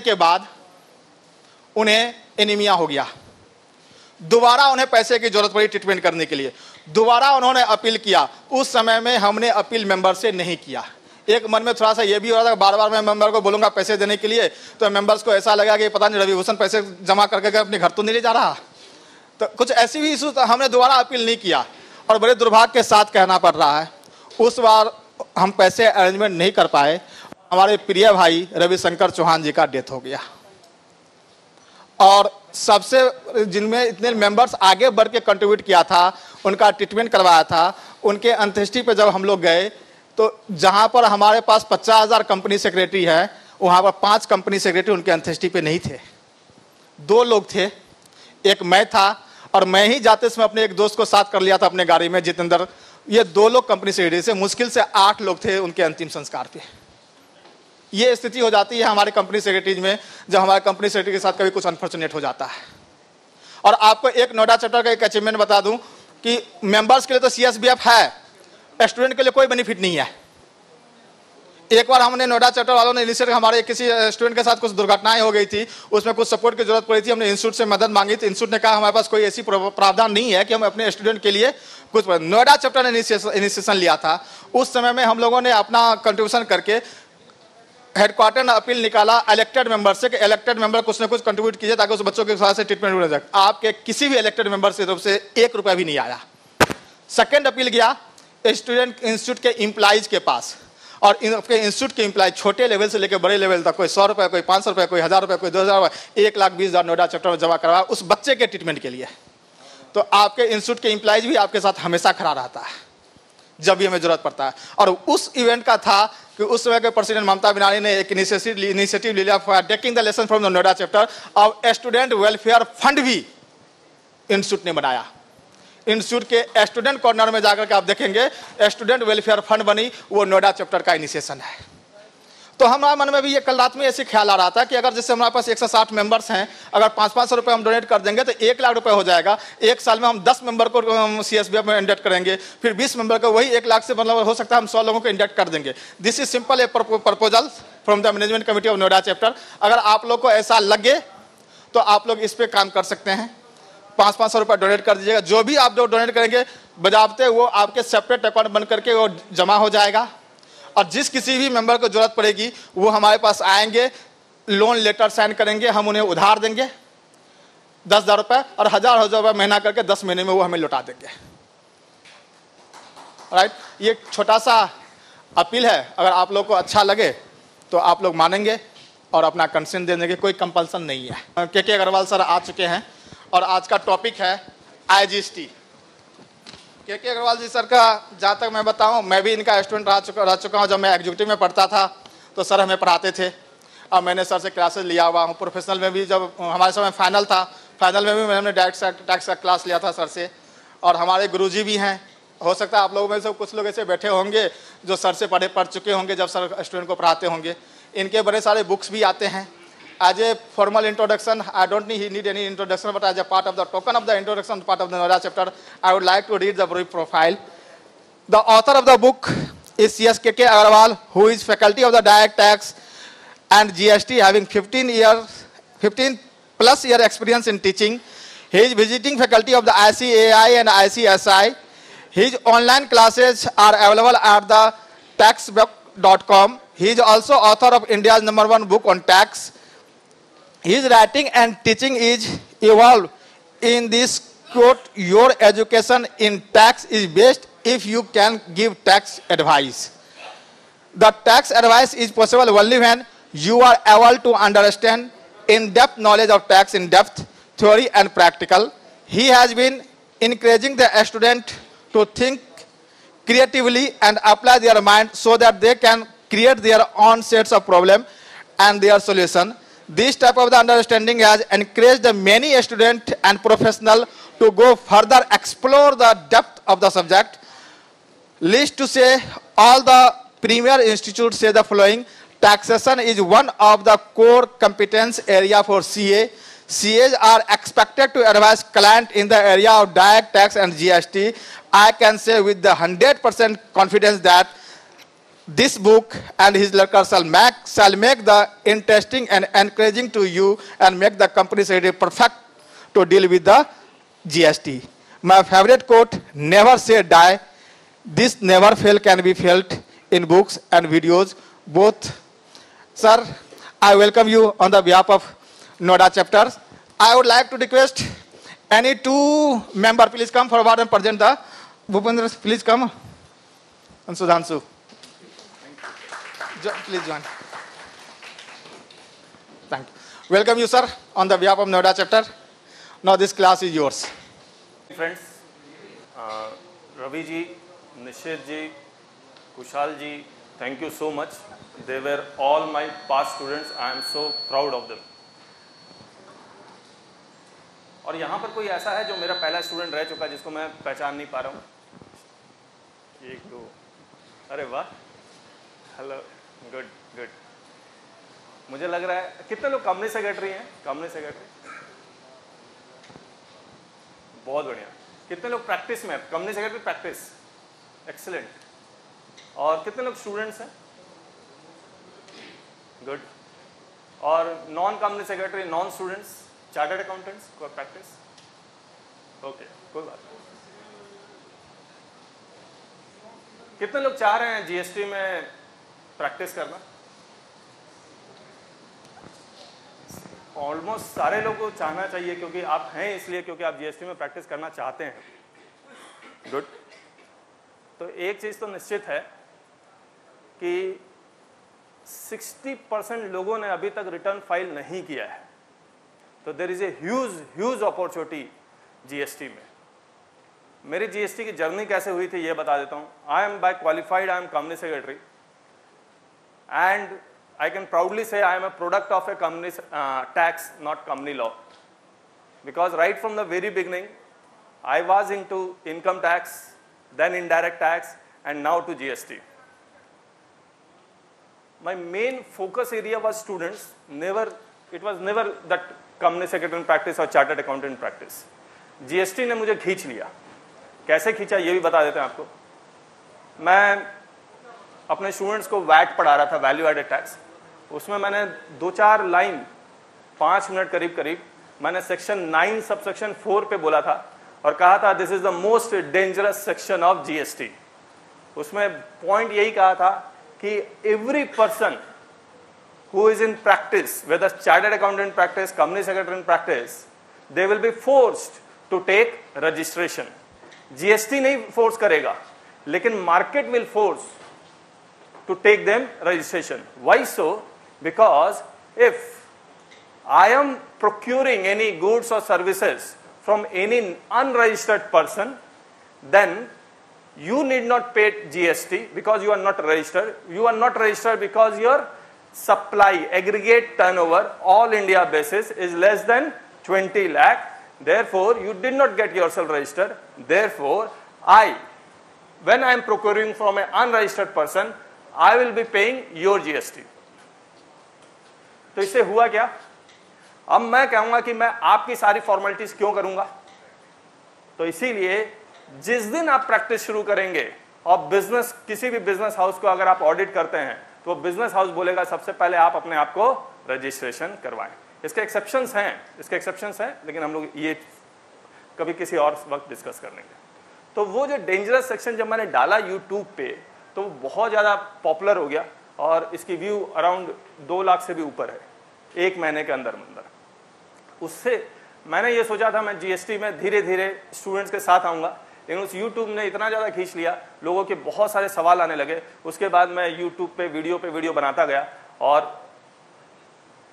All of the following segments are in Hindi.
के बाद उन्हें एनीमिया हो गया। दोबारा उन्हें पैसे की ज़रूरत पड़ी ट्रीटमेंट करने के लिए। दोबारा उन्होंने अपील किया। उस समय में हमने अपील मेंबर से नहीं किया। एक मन में थोड़ा सा ये भी हो रहा था बार बार मैं मेंबर को बोलूँगा पैसे देने के लिए तो मेंबर्स को ऐसा लगा कि पता नहीं रवि भूषण पैसे जमा करके अपने घर तो नहीं ले जा रहा। तो कुछ ऐसी भी इशू हमने दोबारा अपील नहीं किया। और बड़े दुर्भाग्य के साथ कहना पड़ रहा है, उस बार हम पैसे अरेंजमेंट नहीं कर पाए। हमारे प्रिय भाई रविशंकर चौहान जी का डेथ हो गया। और सबसे जिनमें इतने मेंबर्स आगे बढ़ के कंट्रीब्यूट किया था, उनका ट्रीटमेंट करवाया था, उनके अंत्येष्टि पे जब हम लोग गए तो जहाँ पर हमारे पास पचास हज़ार कंपनी सेक्रेटरी है, वहाँ पर पाँच कंपनी सेक्रेटरी उनके अंत्येष्टि पे नहीं थे। दो लोग थे, एक मैं था, और मैं ही जाते समय अपने एक दोस्त को साथ कर लिया था अपने गाड़ी में, जितेंद्र। ये दो लोग कंपनी सेक्रेटरी से, मुश्किल से आठ लोग थे, उनके अंतिम संस्कार पे ये स्थिति हो जाती है हमारे कंपनी सेक्रेटरीज में, जब हमारे कंपनी सेक्रेटरी के साथ कभी कुछ अनफॉर्चुनेट हो जाता है। और आपको एक नोएडा चैप्टर का एक अचीवमेंट बता दूँ कि मेंबर्स के लिए तो सीएसबीएफ है स्टूडेंट के लिए कोई बेनिफिट नहीं है। एक बार हमने नोएडा चैप्टर वालों ने इनिशिएट हमारे किसी स्टूडेंट के साथ कुछ दुर्घटनाएँ हो गई थी, उसमें कुछ सपोर्ट की ज़रूरत पड़ी थी, हमने इंस्टीट्यूट से मदद मांगी थी। इंस्टीट्यूट ने कहा, हमारे पास कोई ऐसी प्रावधान नहीं है कि हम अपने स्टूडेंट के लिए कुछ नोएडा चैप्टर ने इनिशिएशन लिया था। उस समय में हम लोगों ने अपना कंट्रीब्यूशन करके हेडक्वार्टर ने अपील निकाला इलेक्टेड मेंबर से कि इलेक्टेड मेंबर कुछ ना कुछ कंट्रीब्यूट कीजिए ताकि उस बच्चों के साथ से ट्रीटमेंट हो जाए। आपके किसी भी इलेक्टेड मेंबर से तरफ़ से एक रुपया भी नहीं आया। सेकेंड अपील गया स्टूडेंट इंस्टीट्यूट के इम्प्लाइज के पास। और इन आपके इंस्टीट्यूट के इम्प्लाइज छोटे लेवल से लेकर बड़े लेवल तक, कोई सौ रुपये, कोई पाँच सौ रुपये, कोई हज़ार रुपये, कोई दो हज़ार रुपये, एक लाख, बीस हज़ार नोएडा चैप्टर में जमा करवाया उस बच्चे के ट्रीटमेंट के लिए। तो आपके इंस्टीट्यूट के इम्प्लाइज भी आपके साथ हमेशा खड़ा रहता है, जब भी हमें ज़रूरत पड़ता है। और उस इवेंट का था कि उस समय के प्रेसिडेंट ममता बनानी ने एक इनिशिएटिव ले लिया taking the lesson from the Noida chapter और स्टूडेंट वेलफेयर फंड भी इंस्टीट्यूट ने बनाया। इंस्टीट्यूट के स्टूडेंट कॉर्नर में जाकर के आप देखेंगे स्टूडेंट वेलफेयर फंड बनी, वो नोएडा चैप्टर का इनिशिएशन है। तो हमारे मन में भी ये कल रात में ऐसे ख्याल आ रहा था कि अगर जैसे हमारे पास 160 मेंबर्स हैं, अगर पाँच पाँच सौ रुपये हम डोनेट कर देंगे तो एक लाख रुपये हो जाएगा। एक साल में हम दस मेंबर को सी एस बी एफ़ में इंडेक्ट करेंगे, फिर बीस मेंबर को वही एक लाख से मतलब हो सकता है हम सौ लोगों को इंडेक्ट कर देंगे। This is simple a proposal from the management committee of Noida chapter अगर आप लोग को ऐसा लगे तो आप लोग इस पर काम कर सकते हैं। पाँच पाँच सौ रुपये डोनेट कर दीजिएगा। जो भी आप जो डोनेट करेंगे, बजाबते वो आपके सेपरेट अकाउंट बन करके वो जमा हो जाएगा। और जिस किसी भी मेंबर को ज़रूरत पड़ेगी, वो हमारे पास आएँगे लोन लेटर साइन करेंगे, हम उन्हें उधार देंगे, दस हज़ार रुपये और हज़ार हज़ार रुपये महीना करके दस महीने में वो हमें लौटा देंगे। राइट ये छोटा सा अपील है। अगर आप लोग को अच्छा लगे तो आप लोग मानेंगे और अपना कंसेंट दे देंगे कोई कंपल्सन नहीं है। के के अग्रवाल सर आ चुके हैं और आज का टॉपिक है आई G S T K K Agarwal ji sir का, जहाँ तक मैं बताऊँ, मैं भी इनका स्टूडेंट रह चुका रह चुका हूँ जब मैं एग्जीक्यूटिव में पढ़ता था तो सर हमें पढ़ाते थे। और मैंने सर से क्लासेस लिया हुआ हूँ प्रोफेशनल में भी जब हमारे समय फाइनल था फाइनल में भी मैंने डायरेक्ट टैक्स का क्लास लिया था सर से। और हमारे गुरुजी भी हैं। हो सकता है आप लोगों में से कुछ लोग ऐसे बैठे होंगे, जो सर से पढ़े, पढ़ चुके होंगे, जब सर स्टूडेंट को पढ़ाते होंगे। इनके बड़े सारे बुक्स भी आते हैं। As a formal introduction, I don't need, need any introduction, but as a part of the token of the introduction, part of the Noida chapter, I would like to read the brief profile. The author of the book is C.S. K.K. Agarwal, who is faculty of the direct tax and GST, having 15 years, 15 plus year experience in teaching. He is visiting faculty of the ICAI and ICSI. His online classes are available at the taxbook.com. He is also author of India's number one book on tax. His writing and teaching is evolved in this quote, your education in tax is best if you can give tax advice. The tax advice is possible only when you are able to understand in-depth knowledge of tax in depth, theory and practical. He has been encouraging the student to think creatively and apply their mind so that they can create their own sets of problem and their solution. This type of the understanding has encouraged many students and professionals to go further explore the depth of the subject. Least to say, all the premier institutes say the following. Taxation is one of the core competence area for CA. CAs are expected to advise client in the area of direct tax and GST. I can say with the 100% confidence that this book and his lecture shall make, shall make the interesting and encouraging to you and make the company secretary perfect to deal with the GST. My favorite quote, never say die. This never fail can be felt in books and videos. Both, sir, I welcome you on the behalf of Noda chapters. I would like to request any two member, please come forward and present the Bhupendra, please come. And Sudhanshu. Please join. Thank you. Welcome you, sir, on the behalf of Noida chapter. Now this class is yours. Friends Ravi ji Nishchit ji Kushal ji thank you so much they were all my pass students I am so proud of them और यहाँ पर कोई ऐसा है जो मेरा पहला स्टूडेंट रह चुका है जिसको मैं पहचान नहीं पा रहा हूँ एक दो अरे वाह हेलो गुड गुड मुझे लग रहा है, कितने लोग कंपनी सेक्रेटरी हैं? कंपनी सेक्रेटरी बहुत बढ़िया। कितने लोग प्रैक्टिस में कंपनी सेक्रेटरी प्रैक्टिस एक्सीलेंट और कितने लोग स्टूडेंट्स हैं? गुड और non company secretary non students chartered accountants को प्रैक्टिस ओके कोई बात नहीं। कितने लोग चाह रहे हैं जीएसटी में प्रैक्टिस करना। ऑलमोस्ट सारे लोगों को चाहना चाहिए क्योंकि आप हैं इसलिए क्योंकि आप जीएसटी में प्रैक्टिस करना चाहते हैं। गुड तो एक चीज़ तो निश्चित है कि 60 परसेंट लोगों ने अभी तक रिटर्न फ़ाइल नहीं किया है। तो there is a huge huge opportunity GST में। मेरी जीएसटी की जर्नी कैसे हुई थी ये बता देता हूँ। I am by qualified I am company secretary and I can proudly say I am a product of a company's uh, tax, not company law. Because right from the very beginning, I was into income tax, then indirect tax, and now to GST. My main focus area was students, never, it was never that company secretary in practice or chartered accountant in practice. GST ने मुझे खींच लिया कैसे खींचा ये भी बता देते हैं आपको मैं अपने स्टूडेंट्स को वैट पढ़ा रहा था वैल्यू एडेड टैक्स उसमें मैंने दो चार लाइन पाँच मिनट करीब करीब, मैंने section nine sub section four पे बोला था और कहा था this is the most dangerous section of GST उसमें पॉइंट यही कहा था कि every person who is in practice whether chartered accountant practice company secretary in practice they will be forced to take registration GST नहीं फोर्स करेगा, लेकिन market will force to take them registration. Why so? Because if I am procuring any goods or services from any unregistered person, then you need not pay GST because you are not registered. You are not registered because your supply aggregate turnover all India basis is less than 20 lakh. Therefore, you did not get yourself registered. Therefore, I, when I am procuring from an unregistered person, I will be paying your GST तो इससे हुआ क्या? अब मैं कहूँगा कि मैं आपकी सारी फॉर्मेलिटीज क्यों करूँगा? तो इसीलिए जिस दिन आप प्रैक्टिस शुरू करेंगे, और बिज़नेस किसी भी बिज़नेस हाउस को अगर आप ऑडिट करते हैं तो बिज़नेस हाउस बोलेगा, सबसे पहले आप अपने आप को रजिस्ट्रेशन करवाएँ. इसके एक्सेप्शन हैं, इसके एक्सेप्शन हैं, लेकिन हम लोग ये कभी किसी और वक्त डिस्कस कर लेंगे। तो वो जो डेंजरस सेक्शन जब मैंने डाला यूट्यूब पे तो बहुत ज़्यादा पॉपुलर हो गया और इसकी व्यू अराउंड दो लाख से भी ऊपर है, एक महीने के अंदर अंदर उससे मैंने ये सोचा था, मैं जीएसटी में धीरे धीरे स्टूडेंट्स के साथ आऊँगा, लेकिन उस यूट्यूब ने इतना ज़्यादा खींच लिया, लोगों के बहुत सारे सवाल आने लगे। उसके बाद मैं यूट्यूब पे वीडियो पे वीडियो बनाता गया और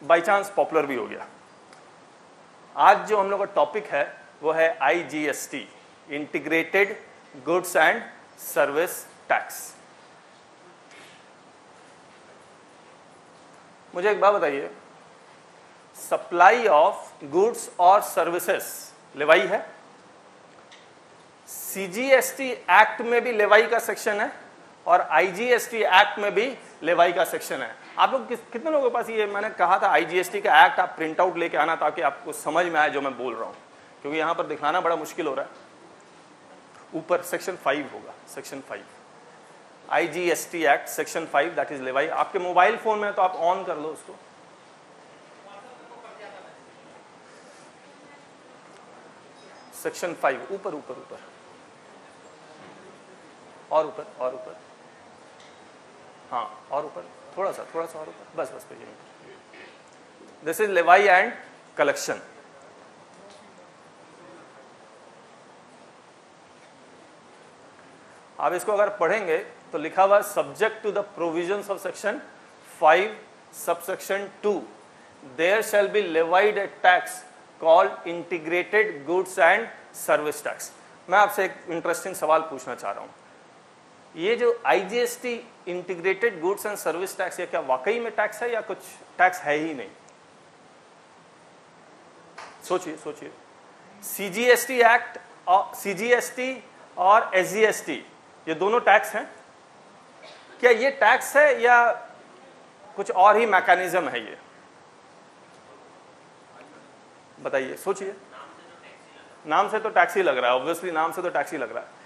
बाई चांस पॉपुलर भी हो गया। आज जो हम लोग का टॉपिक है, वो है IGST integrated goods and service tax मुझे एक बात बताइए। सप्लाई ऑफ़ गुड्स और सर्विसेस लेवाई है? सीजीएसटी एक्ट में भी लेवाई का सेक्शन है और आईजीएसटी एक्ट में भी लेवाई का सेक्शन है। आप लोग कितने लोगों के पास ये, मैंने कहा था आईजीएसटी का एक्ट आप प्रिंट आउट लेके आना ताकि आपको समझ में आए जो मैं बोल रहा हूँ। क्योंकि यहाँ पर दिखाना बड़ा मुश्किल हो रहा है। ऊपर सेक्शन फाइव होगा section five IGST act section five that is levy आपके मोबाइल फ़ोन में तो आप ऑन कर लो उसको। सेक्शन फाइव ऊपर ऊपर ऊपर। और ऊपर और ऊपर। हाँ और ऊपर। थोड़ा सा थोड़ा सा और ऊपर। बस बस यहीं। This is levy and collection आप इसको अगर पढ़ेंगे तो लिखा हुआ subject to the provisions of section five subsection two there shall be levied tax called integrated goods and service tax मैं आपसे एक इंटरेस्टिंग सवाल पूछना चाह रहा हूँ। ये जो IGST integrated goods and service tax ये क्या वाकई में टैक्स है या कुछ टैक्स है ही नहीं? सोचिए सोचिए। सीजीएसटी एक्ट सीजीएसटी और एसजीएसटी ये दोनों टैक्स हैं। क्या ये टैक्स है या कुछ और ही मैकेनिज्म है ये? बताइए, सोचिए। नाम से तो टैक्सी लग रहा है ऑब्वियसली नाम से तो टैक्सी लग रहा है।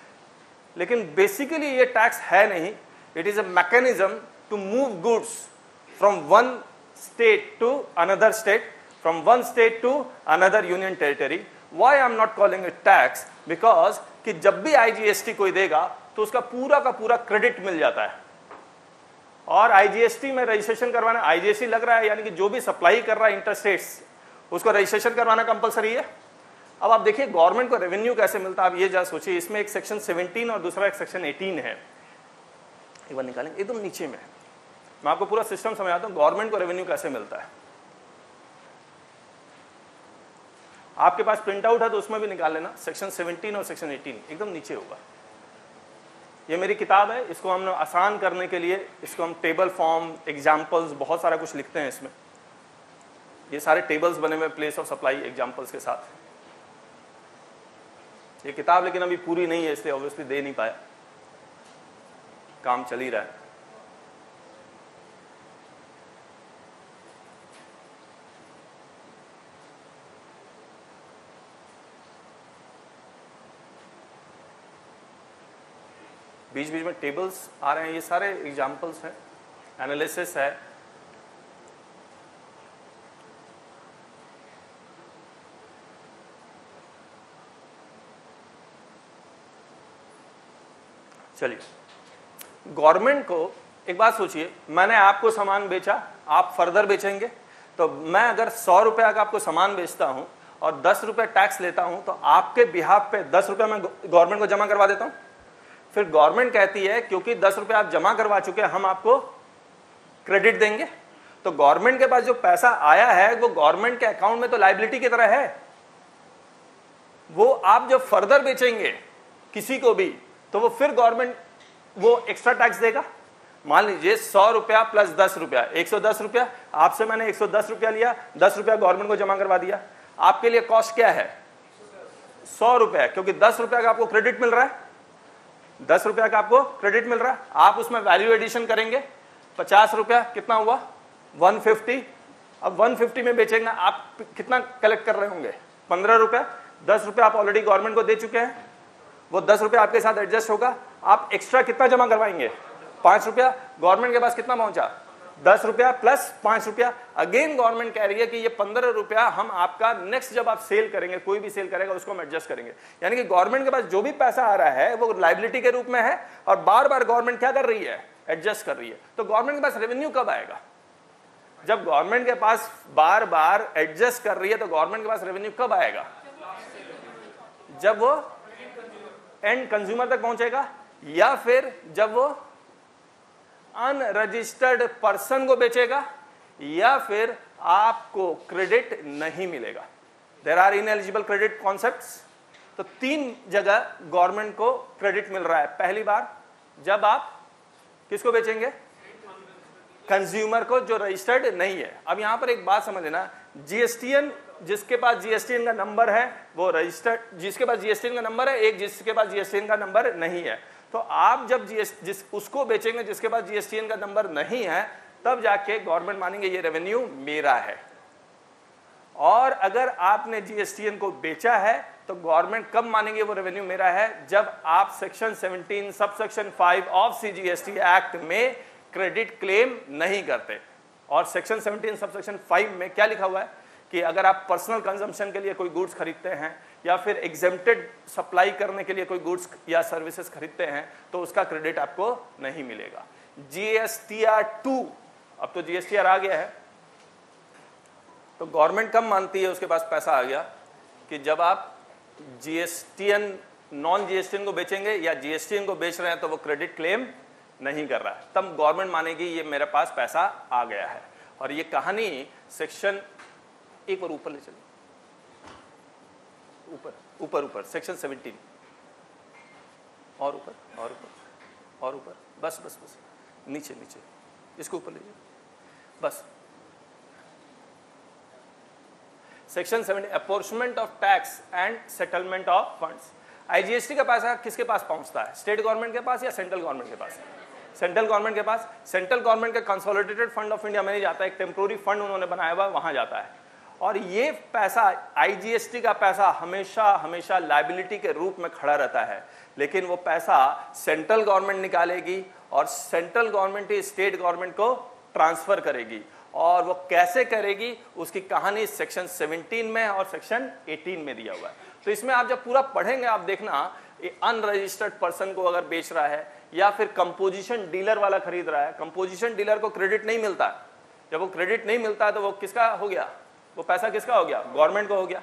लेकिन बेसिकली ये टैक्स है नहीं it is a mechanism to move goods from one state to another state from one state to another union territory why I am not calling it tax because कि जब भी आईजीएसटी कोई देगा तो उसका पूरा का पूरा क्रेडिट मिल जाता है। और आईजीएसटी में रजिस्ट्रेशन करवाना आईजीएसटी लग रहा है, यानी कि जो भी सप्लाई कर रहा है इंटरस्टेट्स उसको रजिस्ट्रेशन करवाना कंपलसरी है। अब आप देखिए गवर्नमेंट को रेवेन्यू कैसे मिलता है, आप ये जा सोचिए, इसमें एक सेक्शन 17 और दूसरा एक सेक्शन 18 है। एक बार निकालेंगे एकदम नीचे में मैं आपको पूरा सिस्टम समझाता हूँ गवर्नमेंट को रेवेन्यू कैसे मिलता है। आपके पास प्रिंट आउट है तो उसमें भी निकाल लेना सेक्शन 17 और सेक्शन 18 एकदम नीचे होगा। ये मेरी किताब है, इसको हम आसान करने के लिए इसको हम टेबल फॉर्म एग्जाम्पल्स बहुत सारा कुछ लिखते हैं इसमें। ये सारे टेबल्स बने हुए प्लेस ऑफ़ सप्लाई एग्जाम्पल्स के साथ। ये किताब लेकिन अभी पूरी नहीं है, इसलिए ऑब्वियसली दे नहीं पाया। काम चल ही रहा है। बीच बीच में टेबल्स आ रहे हैं, ये सारे एग्जाम्पल्स हैं एनालिसिस है। चलिए गवर्नमेंट को एक बात सोचिए, मैंने आपको सामान बेचा, आप फर्दर बेचेंगे तो मैं अगर सौ रुपया का आपको सामान बेचता हूँ और दस रुपये टैक्स लेता हूँ तो आपके बिहाफ पे दस रुपया मैं गवर्नमेंट को जमा करवा देता हूँ। फिर गवर्नमेंट कहती है, क्योंकि दस रुपये आप जमा करवा चुके हैं, हम आपको क्रेडिट देंगे। तो गवर्नमेंट के पास जो पैसा आया है, वो गवर्नमेंट के अकाउंट में तो लाइबिलिटी की तरह है। वो आप जब फर्दर बेचेंगे किसी को भी तो वो फिर गवर्नमेंट वो एक्स्ट्रा टैक्स देगा। मान लीजिए सौ रुपया प्लस दस रुपया, एक सौ दस रुपया, आपसे मैंने एक सौ दस रुपया लिया, दस रुपया गवर्नमेंट को जमा करवा दिया। आपके लिए कॉस्ट क्या है? सौ रुपया, क्योंकि दस रुपया का आपको क्रेडिट मिल रहा है। दस रुपया का आपको क्रेडिट मिल रहा है। आप उसमें वैल्यू एडिशन करेंगे। पचास रुपया कितना हुआ? वन फिफ्टी अब वन फिफ्टी में बेचेंगे। आप कितना कलेक्ट कर रहे होंगे? पंद्रह रुपया। दस रुपया आप ऑलरेडी गवर्नमेंट को दे चुके हैं। वो दस रुपया आपके साथ एडजस्ट होगा। आप एक्स्ट्रा कितना जमा करवाएँगे? पाँच रुपया। गवर्नमेंट के पास कितना पहुँचा? दस रुपया प्लस पाँच रुपया। अगेन गवर्नमेंट कह रही है कि ये पंद्रह रुपया हम आपका नेक्स्ट जब आप सेल करेंगे, कोई भी सेल करेगा, उसको हम एडजस्ट करेंगे। यानी कि गवर्नमेंट के पास जो भी पैसा आ रहा है, वो लाइबिलिटी के रूप में है और बार बार गवर्नमेंट क्या कर रही है? एडजस्ट कर रही है। तो गवर्नमेंट के पास रेवेन्यू कब आएगा? जब गवर्नमेंट के पास बार बार एडजस्ट कर रही है तो गवर्नमेंट के पास रेवेन्यू कब आएगा? जब वो एंड कंज्यूमर तक पहुंचेगा या फिर जब वो अनरजिस्टर्ड पर्सन को बेचेगा या फिर आपको क्रेडिट नहीं मिलेगा। There are ineligible credit concept तो तीन जगह गवर्नमेंट को क्रेडिट मिल रहा है। पहली बार जब आप किसको बेचेंगे? कंज्यूमर को, जो रजिस्टर्ड नहीं है। अब यहाँ पर एक बात समझ लेना। जीएसटीएन जिसके पास जीएसटीएन का नंबर है, वो रजिस्टर्ड जिसके पास जीएसटीएन का नंबर है, एक जिसके पास जीएसटीएन का नंबर नहीं है। तो आप जब जीएस, जिस, उसको बेचेंगे, जिसके पास जीएसटीएन का नंबर नहीं है, तब जाके गवर्नमेंट मानेंगे, ये रेवेन्यू मेरा है। और अगर आपने जीएसटीएन को बेचा है तो गवर्नमेंट कब मानेंगे, वो रेवेन्यू मेरा है? जब आप section 17 subsection 5 of CGST act में क्रेडिट क्लेम नहीं करते। और सेक्शन 17 सब सेक्शन 5 में क्या लिखा हुआ है? कि अगर आप पर्सनल कंजम्पशन के लिए कोई गुड्स खरीदते हैं या फिर एग्जेम्प्टेड सप्लाई करने के लिए कोई गुड्स या सर्विसेज़ खरीदते हैं तो उसका क्रेडिट आपको नहीं मिलेगा। जीएसटीआर टू अब तो जीएसटीआर आ गया है। तो गवर्नमेंट कम मानती है, उसके पास पैसा आ गया कि जब आप जीएसटीएन नॉन जीएसटीएन को बेचेंगे या जीएसटीएन को बेच रहे हैं तो वो क्रेडिट क्लेम नहीं कर रहा है। तब गवर्नमेंट मानेगी, ये मेरे पास पैसा आ गया है। और ये कहानी सेक्शन एक बार ऊपर ले चलो ऊपर ऊपर ऊपर सेक्शन 17 और ऊपर और ऊपर और ऊपर। बस बस बस। नीचे नीचे। इसको ऊपर ले जाओ बस। Section seven apportionment of tax and settlement of funds IGST का पैसा किसके पास पहुँचता है? स्टेट गवर्नमेंट के पास या सेंट्रल गवर्नमेंट के पास? सेंट्रल गवर्नमेंट के पास। सेंट्रल गवर्नमेंट का कंसोलिडेटेड फंड ऑफ़ इंडिया में नहीं जाता है एक टेम्प्रोरी फंड उन्होंने बनाया हुआ वहाँ जाता है। और ये पैसा आईजीएसटी का पैसा हमेशा हमेशा लाइबिलिटी के रूप में खड़ा रहता है। लेकिन वो पैसा सेंट्रल गवर्नमेंट निकालेगी और सेंट्रल गवर्नमेंट ही स्टेट गवर्नमेंट को ट्रांसफ़र करेगी। और वो कैसे करेगी, उसकी कहानी सेक्शन 17 में और सेक्शन 18 में दिया हुआ है। तो इसमें आप जब पूरा पढ़ेंगे, आप देखना अनरजिस्टर्ड पर्सन को अगर बेच रहा है, या फिर कंपोजिशन डीलर वाला खरीद रहा है कंपोजिशन डीलर को क्रेडिट नहीं मिलता। जब वो क्रेडिट नहीं मिलता है तो वो किसका हो गया? वो पैसा किसका हो गया? गवर्नमेंट को हो गया।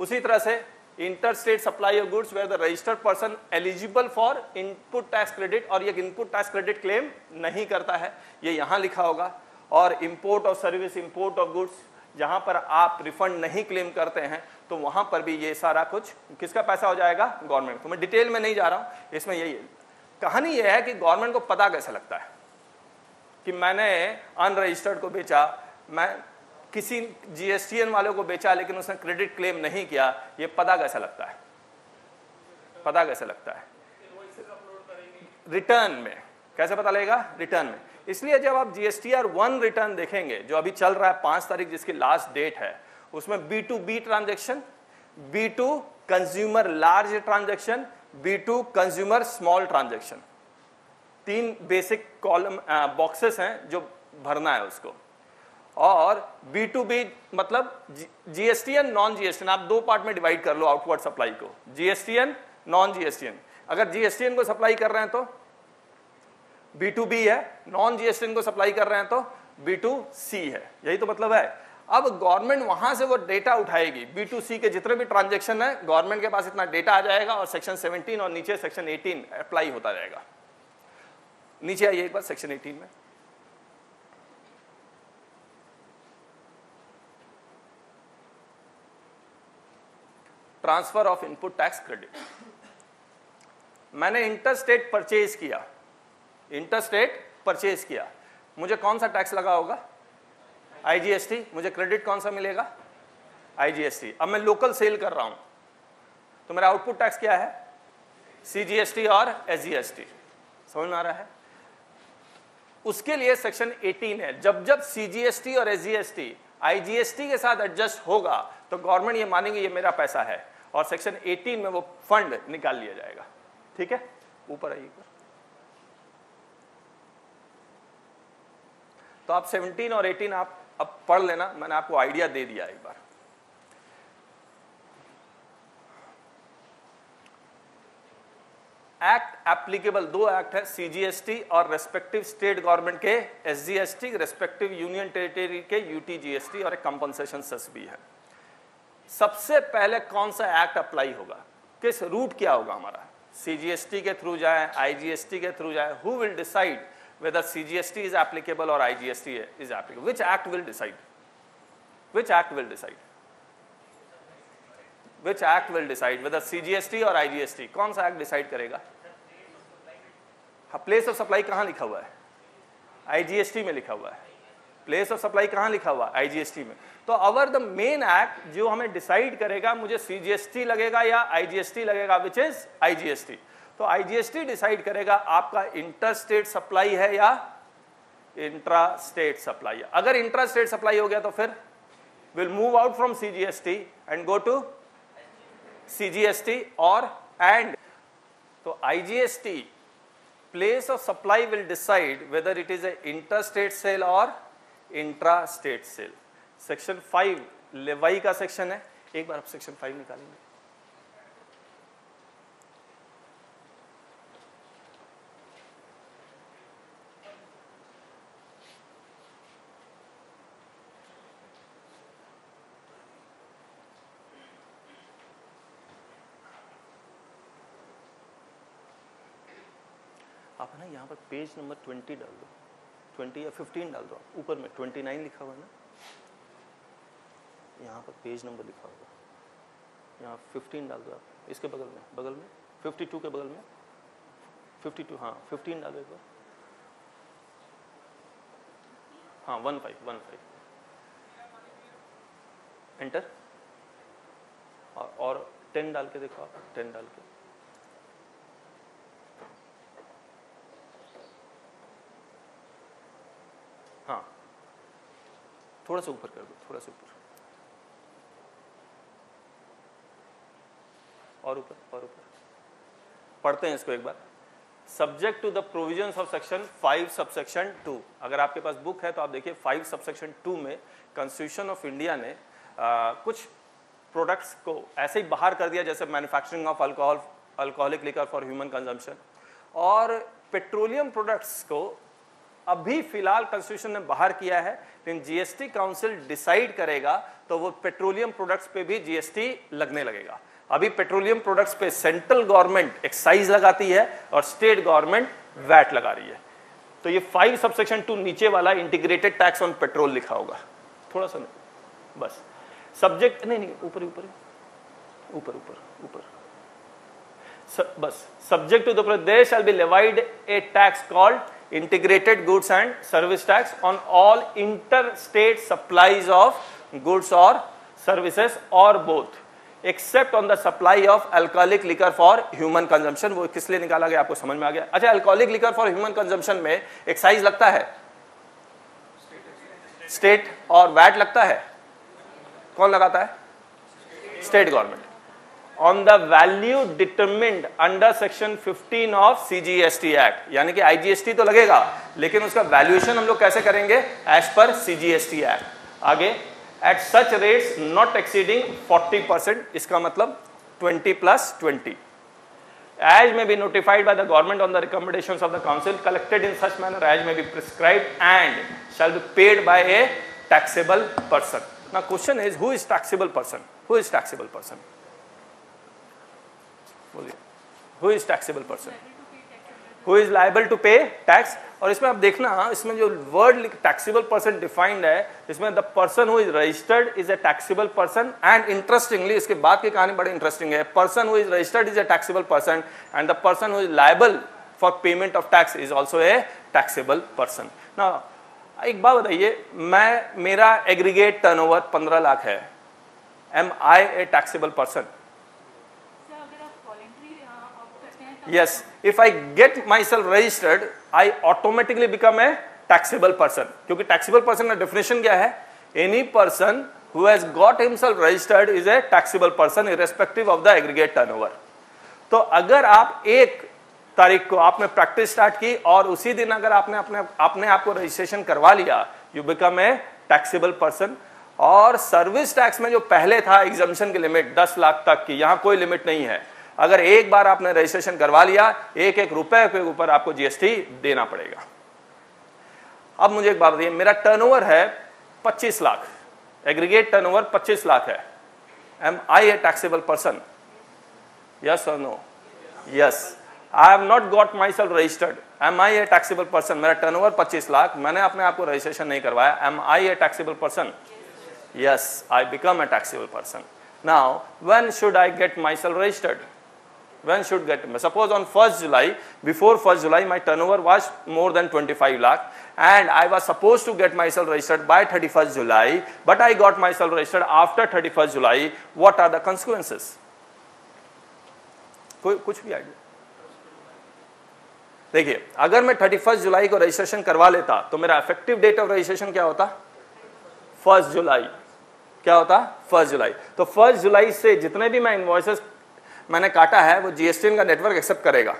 उसी तरह से inter state supply of goods where the registered person eligible for input tax credit और ये इनपुट टैक्स क्रेडिट क्लेम नहीं करता है। ये यहाँ लिखा होगा। और import of service import of goods जहाँ पर आप रिफंड नहीं क्लेम करते हैं तो वहाँ पर भी ये सारा कुछ किसका पैसा हो जाएगा? गवर्नमेंट तो मैं डिटेल में नहीं जा रहा हूँ। इसमें यही कहानी यह है कि गवर्नमेंट को पता कैसे लगता है? कि मैंने अनरजिस्टर्ड को बेचा, मैं किसी जीएसटीएन वाले को बेचा, लेकिन उसने क्रेडिट क्लेम नहीं किया, ये पता कैसा लगता है? पता कैसे लगता है? रिटर्न में। कैसे पता लगेगा? रिटर्न में। इसलिए जब आप जीएसटीआर वन रिटर्न देखेंगे, जो अभी चल रहा है पाँच तारीख जिसकी लास्ट डेट है, उसमें B to B transaction B to consumer large transaction B to consumer small transaction तीन बेसिक कॉलम बॉक्सेस हैं जो भरना है उसको। और बी टू बी मतलब जीएसटी जीएसटीएन नॉन जीएसटीएन आप दो पार्ट में डिवाइड कर लो आउटवर्ड सप्लाई को। जीएसटीएन नॉन जीएसटीएन अगर जीएसटीएन को सप्लाई कर रहे हैं तो बी टू बी है नॉन जीएसटीएन को सप्लाई कर रहे हैं तो बी टू सी है। यही तो मतलब है। अब गवर्नमेंट वहाँ से वो डेटा उठाएगी। बी टू सी के जितने भी ट्रांजेक्शन है गवर्नमेंट के पास इतना डेटा आ जाएगा और सेक्शन 17 और नीचे सेक्शन 18 अप्लाई होता जाएगा। नीचे आइए एक बार सेक्शन 18 में। Transfer of input tax credit मैंने इंटर स्टेट परचेज किया। इंटर स्टेट परचेज किया। मुझे कौन सा टैक्स लगा होगा? आईजीएसटी मुझे क्रेडिट कौन सा मिलेगा? आईजीएसटी अब मैं लोकल सेल कर रहा हूँ। तो मेरा आउटपुट टैक्स क्या है? सीजीएसटी और एसजीएसटी समझ में आ रहा है? उसके लिए सेक्शन 18 है। जब जब सीजीएसटी और एसजीएसटी आईजीएसटी के साथ एडजस्ट होगा तो गवर्नमेंट ये मानेंगे ये मेरा पैसा है। और सेक्शन 18 में वो फंड निकाल लिया जाएगा। ठीक है? ऊपर आइए। तो आप 17 और 18 आप अब पढ़ लेना, मैंने आपको आइडिया दे दिया एक बार। एक्ट एप्लीकेबल दो एक्ट है सीजीएसटी और रेस्पेक्टिव स्टेट गवर्नमेंट के एसजीएसटी रेस्पेक्टिव यूनियन टेरिटरी के यूटीजीएसटी और एक कंपनसेशन सेस भी है। सबसे पहले कौन सा एक्ट अप्लाई होगा? किस रूट क्या होगा हमारा? सीजीएसटी के थ्रू जाए आईजीएसटी के थ्रू जाए। Who will decide whether CGST is applicable or IGST is applicable. Which act will decide? Which act will decide? Which act will decide? Whether CGST or IGST? कौन सा एक्ट डिसाइड करेगा? प्लेस ऑफ़ सप्लाई कहाँ लिखा हुआ है? आईजीएसटी में लिखा हुआ है। प्लेस ऑफ़ सप्लाई कहाँ लिखा हुआ? है आईजीएसटी में। तो अवर द मेन एक्ट जो हमें डिसाइड करेगा, मुझे सीजीएसटी लगेगा या आईजीएसटी लगेगा विच इज़ आईजीएसटी तो आईजीएसटी डिसाइड करेगा, आपका इंटर स्टेट सप्लाई है या इंट्रा स्टेट सप्लाई अगर इंट्रा स्टेट सप्लाई हो गया तो फिर will move out from CGST and go to CGST or and so IGST place of supply will decide whether it is an interstate sale or intra-state sale. Section five, levy का सेक्शन है। एक बार आप सेक्शन फाइव निकालेंगे। आप है ना, यहाँ पर पेज नंबर ट्वेंटी डाल दो। ट्वेंटी या फिफ्टीन डाल दो ऊपर में ट्वेंटी नाइन लिखा हुआ है ना। यहाँ पर पेज नंबर लिखा होगा यहाँ फिफ्टीन डाल दो आप। इसके बगल में बगल में? फिफ्टी टू के बगल में? फिफ्टी टू हाँ फिफ्टीन डालो एक बार। हाँ one five one five enter और, और टेन डाल के देखो आप टेन डाल के। हाँ। थोड़ा सा ऊपर कर दो थोड़ा सा ऊपर। और ऊपर और ऊपर। पढ़ते हैं इसको एक बार। Subject to the provision of section five subsection two अगर आपके पास बुक है तो आप देखिए फाइव सबसेक्शन टू में कॉन्स्टिट्यूशन ऑफ़ इंडिया ने आ, कुछ प्रोडक्ट्स को ऐसे ही बाहर कर दिया जैसे manufacturing of alcohol alcoholic liquor for human consumption और पेट्रोलियम प्रोडक्ट्स को अभी फ़िलहाल कॉन्स्टिट्यूशन ने बाहर किया है लेकिन जीएसटी काउंसिल डिसाइड करेगा तो वो पेट्रोलियम प्रोडक्ट्स पे भी जीएसटी लगने लगेगा। अभी पेट्रोलियम प्रोडक्ट्स पे सेंट्रल गवर्नमेंट एक्साइज लगाती है और स्टेट गवर्नमेंट वैट लगा रही है। तो ये फाइव सबसेक्शन टू नीचे वाला इंटीग्रेटेड टैक्स ऑन पेट्रोल लिखा होगा। थोड़ा सा नहीं, बस। सब्जेक्ट, नहीं नहीं, ऊपर ऊपर ऊपर ऊपर ऊपर। बस। Subject to the provisions shall be levied a tax called integrated goods and service tax on all inter state supplies of goods और सर्विसेस और both except on the supply of alcoholic liquor for human consumption वो किस लिए निकाला गया आपको समझ में आ गया? अच्छा alcoholic liquor for human consumption में एक्साइज लगता है? स्टेट और वैट लगता है? कौन लगाता है? State government on the value determined under section 15 of CGST act यानी कि आईजीएसटी तो लगेगा, लेकिन उसका वैल्यूएशन हम लोग कैसे करेंगे? एज पर सीजीएसटी एक्ट आगे at such rates not exceeding 40 percent इसका मतलब 20 plus 20 as may be notified by the government on the recommendations of the council collected in such manner as may be prescribed and shall be paid by a taxable person ना question is who is taxable person who is taxable person बोलिए who is taxable person who is liable to pay tax और इसमें आप देखना इसमें जो वर्ड टैक्सीबल पर्सन डिफाइंड है इसमें the person who is registered is a taxable person and interestingly इसके बाद की कहानी बड़ी इंटरेस्टिंग है। Person who is registered is a taxable person and the person who is liable for payment of tax is also a taxable person ना एक बात बताइए मैं मेरा एग्रीगेट टर्नओवर 15 लाख है। Am I a taxable person yes. If i get myself registered i automatically become a taxable person क्योंकि taxable person का definition क्या है any person who has got himself registered is a taxable person irrespective of the aggregate turnover तो अगर आप एक तारीख को आपने प्रैक्टिस स्टार्ट की और उसी दिन अगर आपने अपने अपने आप को रजिस्ट्रेशन करवा लिया you become a taxable person और सर्विस टैक्स में जो पहले था एग्जामेशन की लिमिट 10 लाख तक की यहाँ कोई लिमिट नहीं है अगर एक बार आपने रजिस्ट्रेशन करवा लिया, एक एक रुपए के ऊपर आपको जीएसटी देना पड़ेगा। अब मुझे एक बात बताइए, मेरा टर्नओवर है 25 लाख। एग्रीगेट टर्नओवर 25 लाख है। Am I a taxable person yes और no yes I have not got myself registered am I a taxable person मेरा टर्नओवर 25 लाख। मैंने अपने आप को रजिस्ट्रेशन नहीं करवाया। Am I a taxable person yes, i become a taxable person. Now, when should i get myself registered? When should get suppose on 1st july before 1st july my turnover was more than 25 lakh and i was supposed to get myself registered by 31st july but i got myself registered after 31st july what are the consequences कोई कुछ भी आइडिया देखिए अगर मैं 31st जुलाई को रजिस्ट्रेशन करवा लेता तो मेरा इफ़ेक्टिव डेट ऑफ़ रजिस्ट्रेशन क्या होता फ़र्स्ट जुलाई क्या होता फ़र्स्ट जुलाई तो फ़र्स्ट जुलाई से जितने भी मैं इन्वॉइसेस मैंने काटा है, वो जीएसटी का नेटवर्क एक्सेप्ट करेगा।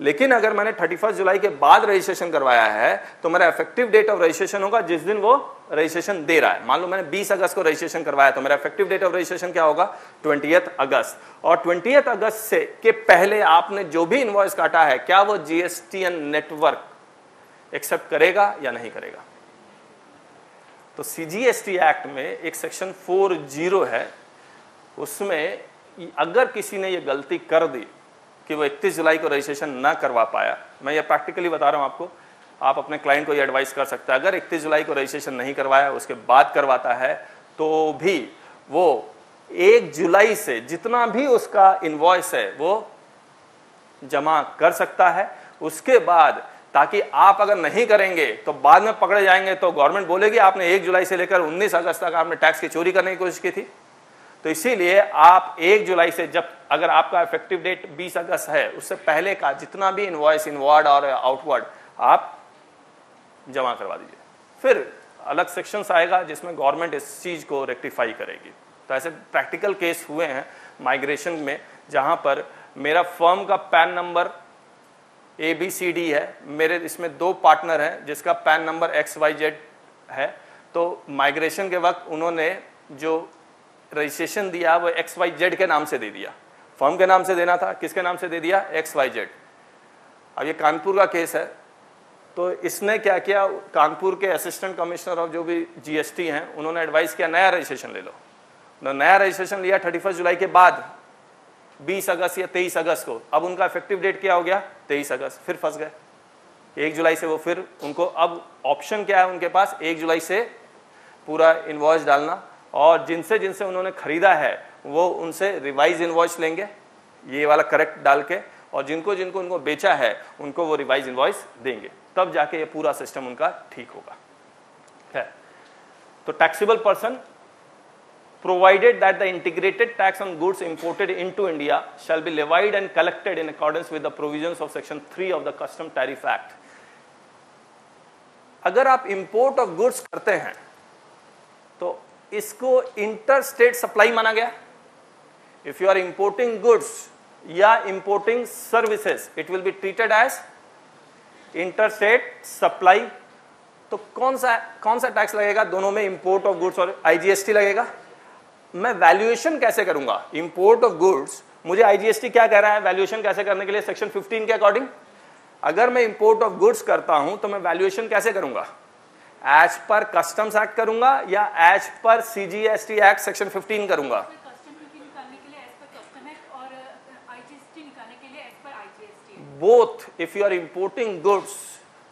लेकिन अगर मैंने थर्टी फ़र्स्ट जुलाई के बाद रजिस्ट्रेशन करवाया है तो मेरा इफ़ेक्टिव डेट ऑफ़ रजिस्ट्रेशन होगा, जिस दिन वो रजिस्ट्रेशन दे रहा है। मान लो मैंने 20 अगस्त को रजिस्ट्रेशन करवाया तो मेरा इफ़ेक्टिव डेट ऑफ़ रजिस्ट्रेशन क्या होगा? ट्वेंटी अगस्त। और ट्वेंटी अगस्त से के पहले आपने जो भी इन्वॉइस काटा है, क्या वो जीएसटी नेटवर्क एक्सेप्ट करेगा या नहीं करेगा? तो सीजीएसटी एक्ट में एक सेक्शन फोर ज़ीरो है, उसमें अगर किसी ने ये गलती कर दी कि वो 31 जुलाई को रजिस्ट्रेशन ना करवा पाया, मैं ये प्रैक्टिकली बता रहा हूँ आपको, आप अपने क्लाइंट को ये एडवाइस कर सकते हैं। अगर 31 जुलाई को रजिस्ट्रेशन नहीं करवाया, उसके बाद करवाता है तो भी वो एक जुलाई से जितना भी उसका इन्वॉइस है, वो जमा कर सकता है। उसके बाद ताकि आप अगर नहीं करेंगे तो बाद में पकड़े जाएँगे तो गवर्नमेंट बोलेगी, आपने एक जुलाई से लेकर 19 अगस्त तक आपने टैक्स की चोरी करने की कोशिश की थी। तो इसीलिए आप एक जुलाई से जब, अगर आपका इफ़ेक्टिव डेट 20 अगस्त है, उससे पहले का जितना भी इनवॉइस इनवर्ड और आउटवर्ड आप जमा करवा दीजिए। फिर अलग सेक्शंस आएगा जिसमें गवर्नमेंट इस चीज़ को रेक्टिफाई करेगी। तो ऐसे प्रैक्टिकल केस हुए हैं माइग्रेशन में, जहाँ पर मेरा फर्म का PAN number A B C D है। मेरे इसमें दो पार्टनर हैं, जिसका PAN number X Y Z है। तो माइग्रेशन के वक्त उन्होंने जो रजिस्ट्रेशन दिया, वो एक्स वाई जेड के नाम से दे दिया। फॉर्म के नाम से देना था। किसके नाम से दे दिया? एक्स वाई जेड अब ये कानपुर का केस है। तो इसने क्या किया? कानपुर के असिस्टेंट कमिश्नर ऑफ़ जो भी जीएसटी हैं, उन्होंने एडवाइस किया, नया रजिस्ट्रेशन ले लो। तो नया रजिस्ट्रेशन लिया थर्टी जुलाई के बाद 20 अगस्त या 23 अगस्त को। अब उनका इफ़ेक्टिव डेट क्या हो गया? 23 अगस्त। फिर फंस गए। एक जुलाई से वो फिर उनको, अब ऑप्शन क्या है उनके पास? एक जुलाई से पूरा इन्वॉइस डालना। और जिनसे जिनसे उन्होंने खरीदा है वो उनसे रिवाइज इन्वॉइस लेंगे ये वाला करेक्ट डाल के और जिनको जिनको उनको बेचा है उनको वो रिवाइज इन्वॉइस देंगे तब जाके ये पूरा सिस्टम उनका ठीक होगा है तो taxable person provided that the integrated tax on goods imported into India shall be levied and collected in accordance with the provisions of section 3 of the custom tariff act अगर आप इंपोर्ट ऑफ़ गुड्स करते हैं तो इसको इंटर स्टेट सप्लाई माना गया। If you are importing goods या importing services it will be treated as inter state supply तो कौन सा कौन सा टैक्स लगेगा? दोनों में इंपोर्ट ऑफ़ गुड्स और आईजीएसटी लगेगा। मैं वैल्यूएशन कैसे करूँगा? इंपोर्ट ऑफ़ गुड्स मुझे आईजीएसटी क्या कह रहा है? वैल्यूएशन कैसे करने के लिए सेक्शन 15 के अकॉर्डिंग अगर मैं इंपोर्ट ऑफ़ गुड्स करता हूँ तो मैं वैल्यूएशन कैसे करूँगा? एज पर कस्टम्स एक्ट करूँगा या as per C G S T act section fifteen करूँगा? Both if you are importing goods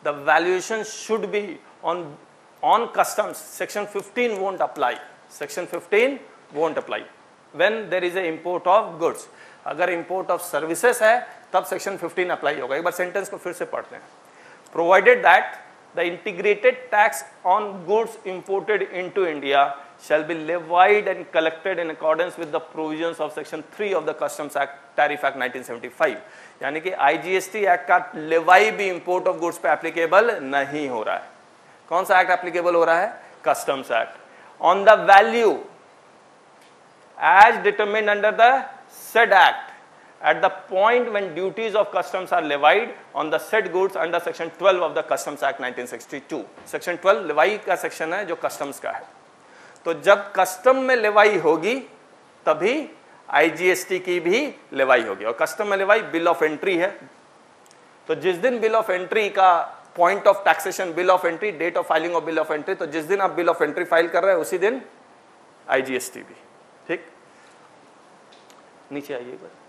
the valuation should be on on customs section fifteen won't apply section fifteen won't apply when there is a import of goods अगर इंपोर्ट ऑफ़ सर्विसेस है तब सेक्शन फिफ्टीन अप्लाई होगा। एक बार सेंटेंस को फिर से पढ़ते हैं। Provided that the integrated tax on goods imported into India shall be levied and collected in accordance with the provisions of section 3 of the customs act tariff act 1975 यानी कि IGST एक्ट का लेवाई भी इंपोर्ट ऑफ़ गुड्स पे एप्लीकेबल नहीं हो रहा है कौन सा एक्ट एप्लीकेबल हो रहा है customs act on the value as determined under the said act at the point when duties of customs are levied on the said goods under section 12 of the customs act 1962 section 12 levy का सेक्शन है जो कस्टम्स का है तो जब कस्टम में लेवाई होगी, तभी आईजीएसटी की भी लेवाई होगी। और कस्टम में लेवाई बिल ऑफ़ एंट्री है। तो जिस दिन बिल ऑफ़ एंट्री का point of taxation bill of entry date of filing of bill of entry तो जिस दिन आप बिल ऑफ़ एंट्री फ़ाइल कर रहे हैं, उसी दिन आईजीएसटी भी। ठीक? नीचे आइए एक बार।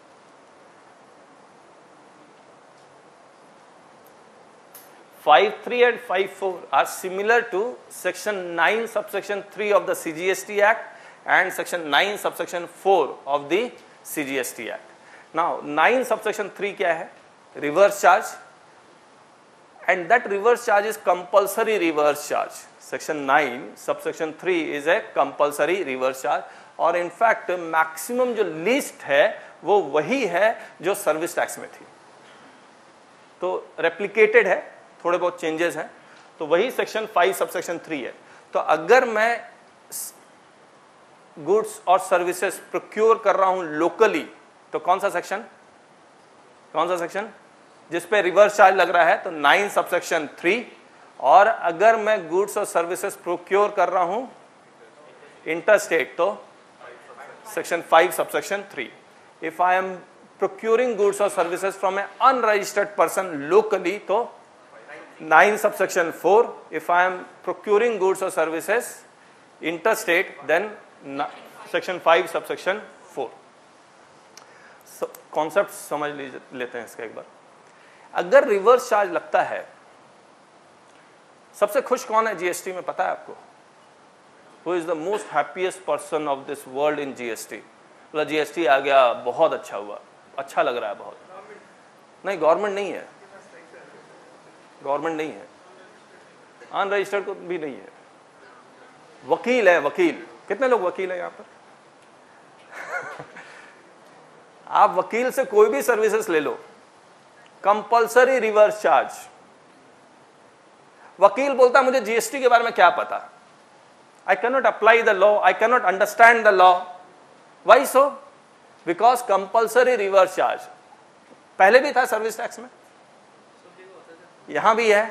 Five three and five four are similar to section nine subsection three of the CGST act and section nine subsection four of the CGST act now nine क्या है? Reverse charge and that reverse charge is compulsory reverse charge. Section 9 subsection 3 is a compulsory reverse charge. और इनफैक्ट मैक्सिमम जो लिस्ट है, वो वही है जो सर्विस टैक्स में थी. तो रेप्लीकेटेड है. थोड़े बहुत चेंजेस हैं। तो वही section five sub section three है। तो अगर मैं गुड्स और सर्विसेज़ प्रोक्योर कर रहा हूँ लोकली तो कौन सा सेक्शन कौन सा सेक्शन जिस पे रिवर्स चार्ज लग रहा है तो नाइन सबसेक्शन थ्री और अगर मैं गुड्स और सर्विसेज़ प्रोक्योर कर रहा हूँ इंटरस्टेट तो section five subsection three if I am procuring goods और services from a unregistered person locally तो nine subsection four if I am procuring goods और services interstate then section five subsection four concept समझ लेते हैं इसका एक बार। अगर रिवर्स चार्ज लगता है, सबसे खुश कौन है जीएसटी में, पता है आपको? Who is the most happiest person of this world in GST मतलब जीएसटी आ गया, बहुत अच्छा हुआ अच्छा लग रहा है, बहुत। नहीं गवर्नमेंट नहीं है। गवर्नमेंट नहीं है। अनरजिस्टर्ड भी नहीं है। वकील है, वकील। कितने लोग वकील हैं यहाँ पर? आप वकील से कोई भी सर्विसेज़ ले लो। कंपलसरी रिवर्स चार्ज वकील बोलता मुझे जीएसटी के बारे में क्या पता? I cannot apply the law I cannot understand the law why so because compulsory reverse charge पहले भी था सर्विस टैक्स में? यहाँ भी है।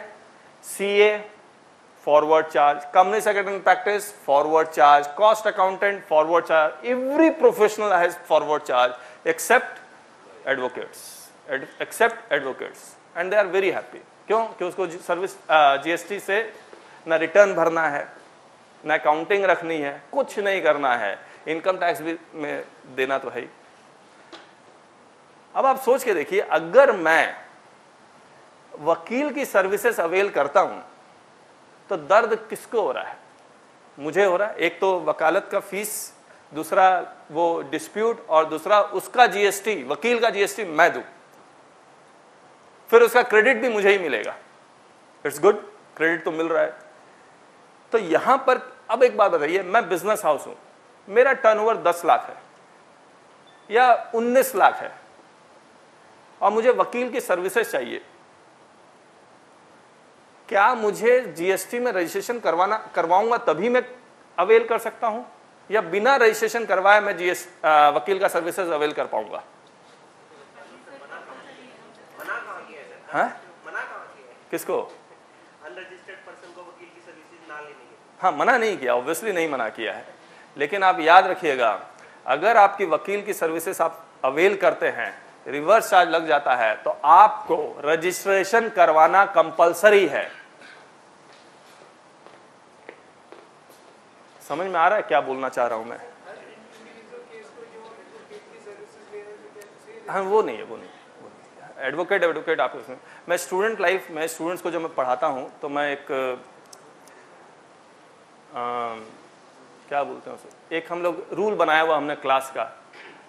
C A forward charge company secretary practice forward charge cost accountant forward charge every professional has forward charge except advocates except advocates and they are very happy क्यों? क्यों उसको सर्विस जीएसटी से ना रिटर्न भरना है, ना अकाउंटिंग रखनी है, कुछ नहीं करना है। इनकम टैक्स भी में देना तो है ही। अब आप सोच के देखिए, अगर मैं वकील की सर्विसेज़ अवेल करता हूँ तो दर्द किसको हो रहा है? मुझे हो रहा है। एक तो वकालत का फ़ीस दूसरा वो डिस्प्यूट और दूसरा उसका जीएसटी वकील का जीएसटी मैं दू। फिर उसका क्रेडिट भी मुझे ही मिलेगा। इट्स गुड क्रेडिट तो मिल रहा है। तो यहाँ पर अब एक बात बताइए, मैं बिज़नेस हाउस हूँ। मेरा टर्नओवर 10 लाख है या 19 लाख है। और मुझे वकील की सर्विसेज़ चाहिए। क्या मुझे जीएसटी में रजिस्ट्रेशन करवाना करवाऊँगा तभी मैं अवेल कर सकता हूँ? या बिना रजिस्ट्रेशन करवाए मैं जीएस वकील का सर्विसेज़ अवेल कर पाऊँगा? हाँ किसको? हाँ मना नहीं किया ऑब्वियसली नहीं मना किया है। लेकिन आप याद रखिएगा अगर आपकी वकील की सर्विसेज़ आप अवेल करते हैं रिवर्स चार्ज लग जाता है तो आपको रजिस्ट्रेशन करवाना कंपलसरी है। समझ में आ रहा है क्या बोलना चाह रहा हूँ मैं? हाँ वो नहीं है वो नहीं एडवोकेट एडवोकेट आप उसमें। मैं स्टूडेंट लाइफ में स्टूडेंट्स को जब मैं पढ़ाता हूँ तो मैं एक आ, क्या बोलते हैं उसे? एक हम लोग रूल बनाया हुआ हमने क्लास का।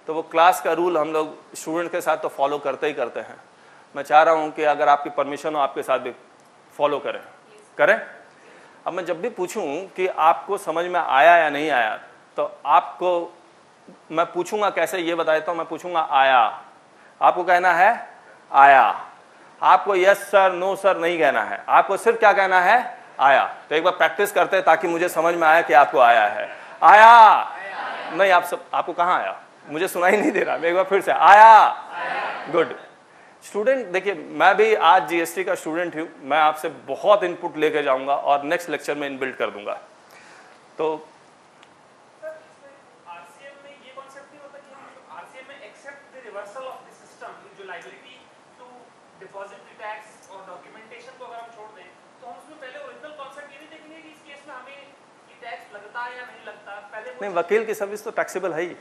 तो वो क्लास का रूल हम लोग स्टूडेंट के साथ तो फॉलो करते ही करते हैं। मैं चाह रहा हूँ कि अगर आपकी परमिशन हो आपके साथ भी फॉलो करें। करें? अब मैं जब भी पूछूँ कि आपको समझ में आया या नहीं आया तो आपको मैं पूछूँगा कैसे ये बता देता हूँ मैं पूछूँगा आया। आपको कहना है आया। आपको यस सर नो सर नहीं कहना है। आपको सिर्फ़ क्या कहना है? आया। तो एक बार प्रैक्टिस करते हैं ताकि मुझे समझ में आया कि आपको आया है। आया, आया। नहीं आप सब आपको कहाँ आया? मुझे सुनाई नहीं दे रहा। मैं एक बार फिर से आया। गुड स्टूडेंट देखिए मैं भी आज जीएसटी का स्टूडेंट हूँ। मैं आपसे बहुत इनपुट लेके जाऊँगा और नेक्स्ट लेक्चर में इनबिल्ड कर दूँगा। तो नहीं वकील की सर्विस तो टैक्सेबल है ही।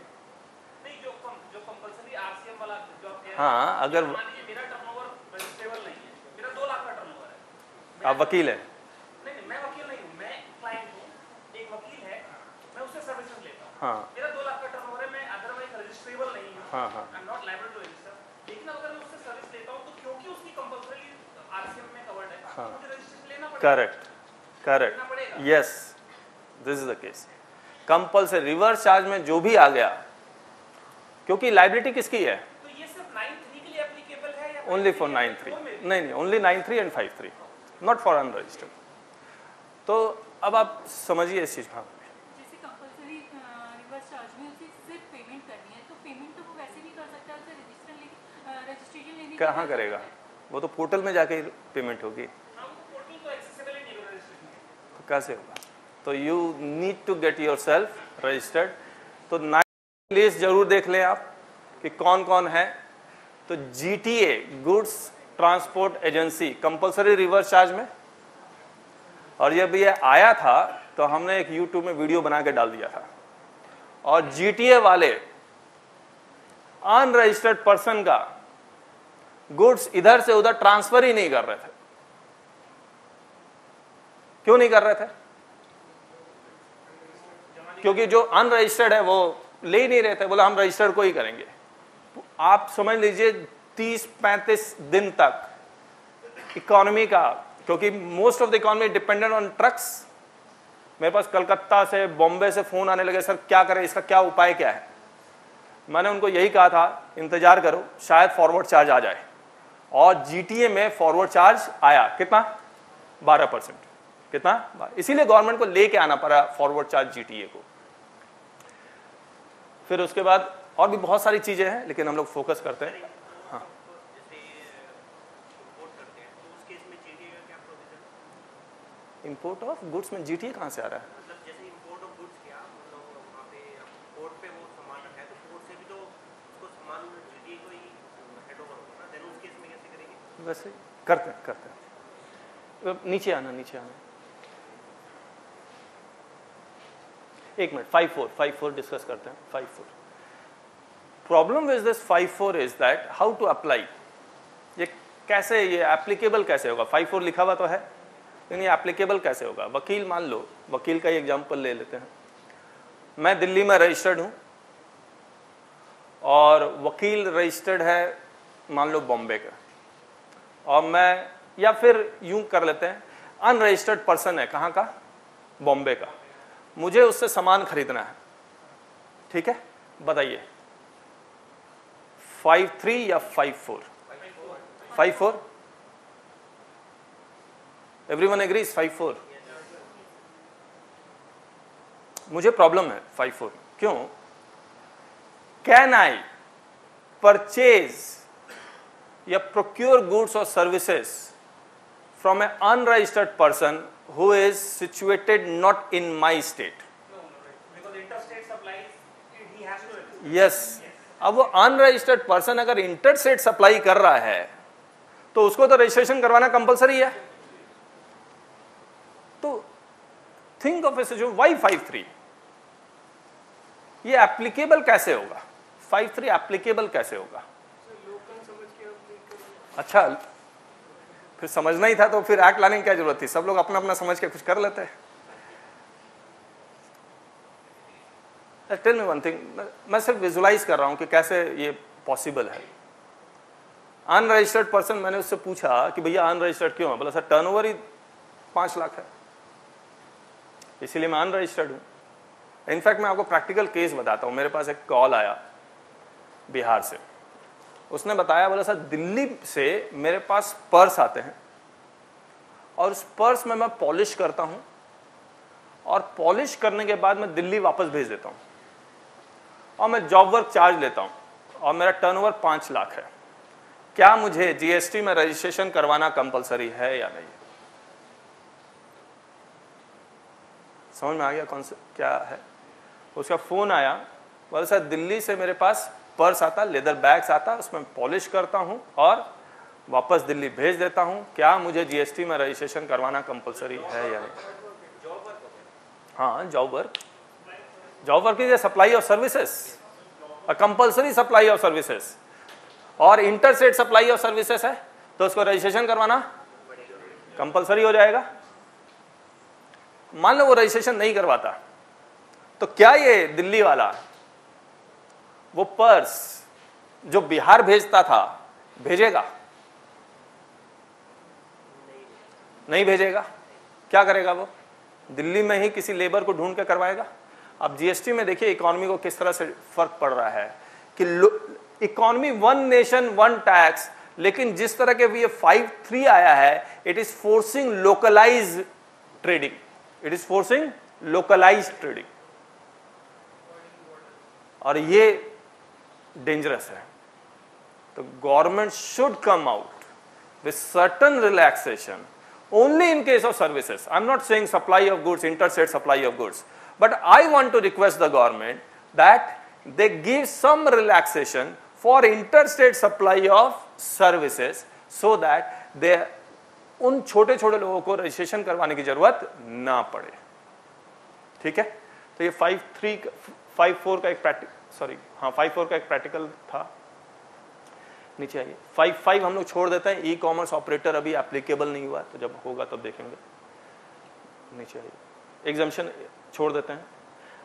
हाँ अगर आप वकील है? मैं वकील नहीं हूँ मैं क्लाइंट हूँ वकील है मैं उससे सर्विसेज़ लेता हूँ। हाँ। मेरा दो लाख का टर्नओवर है मैं अदरवाइज़ रजिस्ट्रेबल नहीं हूँ हाँ हाँ। I am not liable to register लेकिन अगर मैं उससे सर्विस लेता हूँ तो क्योंकि उसकी कंपलसरी आरसीएम में कवर्ड है हाँ। मुझे रजिस्ट्रेशन लेना पड़ेगा। Correct correct yes this is the case compulsory reverse charge में जो भी आ गया क्योंकि लाइबिलिटी किसकी है तो ये सिर्फ़ 93 के लिए है ओनली फॉर 93 नहीं नहीं only 93 and 53 not for unregistered तो अब आप समझिए इस चीज़ हाँ है तो तो है कहाँ करेगा। है। वो तो पोर्टल में जाके पेमेंट होगी। तो कैसे होगा? तो you need to get yourself registered तो नाइन लिस्ट ज़रूर देख लें आप कि कौन कौन है। तो G T A goods transport agency compulsory reverse charge में। और जब ये आया था तो हमने एक यूट्यूब में वीडियो बना के डाल दिया था। और जीटीए वाले अनरजिस्टर्ड पर्सन का गुड्स इधर से उधर ट्रांसफ़र ही नहीं कर रहे थे। क्यों नहीं कर रहे थे? क्योंकि जो अनरजिस्टर्ड है, वो ले ही नहीं रहे थे, बोला हम रजिस्टर्ड को ही करेंगे। आप समझ लीजिए 30-35 दिन तक इकोनॉमी का, क्योंकि most of the economy dependent on trucks मेरे पास कलकत्ता से, बॉम्बे से फ़ोन आने लगे, सर, क्या करें? इसका क्या उपाय क्या है? मैंने उनको यही कहा था, इंतज़ार करो, शायद फॉरवर्ड चार्ज आ जाए। और जीटीए में फॉरवर्ड चार्ज आया, कितना? 12 परसेंट। कितना? इसीलिए गवर्नमेंट को लेके आना पड़ा फॉरवर्ड चार्ज जीटीए को। फिर उसके बाद और भी बहुत सारी चीज़ें हैं लेकिन हम लोग फोकस करते हैं। हाँ। इंपोर्ट ऑफ़ गुड्स में जीटीए कहाँ से आ रहा है? मतलब मतलब तो तो करेंगे? वैसे करते हैं करते हैं। नीचे आना नीचे आना। एक minute five four five four discuss करते हैं five four problem with this five four is that how to apply ये कैसे, ये एप्लीकेबल कैसे होगा? फाइव फोर लिखा हुआ तो है, लेकिन ये एप्लीकेबल कैसे होगा? वकील मान लो, वकील का ही एग्ज़ाम्पल ले लेते हैं। मैं दिल्ली में रजिस्टर्ड हूँ, और वकील रजिस्टर्ड है, मान लो बॉम्बे का। और मैं, या फिर यूँ कर लेते हैं अनरजिस्टर्ड पर्सन है, कहाँ का? बॉम्बे का। मुझे उससे सामान खरीदना है। ठीक है? बताइए। फाइव थ्री या five four five four every one agrees five four मुझे प्रॉब्लम है फाइव फोर क्यों? कैन आई परचेज या प्रोक्योर गुड्स और services from a unregistered person who is situated not in my state? Because interstate supplies he has to yes. अब वो अनरजिस्टर्ड पर्सन अगर इंटर स्टेट सप्लाई कर रहा है तो उसको तो रजिस्ट्रेशन करवाना कंपलसरी है। तो think of a why five three ये एप्लीकेबल कैसे होगा? फाइव थ्री एप्लीकेबल कैसे होगा? अच्छा फिर समझना ही था तो फिर एक्ट लाने की क्या ज़रूरत थी? सब लोग अपना अपना समझ के कुछ कर लेते हैं। टेल मी वन थिंग मैं सिर्फ़ विजुलाइज कर रहा हूँ कि कैसे ये पॉसिबल है। अनरजिस्टर्ड पर्सन मैंने उससे पूछा कि भैया अनरजिस्टर्ड क्यों है? बोला, सर टर्नओवर ही पाँच लाख है। इसीलिए मैं अनरजिस्टर्ड हूँ। इनफैक्ट मैं आपको प्रैक्टिकल केस बताता हूँ। मेरे पास एक कॉल आया बिहार से। उसने बताया, बोला, सर, दिल्ली से मेरे पास पर्स आते हैं। और उस पर्स में मैं पॉलिश करता हूँ और पॉलिश करने के बाद मैं दिल्ली वापस भेज देता हूँ। और मैं जॉब वर्क चार्ज लेता हूँ और मेरा टर्नओवर पाँच लाख है। क्या मुझे जीएसटी में रजिस्ट्रेशन करवाना कंपलसरी है या नहीं? समझ में आ गया कौन सा क्या है? उसका फ़ोन आया बोला सर दिल्ली से मेरे पास पर्स आता लेदर बैग्स आता उसमें पॉलिश करता हूँ और वापस दिल्ली भेज देता हूँ। क्या मुझे जीएसटी में रजिस्ट्रेशन करवाना कंपलसरी है या नहीं? हाँ job work job work is a supply of services uh compulsory supply of services और inter state supply of services है तो उसको रजिस्ट्रेशन करवाना कंपलसरी हो जाएगा। मान लो वो रजिस्ट्रेशन नहीं करवाता तो क्या ये दिल्ली वाला, वो पर्स जो बिहार भेजता था, भेजेगा? नहीं भेजेगा। क्या करेगा वो? दिल्ली में ही किसी लेबर को ढूंढ के करवाएगा? अब जीएसटी में देखिए इकोनॉमी को किस तरह से फ़र्क पड़ रहा है कि economy one nation one tax लेकिन जिस तरह के ये फाइव थ्री आया है it is forcing localise trading it is forcing localise trading और ये डेंजरस है। तो government should come out with certain relaxation only in case of services. I'm not saying supply of goods, interstate supply of goods. But i want to request the government that they give some relaxation for interstate supply of services so that they, उन छोटे छोटे लोगों को रजिस्ट्रेशन करवाने की ज़रूरत ना पड़े। ठीक है? तो ये फाइव थ्री फाइव फोर का एक प्रैक्टिक सॉरी हाँ फाइव फोर का एक प्रैक्टिकल था। नीचे आइए। फाइव फाइव हम लोग छोड़ देते हैं। ई कॉमर्स ऑपरेटर अभी एप्लीकेबल नहीं हुआ तो जब होगा तब देखेंगे। नीचे आइए। एग्जामेशन छोड़ देते हैं।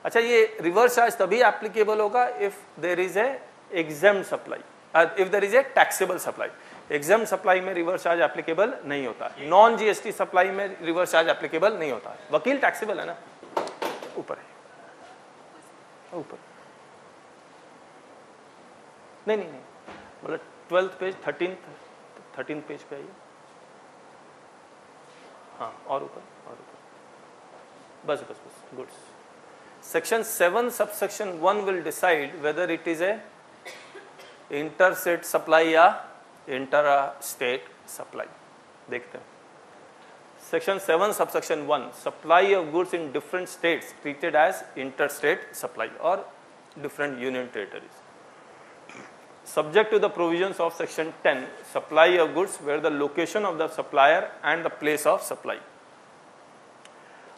अच्छा ये रिवर्स चार्ज तभी एप्लीकेबल होगा if there is a exempt supply if there is a taxable supply exempt supply में रिवर्स चार्ज एप्लीकेबल नहीं होता। नॉन जीएसटी सप्लाई में रिवर्स चार्ज एप्लीकेबल नहीं होता। वकील टैक्सेबल है ना? ऊपर है। ऊपर। नहीं नहीं नहीं। मतलब twelfth page thirteen thirteen page पे आइए। हाँ और ऊपर और ऊपर। बस बस बस। Section seven sub section one will decide whether it is a inter supply या स्टेट सप्लाई देखते हैं। Section seven sub section supply of goods in different states treated as inter supply और different union territories subject to the provisions of section 10 supply of goods where the location of the supplier and the place of supply.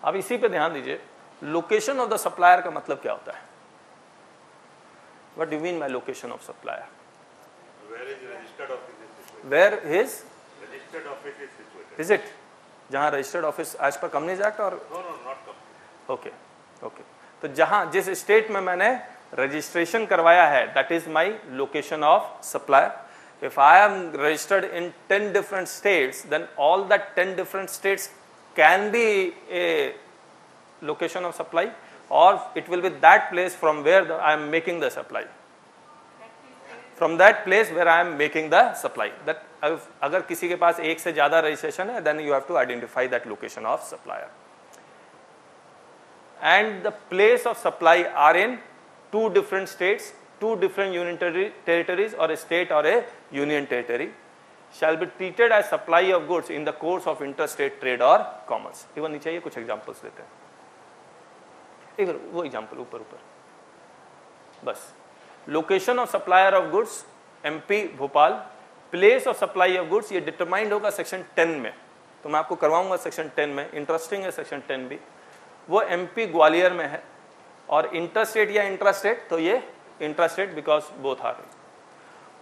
अब इसी पे ध्यान दीजिए। लोकेशन ऑफ़ द सप्लायर का मतलब क्या होता है what you mean my location of supplier? Where his is situated. Is it जहाँ registered office as per companies act और. ओके ओके तो जहाँ जिस स्टेट में मैंने रजिस्ट्रेशन करवाया है that is my location of supplier if I am registered in 10 different states then all that 10 different states can be a location of supply or it will be that place from where the, I am making the supply from that place where I am making the supply that if, अगर किसी के पास एक से ज्यादा रजिस्ट्रेशन है then you have to identify that location of supplier and the place of supply are in two different states two different union terri- territories or a state or a union territory shall be treated as supply of goods in the course of interstate trade or commerce even नीचे ये कुछ examples देते हैं इधर वो एग्ज़ाम्पल ऊपर ऊपर। बस। Location of supplier of goods MP Bhopal place of supply of goods ये डिटरमाइंड होगा सेक्शन 10 में। तो मैं आपको करवाऊँगा सेक्शन 10 में। इंटरेस्टिंग है सेक्शन 10 भी। वो एमपी ग्वालियर में है। और इंटरस्टेट या इंट्रास्टेट तो ये इंट्रास्टेट बिकॉज़ बोथ आर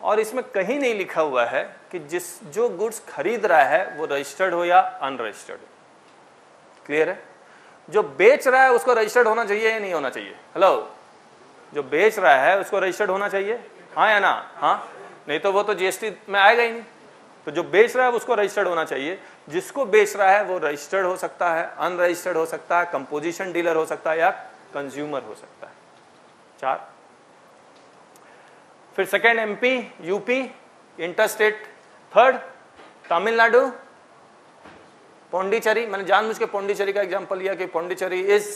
और इसमें कहीं नहीं लिखा हुआ है कि जिस, जो गुड्स खरीद रहा है, वो रजिस्टर्ड हो या अनरजिस्टर्ड क्लियर है? जो बेच रहा है उसको रजिस्टर्ड होना चाहिए या नहीं होना चाहिए? हेलो जो बेच रहा है उसको रजिस्टर्ड होना चाहिए? हाँ या ना? हाँ? नहीं तो वो तो जीएसटी में आएगा ही नहीं। तो जो बेच रहा है उसको रजिस्टर्ड होना चाहिए। जिसको बेच रहा है वो रजिस्टर्ड हो सकता है अनरजिस्टर्ड हो सकता है कंपोजिशन डीलर हो सकता है या कंज्यूमर हो सकता है। चार। फिर second MP UP interstate third Tamil Nadu Pondicherry मैंने जानबूझ के पौंडीचेरी का एग्जांपल लिया कि Pondicherry is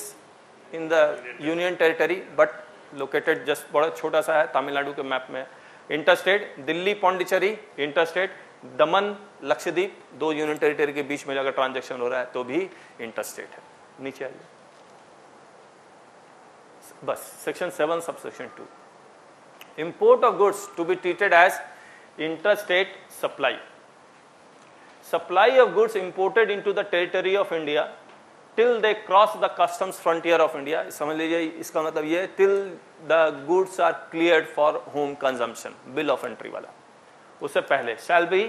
in the union territory but located just बड़ा छोटा सा है, तमिलनाडु के मैप में। इंटरस्टेट दिल्ली पौंडीचेरी इंटरस्टेट दमन, लक्षद्वीप, दो यूनियन टेरिटरी के बीच में अगर ट्रांजेक्शन हो रहा है तो भी इंटरस्टेट है। नीचे आइए। बस section seven sub section two import of goods to be treated as interstate supply supply of goods imported into the territory of india till they cross the customs frontier of india समझ लीजिए इसका मतलब ये till the goods are cleared for home consumption bill of entry वाला उससे पहले shall be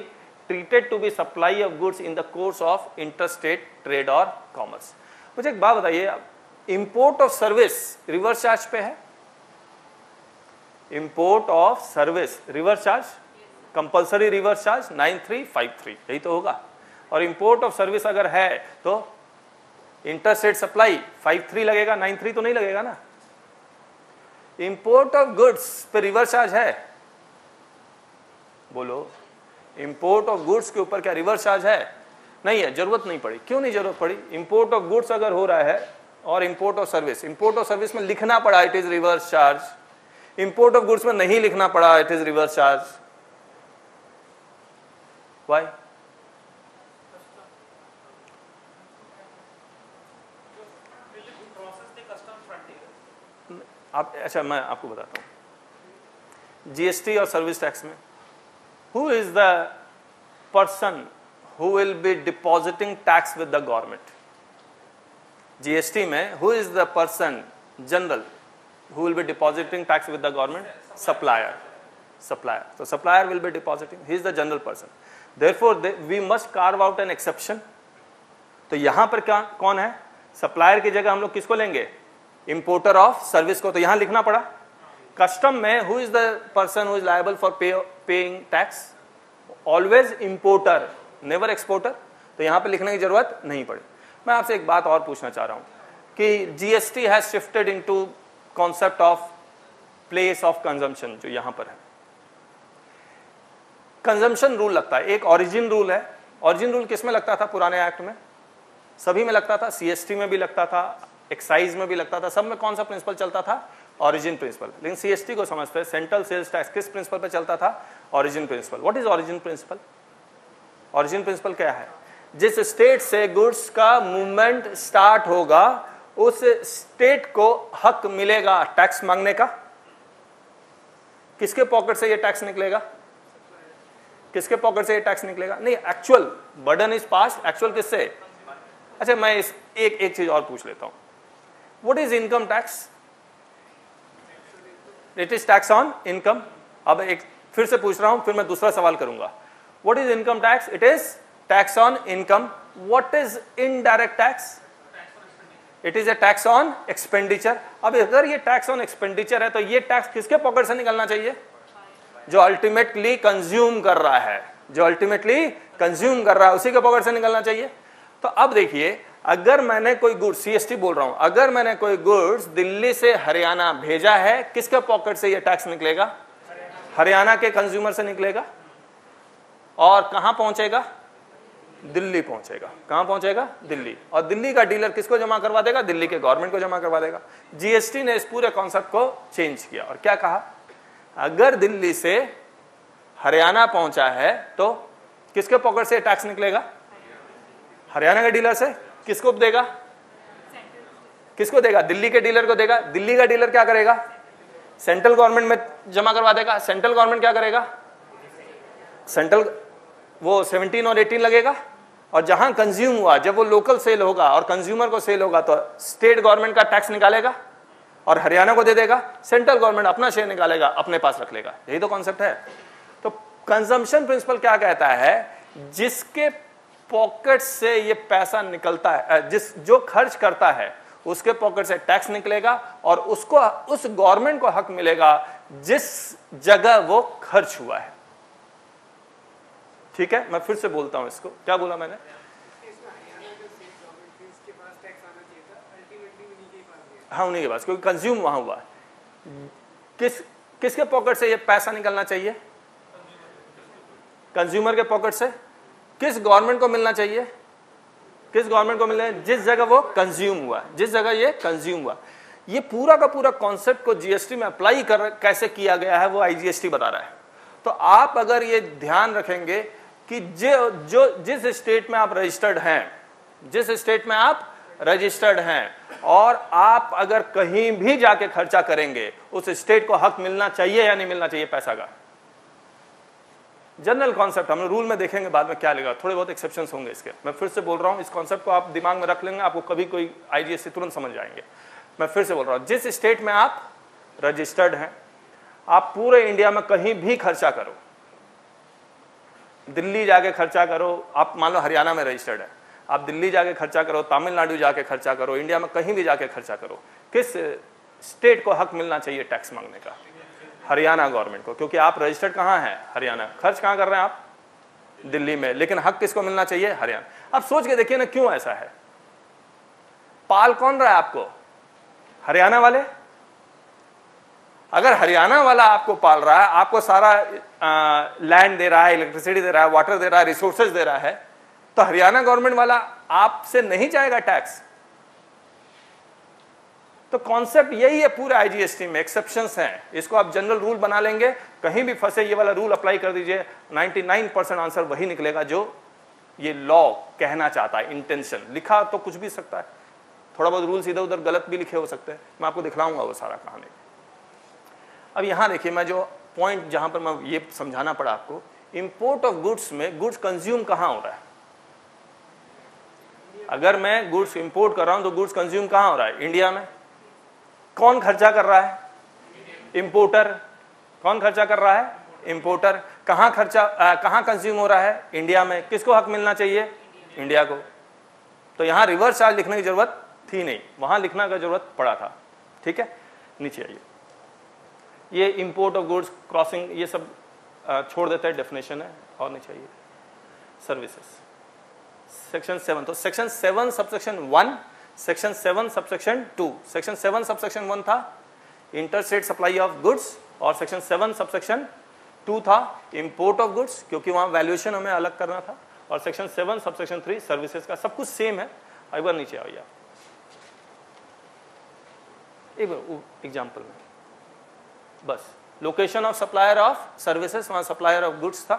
treated to be supply of goods in the course of interstate trade or commerce मुझे एक बात बताइए import of service reverse charge पे है import of service reverse charge compulsory reverse charge 9353 यही तो होगा। और इंपोर्ट ऑफ़ सर्विस अगर है तो इंटरस्टेट सप्लाई 53 लगेगा 93 तो नहीं लगेगा ना। इंपोर्ट ऑफ़ गुड्स पे रिवर्स चार्ज है। बोलो इंपोर्ट ऑफ़ गुड्स के ऊपर क्या रिवर्स चार्ज है? नहीं है, ज़रूरत नहीं पड़ी। क्यों नहीं ज़रूरत पड़ी? इंपोर्ट ऑफ़ गुड्स अगर हो रहा है, और import of service import of service में लिखना पड़ा it is reverse charge import of goods में नहीं लिखना पड़ा it is reverse charge Why? आप अच्छा मैं आपको बताता हूँ। जीएसटी और सर्विस टैक्स में who is the person who will be depositing tax with the government GST में who is the person general who will be depositing tax with the government supplier supplier तो supplier will be depositing he is the general person Therefore, they, we must carve out an तो यहाँ पर क्या कौन है? सप्लायर की जगह हम लोग किसको लेंगे? इंपोर्टर ऑफ़ सर्विस को। तो यहाँ लिखना पड़ा। कस्टम में who is the person who is liable for paying tax always importer never exporter तो यहाँ पर लिखने की ज़रूरत नहीं पड़ी। मैं आपसे एक बात और पूछना चाह रहा हूँ कि GST has shifted into concept of place of consumption जो यहाँ पर है। कंजम्पशन रूल लगता है। एक ओरिजिन रूल है। ओरिजिन रूल किसमें लगता था पुराने एक्ट में? सभी में लगता था। सीएसटी में भी लगता था। एक्साइज में भी लगता था। सब में कौन सा प्रिंसिपल चलता था? ओरिजिन प्रिंसिपल लेकिन सीएसटी को समझते हैं। सेंट्रल सेल्स टैक्स किस प्रिंसिपल पे चलता था? Origin principle what is origin principle origin principle क्या है? जिस स्टेट से गुड्स का मूवमेंट स्टार्ट होगा, उस स्टेट को हक मिलेगा टैक्स मांगने का। किसके पॉकेट से ये टैक्स निकलेगा? किसके पॉकेट से ये टैक्स निकलेगा? नहीं actual burden is pass actual किससे? अच्छा मैं इस एक एक चीज़ और पूछ लेता हूँ। What is income tax it is tax on income अब एक फिर से पूछ रहा हूँ, फिर मैं दूसरा सवाल करूँगा। What is income tax it is tax on income what is indirect tax it is a tax on expenditure अब अगर ये टैक्स ऑन एक्सपेंडिचर है तो ये टैक्स किसके पॉकेट से निकलना चाहिए? जो अल्टीमेटली कंज्यूम कर रहा है, जो अल्टीमेटली कंज्यूम कर रहा है, उसी के पॉकेट से निकलना चाहिए। तो अब देखिए, अगर मैंने कोई गुड्स सीएसटी बोल रहा हूँ, अगर मैंने कोई गुड्स दिल्ली से हरियाणा भेजा है, किसके पॉकेट से ये टैक्स निकलेगा? हरियाणा के कंज्यूमर से निकलेगा। और कहाँ पहुंचेगा? दिल्ली पहुंचेगा। कहाँ पहुंचेगा? दिल्ली। और दिल्ली का डीलर किसको जमा करवा देगा? दिल्ली के गवर्नमेंट को जमा करवा देगा। जीएसटी ने इस पूरे कॉन्सेप्ट को चेंज किया। और क्या कहा? अगर दिल्ली से हरियाणा पहुँचा है तो किसके पॉकेट से टैक्स निकलेगा? हरियाणा के डीलर से किसको देगा? किसको देगा? दिल्ली के डीलर को देगा। दिल्ली का डीलर क्या करेगा? सेंट्रल गवर्नमेंट में जमा करवा देगा। सेंट्रल गवर्नमेंट क्या करेगा? सेंट्रल, वो 17 और 18 लगेगा। और जहाँ कंज्यूम हुआ, जब वो लोकल सेल होगा और कंज्यूमर को सेल होगा तो स्टेट गवर्नमेंट का टैक्स निकालेगा। और हरियाणा को दे देगा सेंट्रल गवर्नमेंट अपना शेयर निकालेगा, अपने पास रख लेगा। यही तो कॉन्सेप्ट है। तो कंजम्पशन प्रिंसिपल क्या कहता है? जिसके पॉकेट से ये पैसा निकलता है जिस, जो खर्च करता है, उसके पॉकेट से टैक्स निकलेगा और उसको, उस गवर्नमेंट को हक मिलेगा जिस जगह वो खर्च हुआ है। ठीक है? मैं फिर से बोलता हूँ इसको। क्या बोला मैंने? हाँ उन्हीं के पास, क्योंकि कंज्यूम वहाँ हुआ किस, किसके पॉकेट से ये पैसा निकलना चाहिए? कंज्यूमर के पॉकेट से? किस गवर्नमेंट को मिलना चाहिए? किस गवर्नमेंट को मिलना है जिस जगह वो कंज्यूम हुआ जिस जगह ये कंज्यूम हुआ ये पूरा का पूरा कॉन्सेप्ट को जीएसटी में अप्लाई कर, कैसे किया गया है, वो आईजीएसटी बता रहा है। तो आप अगर ये ध्यान रखेंगे कि जो जो, जिस स्टेट में आप रजिस्टर्ड हैं, जिस स्टेट में आप रजिस्टर्ड हैं। और आप अगर कहीं भी जाके खर्चा करेंगे, उस स्टेट को हक मिलना चाहिए या नहीं मिलना चाहिए पैसा का? जनरल कॉन्सेप्ट हम रूल में देखेंगे, बाद में क्या लेगा? थोड़े बहुत एक्सेप्शन होंगे इसके। मैं फिर से बोल रहा हूँ, इस कॉन्सेप्ट को आप दिमाग में रख लेंगे, आपको कभी कोई आईजीएससी तुरंत समझ जाएँगे। मैं फिर से बोल रहा हूँ, जिस स्टेट में आप रजिस्टर्ड हैं, आप पूरे इंडिया में कहीं भी खर्चा करो। दिल्ली जाके खर्चा करो, आप मान लो हरियाणा में रजिस्टर्ड है। आप दिल्ली जाके खर्चा करो, तमिलनाडु जाके खर्चा करो, इंडिया में कहीं भी जाके खर्चा करो, किस स्टेट को हक मिलना चाहिए टैक्स मांगने का? हरियाणा गवर्नमेंट को, क्योंकि आप रजिस्टर्ड कहाँ हैं? हरियाणा। खर्च कहाँ कर रहे हैं आप? दिल्ली में। लेकिन हक किसको मिलना चाहिए? हरियाणा। आप सोच के देखिए ना, क्यों ऐसा है? पाल कौन रहा है आपको? हरियाणा वाले? अगर हरियाणा वाला आपको पाल रहा है, आपको सारा लैंड दे रहा है इलेक्ट्रिसिटी दे रहा है वाटर दे रहा है रिसोर्सेज दे रहा है तो हरियाणा गवर्नमेंट वाला आपसे नहीं जाएगा टैक्स। तो कॉन्सेप्ट यही है, पूरे आईजीएसटी में एक्सेप्शन हैं। इसको आप जनरल रूल बना लेंगे, कहीं भी फंसे, ये वाला रूल अप्लाई कर दीजिए। 99 परसेंट आंसर वही निकलेगा जो ये लॉ कहना चाहता है इंटेंशन लिखा तो कुछ भी सकता है। थोड़ा बहुत रूल्स इधर उधर गलत भी लिखे हो सकते हैं। मैं आपको दिखलाऊँगा वो सारा कहानी। अब यहाँ देखिए, मैं जो पॉइंट जहाँ पर मैं ये समझाना पड़ा आपको इंपोर्ट ऑफ़ गुड्स में गुड्स कंज्यूम कहाँ हो रहा है? अगर मैं गुड्स इंपोर्ट कर रहा हूँ तो गुड्स कंज्यूम कहाँ हो रहा है? इंडिया में। कौन खर्चा कर रहा है? इंपोर्टर कौन खर्चा कर रहा है? इंपोर्टर कहाँ खर्चा कहाँ कंज्यूम हो रहा है? इंडिया में। किसको हक मिलना चाहिए? इंडिया को। तो यहाँ रिवर्स चार्ज लिखने की ज़रूरत थी नहीं। वहाँ लिखना का ज़रूरत पड़ा था। ठीक है? नीचे आइए। ये इंपोर्ट ऑफ़ गुड्स क्रॉसिंग ये सब छोड़ देता हैं डेफिनेशन है, और नहीं चाहिए सर्विसेज़ सेक्शन सेवन तो section seven subsection one section seven subsection two section seven subsection one था इंटरस्टेट सप्लाई ऑफ़ गुड्स और सेक्शन सेवन सबसेक्शन टू था इंपोर्ट ऑफ़ गुड्स क्योंकि वहाँ वैल्यूएशन हमें अलग करना था। और section seven subsection three services का सब कुछ सेम है। एक बार नीचे आप एक बार एग्ज़ाम्पल में। बस। Location of supplier of services वहाँ सप्लायर ऑफ़ गुड्स था।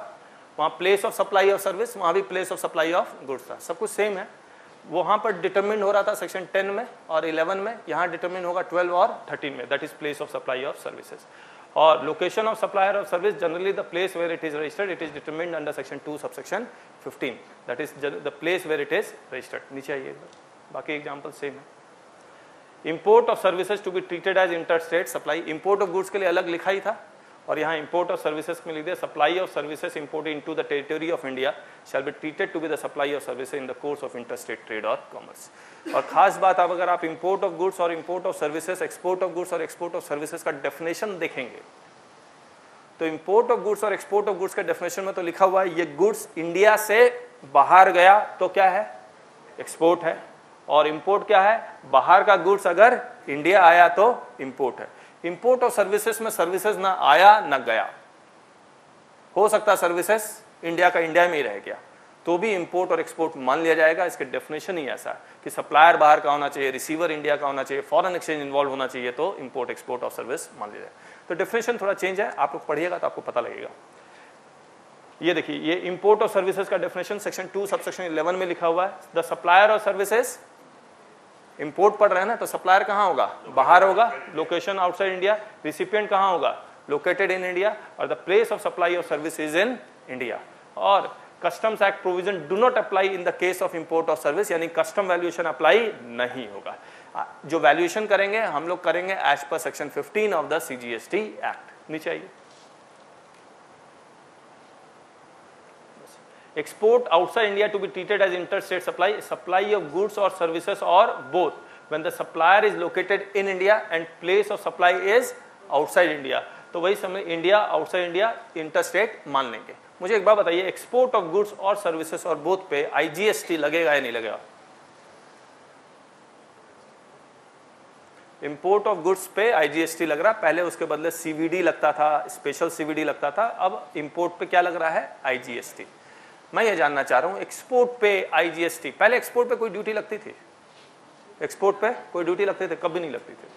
वहाँ place of supply of service वहाँ भी place of supply of goods था। सब कुछ सेम है। वहाँ पर डिटर्मिन हो रहा था सेक्शन 10 में और 11 में। यहाँ डिटर्मिन होगा 12 और 13 में। That is place of supply of services और location of supplier of service generally the place where it is registered it is determine under section two sub section fifteen that is the place where it is registered नीचे आइए बाकी एग्ज़ाम्पल सेम है। Import of services to be treated as inter state supply import of goods के लिए अलग लिखा ही था। और यहाँ इंपोर्ट ऑफ़ सर्विसेज़ में लिख दिया supply of services import in to the territory of India shall be treated to be the supply of services in the course of inter state trade और कॉमर्स और खास बात अब अगर आप इंपोर्ट ऑफ़ गुड्स और import of services export of goods और एक्सपोर्ट ऑफ़ सर्विसेज़ का डेफिनेशन देखेंगे तो इंपोर्ट ऑफ़ गुड्स और एक्सपोर्ट ऑफ़ गुड्स का डेफिनेशन में तो लिखा हुआ है, ये गुड्स इंडिया से बाहर गया तो क्या है? एक्सपोर्ट है। और इंपोर्ट क्या है? बाहर का गुड्स अगर इंडिया आया तो इंपोर्ट है। इंपोर्ट और सर्विसेज़ में सर्विसेज़ ना आया, ना गया। हो सकता सर्विसेज़ इंडिया का इंडिया में ही रह गया। तो भी इंपोर्ट और एक्सपोर्ट मान लिया जाएगा, इसके डेफिनेशन ही ऐसा है कि सप्लायर बाहर का होना चाहिए रिसीवर इंडिया का होना चाहिए फॉरेन एक्सचेंज इन्वॉल्व होना चाहिए तो इंपोर्ट एक्सपोर्ट ऑफ़ सर्विस मान लिया जाए। तो डेफिनेशन थोड़ा चेंज है, आप लोग पढ़िएगा तो आपको पता लगेगा। ये देखिए, ये इंपोर्ट ऑफ़ सर्विसेज़ का definition section two sub section eleven में लिखा हुआ है। The supplier of services import पड़ रहे हैं ना तो सप्लायर कहाँ होगा? बाहर होगा। लोकेशन आउटसाइड इंडिया रिसिपियंट कहाँ होगा? लोकेटेड इन इंडिया और the place of supply of service is in India और customs act provision do not apply in the case of import of service यानी कस्टम वैल्यूएशन अप्लाई नहीं होगा। जो वैल्यूएशन करेंगे, हम लोग करेंगे as per section 15 of the CGST act नीचे आइए। Export outside India to be treated as interstate supply, supply of goods or services or both. When the supplier is located in India and place of supply is outside India. तो वही समय इंडिया आउटसाइड इंडिया इंटरस्टेट मान लेंगे। मुझे एक बात बताइए एक्सपोर्ट ऑफ़ गुड्स और सर्विसेज़ और बोथ पे आईजीएसटी लगेगा या नहीं लगेगा? इंपोर्ट ऑफ़ गुड्स पे आईजीएसटी लग रहा पहले उसके बदले सीवीडी लगता था स्पेशल सीवीडी लगता था अब इंपोर्ट पे क्या लग रहा है? आईजीएसटी मैं ये जानना चाह रहा हूँ एक्सपोर्ट पे आईजीएसटी पहले एक्सपोर्ट पे कोई ड्यूटी लगती थी? एक्सपोर्ट पे कोई ड्यूटी लगती थी? कभी नहीं लगती थी।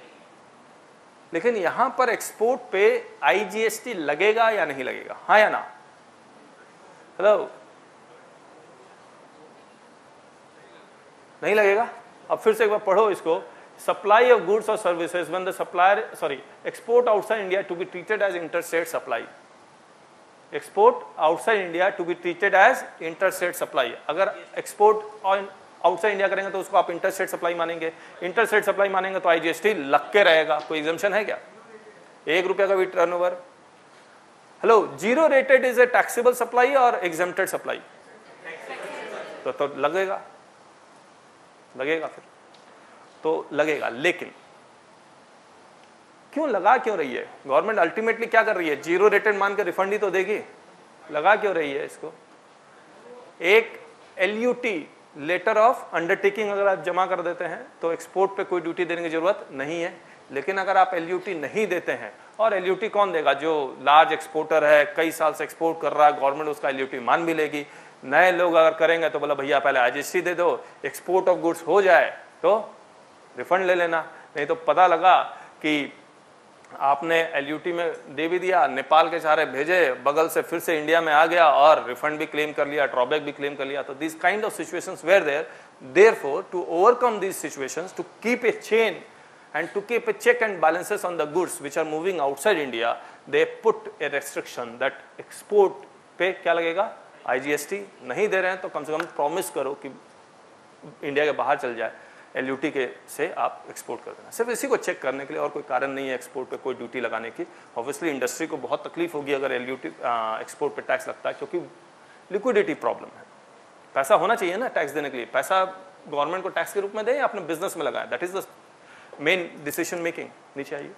लेकिन यहाँ पर एक्सपोर्ट पे आईजीएसटी लगेगा या नहीं लगेगा? हाँ या ना? हेलो नहीं लगेगा? अब फिर से एक बार पढ़ो इसको। सप्लाई ऑफ़ गुड्स और services the supplier sorry export outside India to be treated as interstate supply export outside India to be treated as interstate supply अगर एक्सपोर्ट आउटसाइड इंडिया करेंगे तो उसको आप इंटरस्टेट सप्लाई मानेंगे। इंटरस्टेट सप्लाई मानेंगे तो आईजीएसटी लग के रहेगा। कोई एग्जामेशन है क्या? एक रुपया का भी turnover hello zero rated is a taxable supply और एग्जामेटेड सप्लाई तो तो लगेगा। लगेगा फिर। तो लगेगा। लेकिन क्यों लगा क्यों रही है? गवर्नमेंट अल्टीमेटली क्या कर रही है? ज़ीरो रेटेड मान के रिफंड ही तो देगी। लगा क्यों रही है इसको? एक एलयूटी लेटर ऑफ़ अंडरटेकिंग अगर आप जमा कर देते हैं तो एक्सपोर्ट पे कोई ड्यूटी देने की ज़रूरत नहीं है। लेकिन अगर आप एलयूटी नहीं देते हैं, और एल कौन देगा? जो लार्ज एक्सपोर्टर है, कई साल से एक्सपोर्ट कर रहा है गवर्नमेंट उसका एल मान भी लेगी। नए लोग अगर करेंगे तो बोला, भैया, पहले आई दे दो एक्सपोर्ट ऑफ़ गुड्स हो जाए तो रिफंड ले लेना। नहीं तो पता लगा कि आपने एलयूटी में दे भी दिया नेपाल के चारे भेजे बगल से फिर से इंडिया में आ गया और रिफंड भी क्लेम कर लिया ड्रॉबैक भी क्लेम कर लिया। तो this kind of situations where there therefore to overcome these situations to keep a chain and to keep a check and balances on the goods which are moving outside India, they put a restriction that export पे क्या लगेगा? आईजीएसटी नहीं दे रहे हैं तो कम से कम प्रॉमिस करो कि इंडिया के बाहर चल जाए। एलयूटी के से आप एक्सपोर्ट कर देना। सिर्फ़ इसी को चेक करने के लिए और कोई कारण नहीं है एक्सपोर्ट पे कोई ड्यूटी लगाने की। ऑब्वियसली इंडस्ट्री को बहुत तकलीफ़ होगी अगर एलयूटी एक्सपोर्ट पे टैक्स लगता है क्योंकि लिक्विडिटी प्रॉब्लम है। पैसा होना चाहिए ना टैक्स देने के लिए। पैसा गवर्नमेंट को टैक्स के रूप में दें या अपने बिज़नेस में लगाएँ? That is the main decision making नीचे आइए।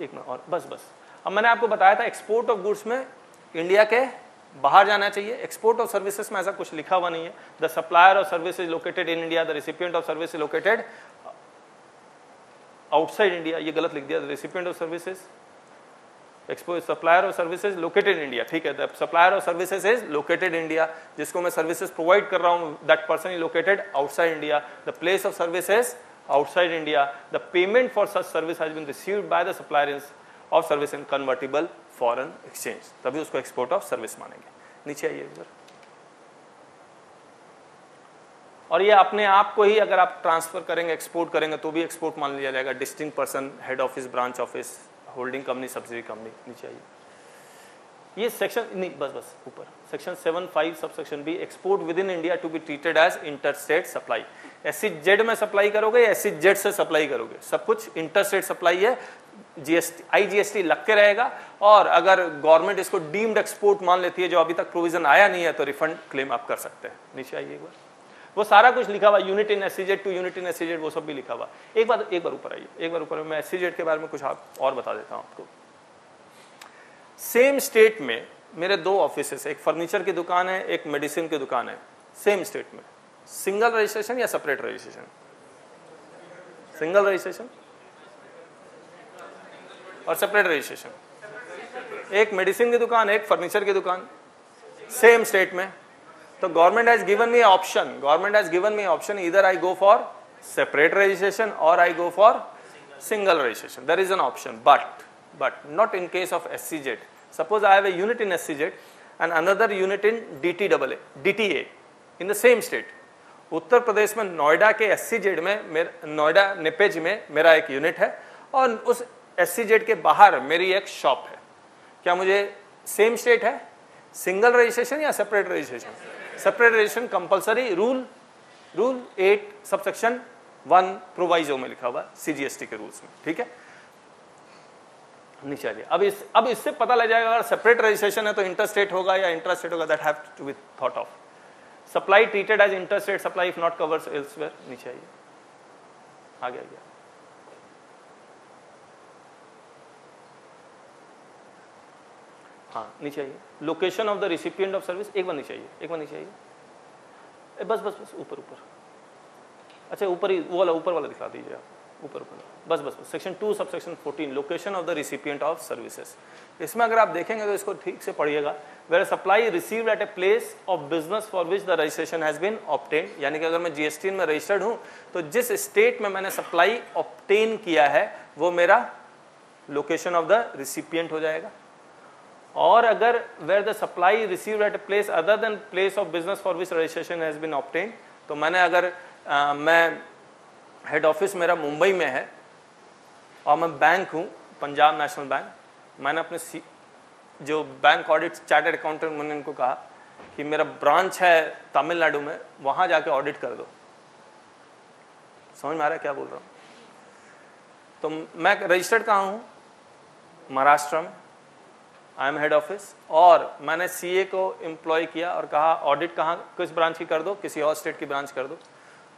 एक मिनट और, बस बस। अब मैंने आपको बताया था एक्सपोर्ट ऑफ़ गुड्स में इंडिया के बाहर जाना चाहिए। एक्सपोर्ट ऑफ़ सर्विसेज़ में ऐसा कुछ लिखा हुआ नहीं है। The supplier of services located in India the recipient of service located outside India ये गलत लिख दिया। The recipient of services export supplier of services located India ठीक है। Supplier of services is located India जिसको मैं सर्विसेज़ प्रोवाइड कर रहा हूँ that person is located outside India the place of services outside India, the payment for such service has been received by the supplier of service in convertible. Foreign exchange. तभी उसको export of service मानेंगे। नीचे आइए इधर। और ये अपने आप को ही अगर आप ट्रांसफ़र करेंगे एक्सपोर्ट करेंगे तो भी एक्सपोर्ट मान लिया जाएगा। Distinct person head office branch office holding company subsidiary company नीचे आइए। ये सेक्शन नहीं, बस बस, ऊपर। Section seven five sub section B export within India to be treated as interstate supply S में सप्लाई करोगे एस जेड से सप्लाई करोगे? सब कुछ इंटरस्टेट सप्लाई है जीएसटी आई जीएसटी लग के रहेगा। और अगर गवर्नमेंट इसको डीम्ड एक्सपोर्ट मान लेती है, जो अभी तक प्रोविज़न आया नहीं है तो रिफंड क्लेम आप कर सकते हैं। नीचे आइए एक बार। वो सारा कुछ लिखा हुआ, unit in SEZ to unit in SEZ वो सब भी लिखा हुआ। एक बार एक बार ऊपर आइए। एक बार ऊपर, मैं एसीजेड के बारे में कुछ आप और बता देता हूँ आपको। सेम स्टेट में मेरे दो ऑफ़िस एक फर्नीचर की दुकान है, एक मेडिसिन की दुकान है। सेम स्टेट में। सिंगल रजिस्ट्रेशन या सेपरेट रजिस्ट्रेशन सिंगल रजिस्ट्रेशन और सेपरेट रजिस्ट्रेशन एक मेडिसिन की दुकान, एक फर्नीचर की दुकान सेम स्टेट में। तो government has given me option government has given me option इधर I go for separate registration और I go for single registration there is an option but but not in case of S E Z suppose I have a unit in S E Z and another unit in D T double A D T A in the same state Uttar Pradesh में नोएडा के एस में नोएडा निपेज में मेरा एक यूनिट है और उस एससीजेड के बाहर मेरी एक शॉप है। क्या मुझे सेम स्टेट है? सिंगल रजिस्ट्रेशन या separate registration separate registration compulsory rule rule at subsection one proviso में लिखा हुआ सीजीएसटी के रूल्स में। ठीक है? नीचे आइए अब इस, अब इससे पता लग जाएगा, अगर सेपरेट रजिस्ट्रेशन है तो इंटरस्टेट होगा या इंटरस्टेट होगा that have to be thought of supply treated as interstate supply if not covers elsewhere नीचे आइए आगे आ हाँ नीचे आइए location of the recipient of service एक बार नीचे आइए एक बार नीचे आइए बस बस बस, ऊपर ऊपर। अच्छा ऊपर ही, वो वाला, ऊपर वाला दिखा दीजिए आप। ऊपर ऊपर। बस बस बस। Section two subsection fourteen location of the recipient of services इसमें अगर आप देखेंगे तो इसको ठीक से पढ़िएगा। Where supply received at a place of business for which the registration has been obtain यानी कि अगर मैं जीएसटी में रजिस्टर्ड हूँ तो जिस स्टेट में मैंने सप्लाई ऑप्टेन किया है, वो मेरा लोकेशन ऑफ़ द रिसिपियंट हो जाएगा। और अगर where the supply receive at place other than place of business for which registration has been obtain तो मैंने अगर आ, मैं हेड ऑफ़िस मेरा मुंबई में है और मैं बैंक हूँ पंजाब नेशनल बैंक मैंने अपने जो बैंक ऑडिट चार्टर्ड अकाउंटेंट मैंने उनको कहा कि मेरा ब्रांच है तमिलनाडु में वहाँ जाके ऑडिट कर दो। समझ में आ रहा है क्या बोल रहा हूँ? तो मैं रजिस्टर्ड कहाँ हूँ? महाराष्ट्र में। आई एम हेड ऑफ़िस और मैंने सीए को एम्प्लॉय किया और कहा ऑडिट कहाँ, किस ब्रांच की कर दो? किसी और स्टेट की ब्रांच कर दो.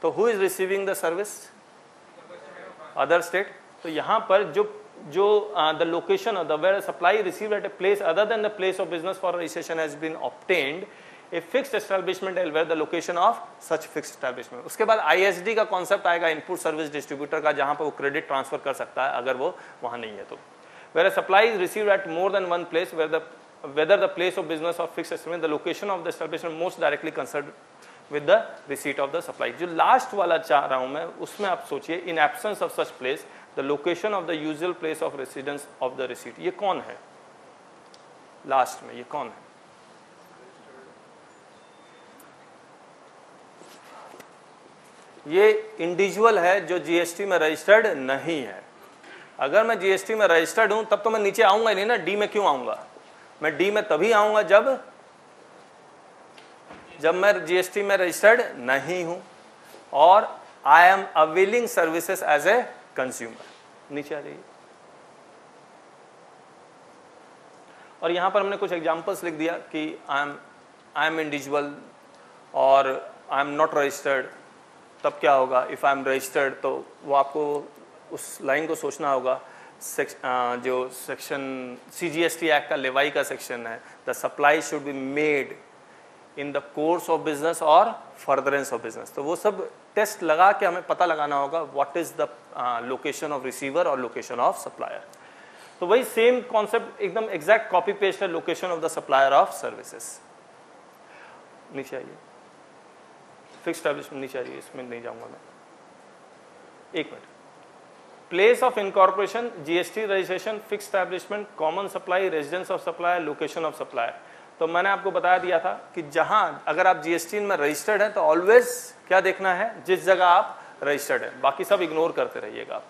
तो who is receiving the service other state तो यहाँ पर जो जो the location of the where supply receive at a place other than the place of business for registration has been obtained a fixed establishment where the location of such fix establishment उसके बाद आईएसडी का कॉन्सेप्ट आएगा इनपुट सर्विस डिस्ट्रीब्यूटर का, जहाँ पर वो क्रेडिट ट्रांसफ़र कर सकता है, अगर वो वहाँ नहीं है तो। Where supply is receive at more than one place where the whether the place of business or fixed estimate, the location of the establishment most directly concerned with the receipt of the supply जो लास्ट वाला चाह रहा हूँ मैं उसमें आप सोचिए in absence of such place the location of the usual place of residence of the receipt ये कौन है? लास्ट में ये कौन है? ये इंडिविजुअल है जो जीएसटी में रजिस्टर्ड नहीं है। अगर मैं जीएसटी में रजिस्टर्ड हूँ, तब तो मैं नीचे आऊँगा ही नहीं ना डी में क्यों आऊँगा? मैं डी में तभी आऊँगा जब जब मैं जीएसटी में रजिस्टर्ड नहीं हूँ। और I am availing services as a consumer नीचे आ जाइए। और यहाँ पर हमने कुछ एग्जांपल्स लिख दिया कि I am I am individual और आई एम नॉट रजिस्टर्ड तब क्या होगा? इफ़ आई एम रजिस्टर्ड तो वो आपको उस लाइन को सोचना होगा। सेक्श, आ, जो section C G S T act का लेवाई का सेक्शन है the supply should be made in the course of business और फर्दरेंस ऑफ़ बिज़नेस तो वो सब टेस्ट लगा के हमें पता लगाना होगा what is the location of receiver और लोकेशन ऑफ़ सप्लायर तो वही सेम कॉन्सेप्ट एकदम एग्जैक्ट कॉपी पेस्ट है location of the supplier of services नीचे आइए। फिक्स नीचे आइए इसमें नहीं जाऊँगा मैं। एक minute. Place of incorporation GST registration fix establishment common supply residence of supplier location of supplier तो मैंने आपको बता दिया था कि जहाँ अगर आप जीएसटी में रजिस्टर्ड हैं तो ऑलवेज क्या देखना है? जिस जगह आप रजिस्टर्ड है। बाकी सब इग्नोर करते रहिएगा आप।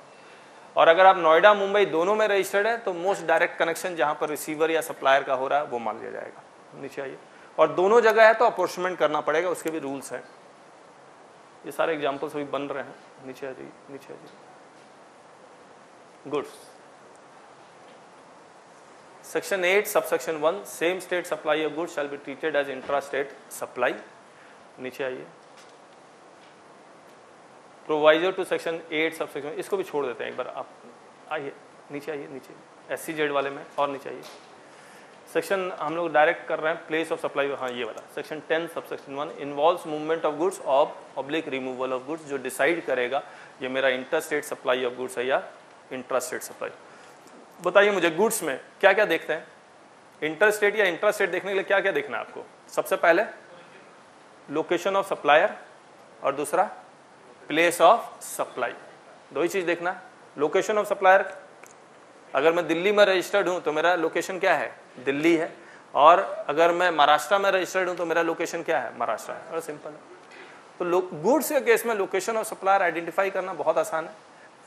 और अगर आप नोएडा, मुंबई दोनों में रजिस्टर्ड है तो मोस्ट डायरेक्ट कनेक्शन जहाँ पर रिसीवर या सप्लायर का हो रहा है, वो मान लिया जाएगा। नीचे आइए। और दोनों जगह है तो अपोर्चमेंट करना पड़ेगा, उसके भी रूल्स हैं। ये सारे एग्जाम्पल्स अभी बन रहे हैं। नीचे आ जाइए, नीचे आ जाइए। Goods Section 8, subsection 1, same state supply of goods shall be treated as intra-state supply. नीचे आइए। प्रोवाइजर टू सेक्शन 8 सबसेक्शन इसको भी छोड़ देते हैं एक बार आप। आइए नीचे आइए नीचे। एस जेड वाले में और नीचे आइए। सेक्शन हम लोग डायरेक्ट कर रहे हैं प्लेस ऑफ़ सप्लाई हाँ ये वाला। Section 10 subsection 1 involves movement of goods of public removal of goods जो डिसाइड करेगा ये मेरा inter state supply of goods है या इंट्रा स्टेट सप्लाई बताइए मुझे गुड्स में क्या क्या देखते हैं? इंटर स्टेट या इंट्रा स्टेट देखने के लिए क्या क्या देखना है आपको? सबसे पहले लोकेशन ऑफ़ सप्लायर और दूसरा प्लेस ऑफ़ सप्लाई दो ही चीज़ देखना। लोकेशन ऑफ़ सप्लायर अगर मैं दिल्ली में रजिस्टर्ड हूँ तो मेरा लोकेशन क्या है? दिल्ली है। और अगर मैं महाराष्ट्र में रजिस्टर्ड हूँ तो मेरा लोकेशन क्या है? महाराष्ट्र है। और सिंपल है। तो गुड्स के केस में लोकेशन ऑफ़ सप्लायर आइडेंटिफाई करना बहुत आसान है।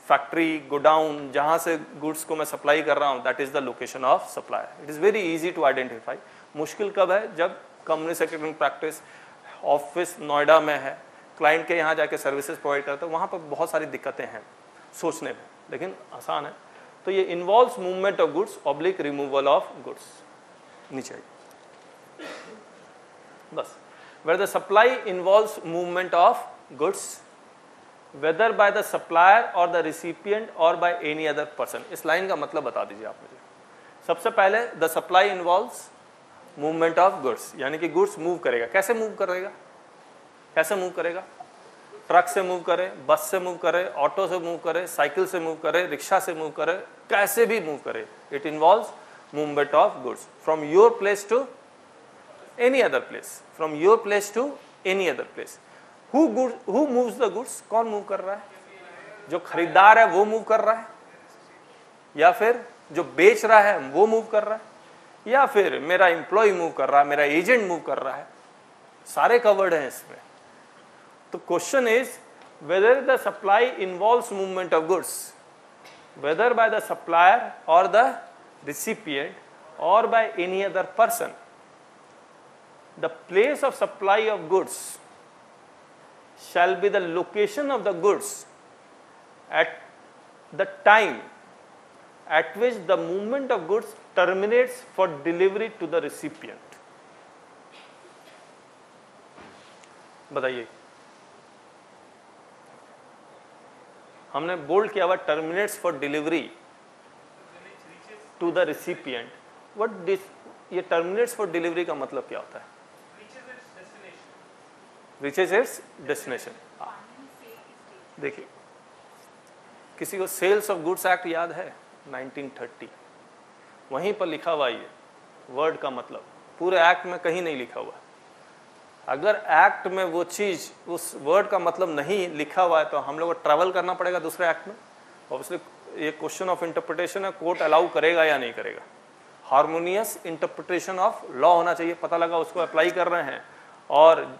फैक्ट्री गोडाउन जहाँ से गुड्स को मैं सप्लाई कर रहा हूँ that is the location of supply it is very easy to identify मुश्किल कब है? जब company secretary practice office Noida में है क्लाइंट के यहाँ जाके सर्विसेज़ प्रोवाइड करते हैं वहाँ पर बहुत सारी दिक्कतें हैं सोचने में, लेकिन आसान है। तो ये involve movement of goods oblique removal of goods नीचे बस। Where the supply involve movement of goods whether by the supplier और द रिसिपियंट और बाय एनी अदर पर्सन इस लाइन का मतलब बता दीजिए आप मुझे। सबसे पहले the supply involves movement of goods यानी कि गुड्स मूव करेगा। कैसे मूव करेगा? कैसे मूव करेगा? ट्रक से मूव करे बस से मूव करे ऑटो से मूव करे साइकिल से मूव करे रिक्शा से मूव करे, कैसे भी मूव करे। It involves movement of goods from your place to any other place from your place to any other place who moves the goods कौन मूव कर रहा है? जो खरीदार है, वो मूव कर रहा है? या फिर जो बेच रहा है, वो मूव कर रहा है? या फिर मेरा एम्प्लॉय मूव कर रहा है, मेरा एजेंट मूव कर रहा है? सारे कवर्ड हैं इसमें। तो question is whether the supply involve movement of goods whether by the supplier और द रिसिपियंट और by any other person the place of supply of goods shall be the location of the goods at the time at which the movement of goods terminates for delivery to the recipient. बताइए हमने बोल्ड किया हुआ terminates for delivery to the recipient what this ये टर्मिनेट्स फॉर डिलीवरी का मतलब क्या होता है रिचेज इट्स डेस्टिनेशन देखिए, किसी को सेल्स ऑफ़ गुड्स एक्ट याद है? 1930 वहीं पर लिखा हुआ ये वर्ड का मतलब। पूरे एक्ट में कहीं नहीं लिखा हुआ। अगर एक्ट में वो चीज़, उस वर्ड का मतलब नहीं लिखा हुआ है तो हम लोग को ट्रैवल करना पड़ेगा दूसरे एक्ट में। ऑब्वियसली ये क्वेश्चन ऑफ़ इंटरप्रिटेशन है कोर्ट अलाउ करेगा या नहीं करेगा। हारमोनियस इंटरप्रिटेशन ऑफ़ लॉ होना चाहिए। पता लगा उसको अप्लाई कर रहे हैं। और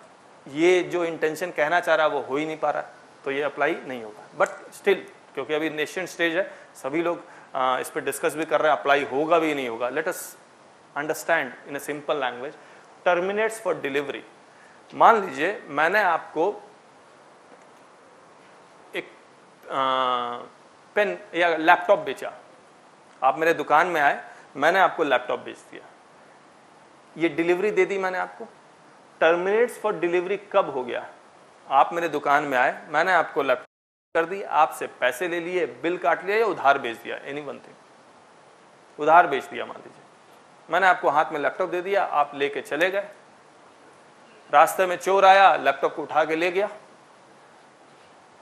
ये जो इंटेंशन कहना चाह रहा वो हो ही नहीं पा रहा तो ये अप्लाई नहीं होगा। बट स्टिल क्योंकि अभी नेशन स्टेज है सभी लोग आ, इस पर डिस्कस भी कर रहे हैं अप्लाई होगा भी नहीं होगा। Let us understand in a simple language terminates for delivery मान लीजिए मैंने आपको एक पेन या लैपटॉप बेचा। आप मेरे दुकान में आए मैंने आपको लैपटॉप बेच दिया। ये डिलीवरी दे दी मैंने आपको। टर्मिनेट्स फॉर डिलीवरी कब हो गया? आप मेरे दुकान में आए, मैंने आपको लैपटॉप कर दी, आपसे पैसे ले लिए, बिल काट लिया या उधार बेच दिया एनी वन थिंग उधार बेच दिया, मान लीजिए। मैंने आपको हाथ में लैपटॉप दे दिया, आप लेके चले गए। रास्ते में चोर आया लैपटॉप को उठा के ले गया।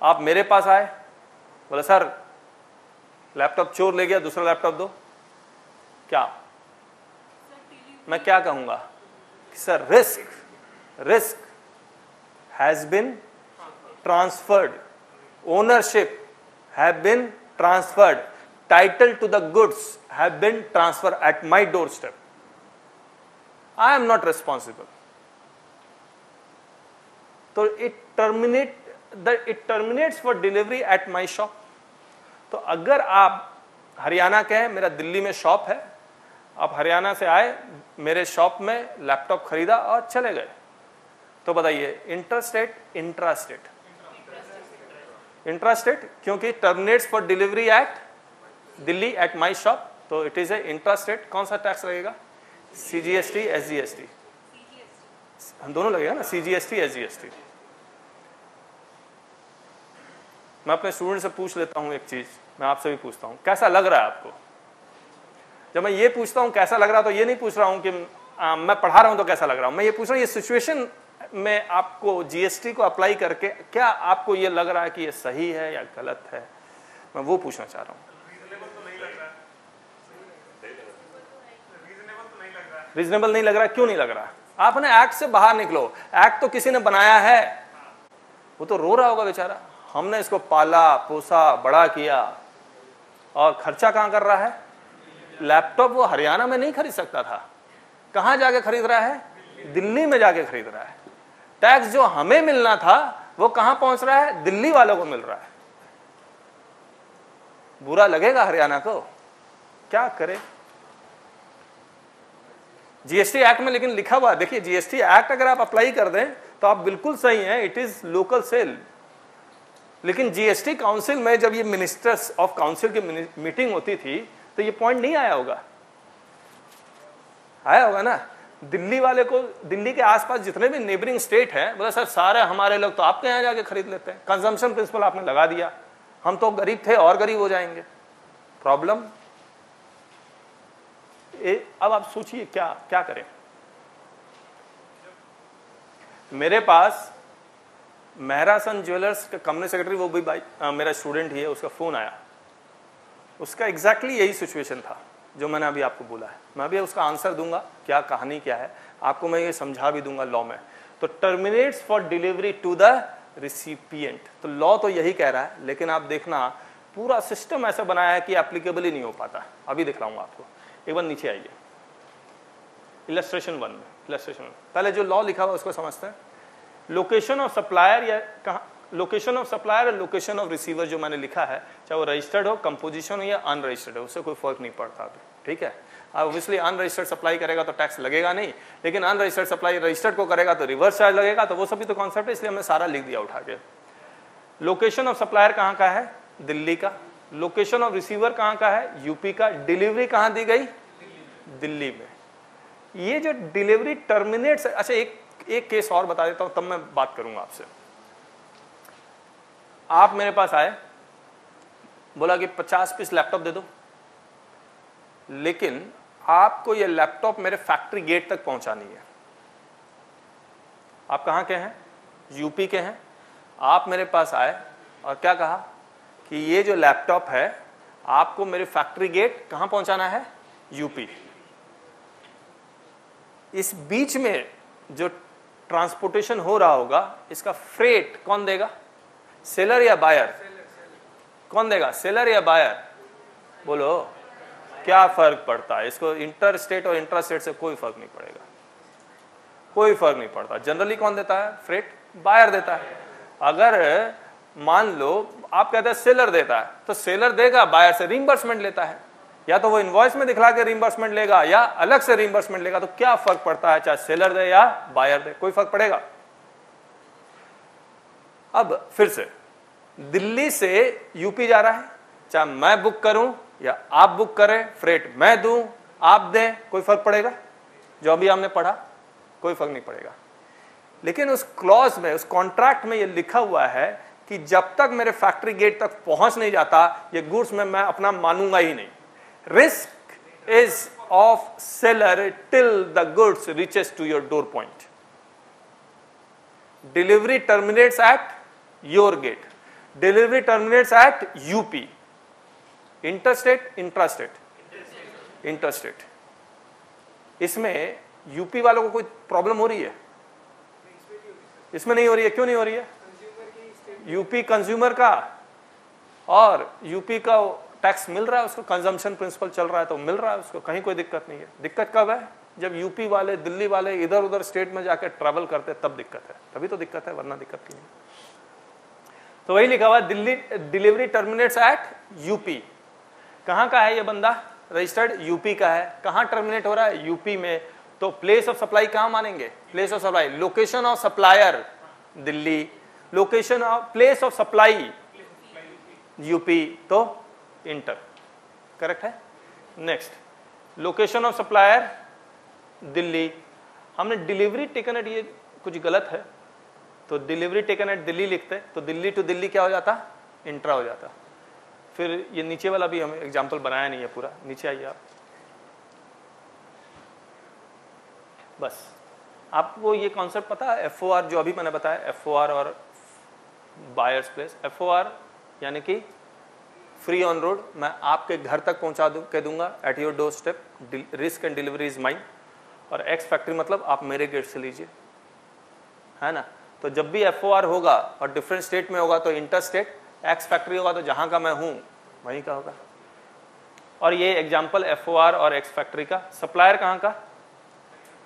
आप मेरे पास आए, बोले, सर लैपटॉप चोर ले गया, दूसरा लैपटॉप दो। क्या? मैं क्या कहूँगा? Sir risk risk has been transferred ownership have been transferred title to the goods have been transfer at my door step I am not responsible तो it terminate the it terminates for delivery at my shop तो अगर आप हरियाणा के हैं, मेरा दिल्ली में शॉप है, आप हरियाणा से आए, मेरे शॉप में लैपटॉप खरीदा और चले गए। तो बताइए इंटरस्टेट इंट्रास्टेट इंट्रास्टेट क्योंकि terminates for delivery at Delhi at my shop तो इट इज़ ए इंट्रास्टेट कौन सा टैक्स लगेगा? C G S G S T दोनों लगेगा ना C G S T S G S T मैं अपने स्टूडेंट से पूछ लेता हूँ एक चीज़ मैं आपसे भी पूछता हूँ कैसा लग रहा है आपको? जब मैं ये पूछता हूँ कैसा लग रहा है तो ये नहीं पूछ रहा हूँ कि आ, मैं पढ़ा रहा हूँ तो कैसा लग रहा हूँ? मैं ये पूछ रहा हूँ ये सिचुएशन में आपको जीएसटी को अप्लाई करके क्या आपको ये लग रहा है कि ये सही है या गलत है? मैं वो पूछना चाह रहा हूँ। रीजनेबल नहीं लग रहा। क्यों नहीं लग रहा? आपने एक्ट से बाहर निकलो। एक्ट तो किसी ने बनाया है। वो तो रो रहा होगा बेचारा। हमने इसको पाला पोसा बड़ा किया। और खर्चा कहाँ कर रहा है? लैपटॉप वो हरियाणा में नहीं खरीद सकता था। कहाँ जाके खरीद रहा है? दिल्ली में जाके खरीद रहा है। टैक्स जो हमें मिलना था, वो कहाँ पहुँच रहा है? दिल्ली वालों को मिल रहा है। बुरा लगेगा हरियाणा को। क्या करे? जीएसटी एक्ट में लेकिन लिखा हुआ देखिए जीएसटी एक्ट अगर आप अप्लाई कर दें तो आप बिल्कुल सही हैं इट इज़ लोकल सेल लेकिन जीएसटी काउंसिल में जब ये मिनिस्टर्स ऑफ़ काउंसिल की मीटिंग होती थी तो ये पॉइंट नहीं आया होगा। आया होगा ना? दिल्ली वाले को दिल्ली के आसपास जितने भी नेबरिंग स्टेट है बोला सर सारे हमारे लोग तो आपके यहाँ जाके खरीद लेते हैं। कंजम्पशन प्रिंसिपल आपने लगा दिया। हम तो गरीब थे और गरीब हो जाएँगे। प्रॉब्लम अब आप सोचिए क्या क्या करें। मेरे पास मेहरासन ज्वेलर्स का कंपनी सेक्रेटरी वो भी आ, मेरा स्टूडेंट ही है उसका फ़ोन आया। उसका एग्जैक्टली exactly यही सिचुएशन था। जो मैंने अभी आपको बोला है। मैं भी उसका आंसर दूँगा, क्या कहानी क्या है। आपको मैं ये समझा भी दूँगा लॉ में। तो terminates for delivery to the recipient तो लॉ तो यही कह रहा है, लेकिन आप देखना, पूरा सिस्टम ऐसा बनाया है कि एप्लीकेबल ही नहीं हो पाता। अभी दिख दिखलाऊँगा आपको। एक बार नीचे आइए। इलस्ट्रेशन वन में। पहले जो लॉ लिखा हुआ उसको समझते हैं। लोकेशन ऑफ़ सप्लायर या कहा लोकेशन ऑफ़ सप्लायर और लोकेशन ऑफ़ रिसीवर जो मैंने लिखा है, चाहे वो रजिस्टर्ड हो कंपोजिशन हो या अनरजिस्टर्ड हो, उससे कोई फ़र्क नहीं पड़ता अभी, ठीक है? ऑब्वियसली अनरजिस्टर्ड सप्लाई करेगा तो टैक्स लगेगा नहीं, लेकिन अनरजिस्टर्ड सप्लाई रजिस्टर्ड को करेगा तो रिवर्स चार्ज लगेगा तो वो सभी तो कॉन्सेप्ट है, इसलिए हमने सारा लिख दिया उठा के। लोकेशन ऑफ़ सप्लायर कहाँ का है? दिल्ली का। लोकेशन ऑफ़ रिसीवर कहाँ का है? यूपी का। डिलीवरी कहाँ दी गई? दिल्ली में। ये जो डिलीवरी टर्मिनेट्स अच्छा एक एक केस और बता देता हूँ, तब मैं बात करूँगा आपसे। आप मेरे पास आए, बोला कि 50 पीस लैपटॉप दे दो। लेकिन आपको ये लैपटॉप मेरे फैक्ट्री गेट तक पहुंचानी है। आप कहाँ के हैं? यूपी के हैं। आप मेरे पास आए और क्या कहा कि ये जो लैपटॉप है, आपको मेरे फैक्ट्री गेट कहाँ पहुंचाना है? यूपी। इस बीच में जो ट्रांसपोर्टेशन हो रहा होगा, इसका फ्रेट कौन देगा? सेलर या बायर कौन देगा? सेलर या बायर बोलो। क्या फ़र्क पड़ता है? इसको इंटर स्टेट और इंट्रा स्टेट से कोई फ़र्क नहीं पड़ेगा। कोई फ़र्क नहीं पड़ता। जनरली कौन देता है? फ्रेट बायर देता है। अगर मान लो, आप कहते हैं सेलर देता है तो सेलर देगा बायर से रिम्बर्समेंट लेता है। या तो वो इनवॉइस में दिखला के रिम्बर्समेंट लेगा, या अलग से रिम्बर्समेंट लेगा तो क्या फ़र्क पड़ता है? चाहे सेलर दे या बायर दे, कोई फ़र्क पड़ेगा। अब फिर से दिल्ली से यूपी जा रहा है। चाहे मैं बुक करूँ या आप बुक करें, फ्रेट मैं दूँ, आप दें, कोई फ़र्क पड़ेगा? जो अभी हमने पढ़ा, कोई फ़र्क नहीं पड़ेगा। लेकिन उस क्लॉज में, उस कॉन्ट्रैक्ट में ये लिखा हुआ है कि जब तक मेरे फैक्ट्री गेट तक पहुँच नहीं जाता, ये गुड्स में मैं अपना मानूँगा ही नहीं। Risk is of seller till the goods reaches to your door point delivery terminates at your gate delivery terminates at UP interstate intrastate interstate इसमें यूपी वालों को कोई प्रॉब्लम हो रही है? इसमें नहीं हो रही है। क्यों नहीं हो रही है? यूपी कंज्यूमर का। और यूपी का टैक्स मिल रहा है, उसको कंजम्पशन प्रिंसिपल चल रहा है तो मिल रहा है, उसको कहीं कोई दिक्कत नहीं है। दिक्कत कब है? जब यूपी वाले, दिल्ली वाले इधर उधर स्टेट में जाकर ट्रैवल करते तब दिक्कत है। तभी तो दिक्कत है, वरना दिक्कत नहीं। है तो वही लिखा हुआ Delhi, delivery terminates at UP कहाँ का है ये बंदा? रजिस्टर्ड यूपी का है। कहाँ टर्मिनेट हो रहा है? यूपी में। तो प्लेस ऑफ़ सप्लाई कहाँ मानेंगे? Place of supply location of supplier Delhi. Location of place of supply UP तो इंटर करेक्ट है? Next location of supplier Delhi. हमने डिलीवरी टेकन एट ये कुछ गलत है। तो डिलीवरी टेकन एट दिल्ली लिखते तो दिल्ली टू दिल्ली क्या हो जाता? इंट्रा हो जाता। फिर ये नीचे वाला भी हमें एग्ज़ाम्पल बनाया नहीं है पूरा। नीचे आइए आप। बस। आपको ये कॉन्सेप्ट पता है? एफ़ जो अभी मैंने बताया एफओआर और बायर्स प्लेस एफओआर यानी कि फ्री ऑन रोड मैं आपके घर तक पहुँचा दूँ, कह दूँगा at your door step risk and delivery is mine और एक्स फैक्ट्री मतलब आप मेरे गेट से लीजिए। है ना? तो जब भी एफओआर होगा और डिफरेंट स्टेट में होगा तो इंटर स्टेट एक्स फैक्ट्री होगा तो जहाँ का मैं हूँ, वहीं का होगा। और ये एग्ज़ाम्पल एफओआर और एक्स फैक्ट्री का। सप्लायर कहाँ का?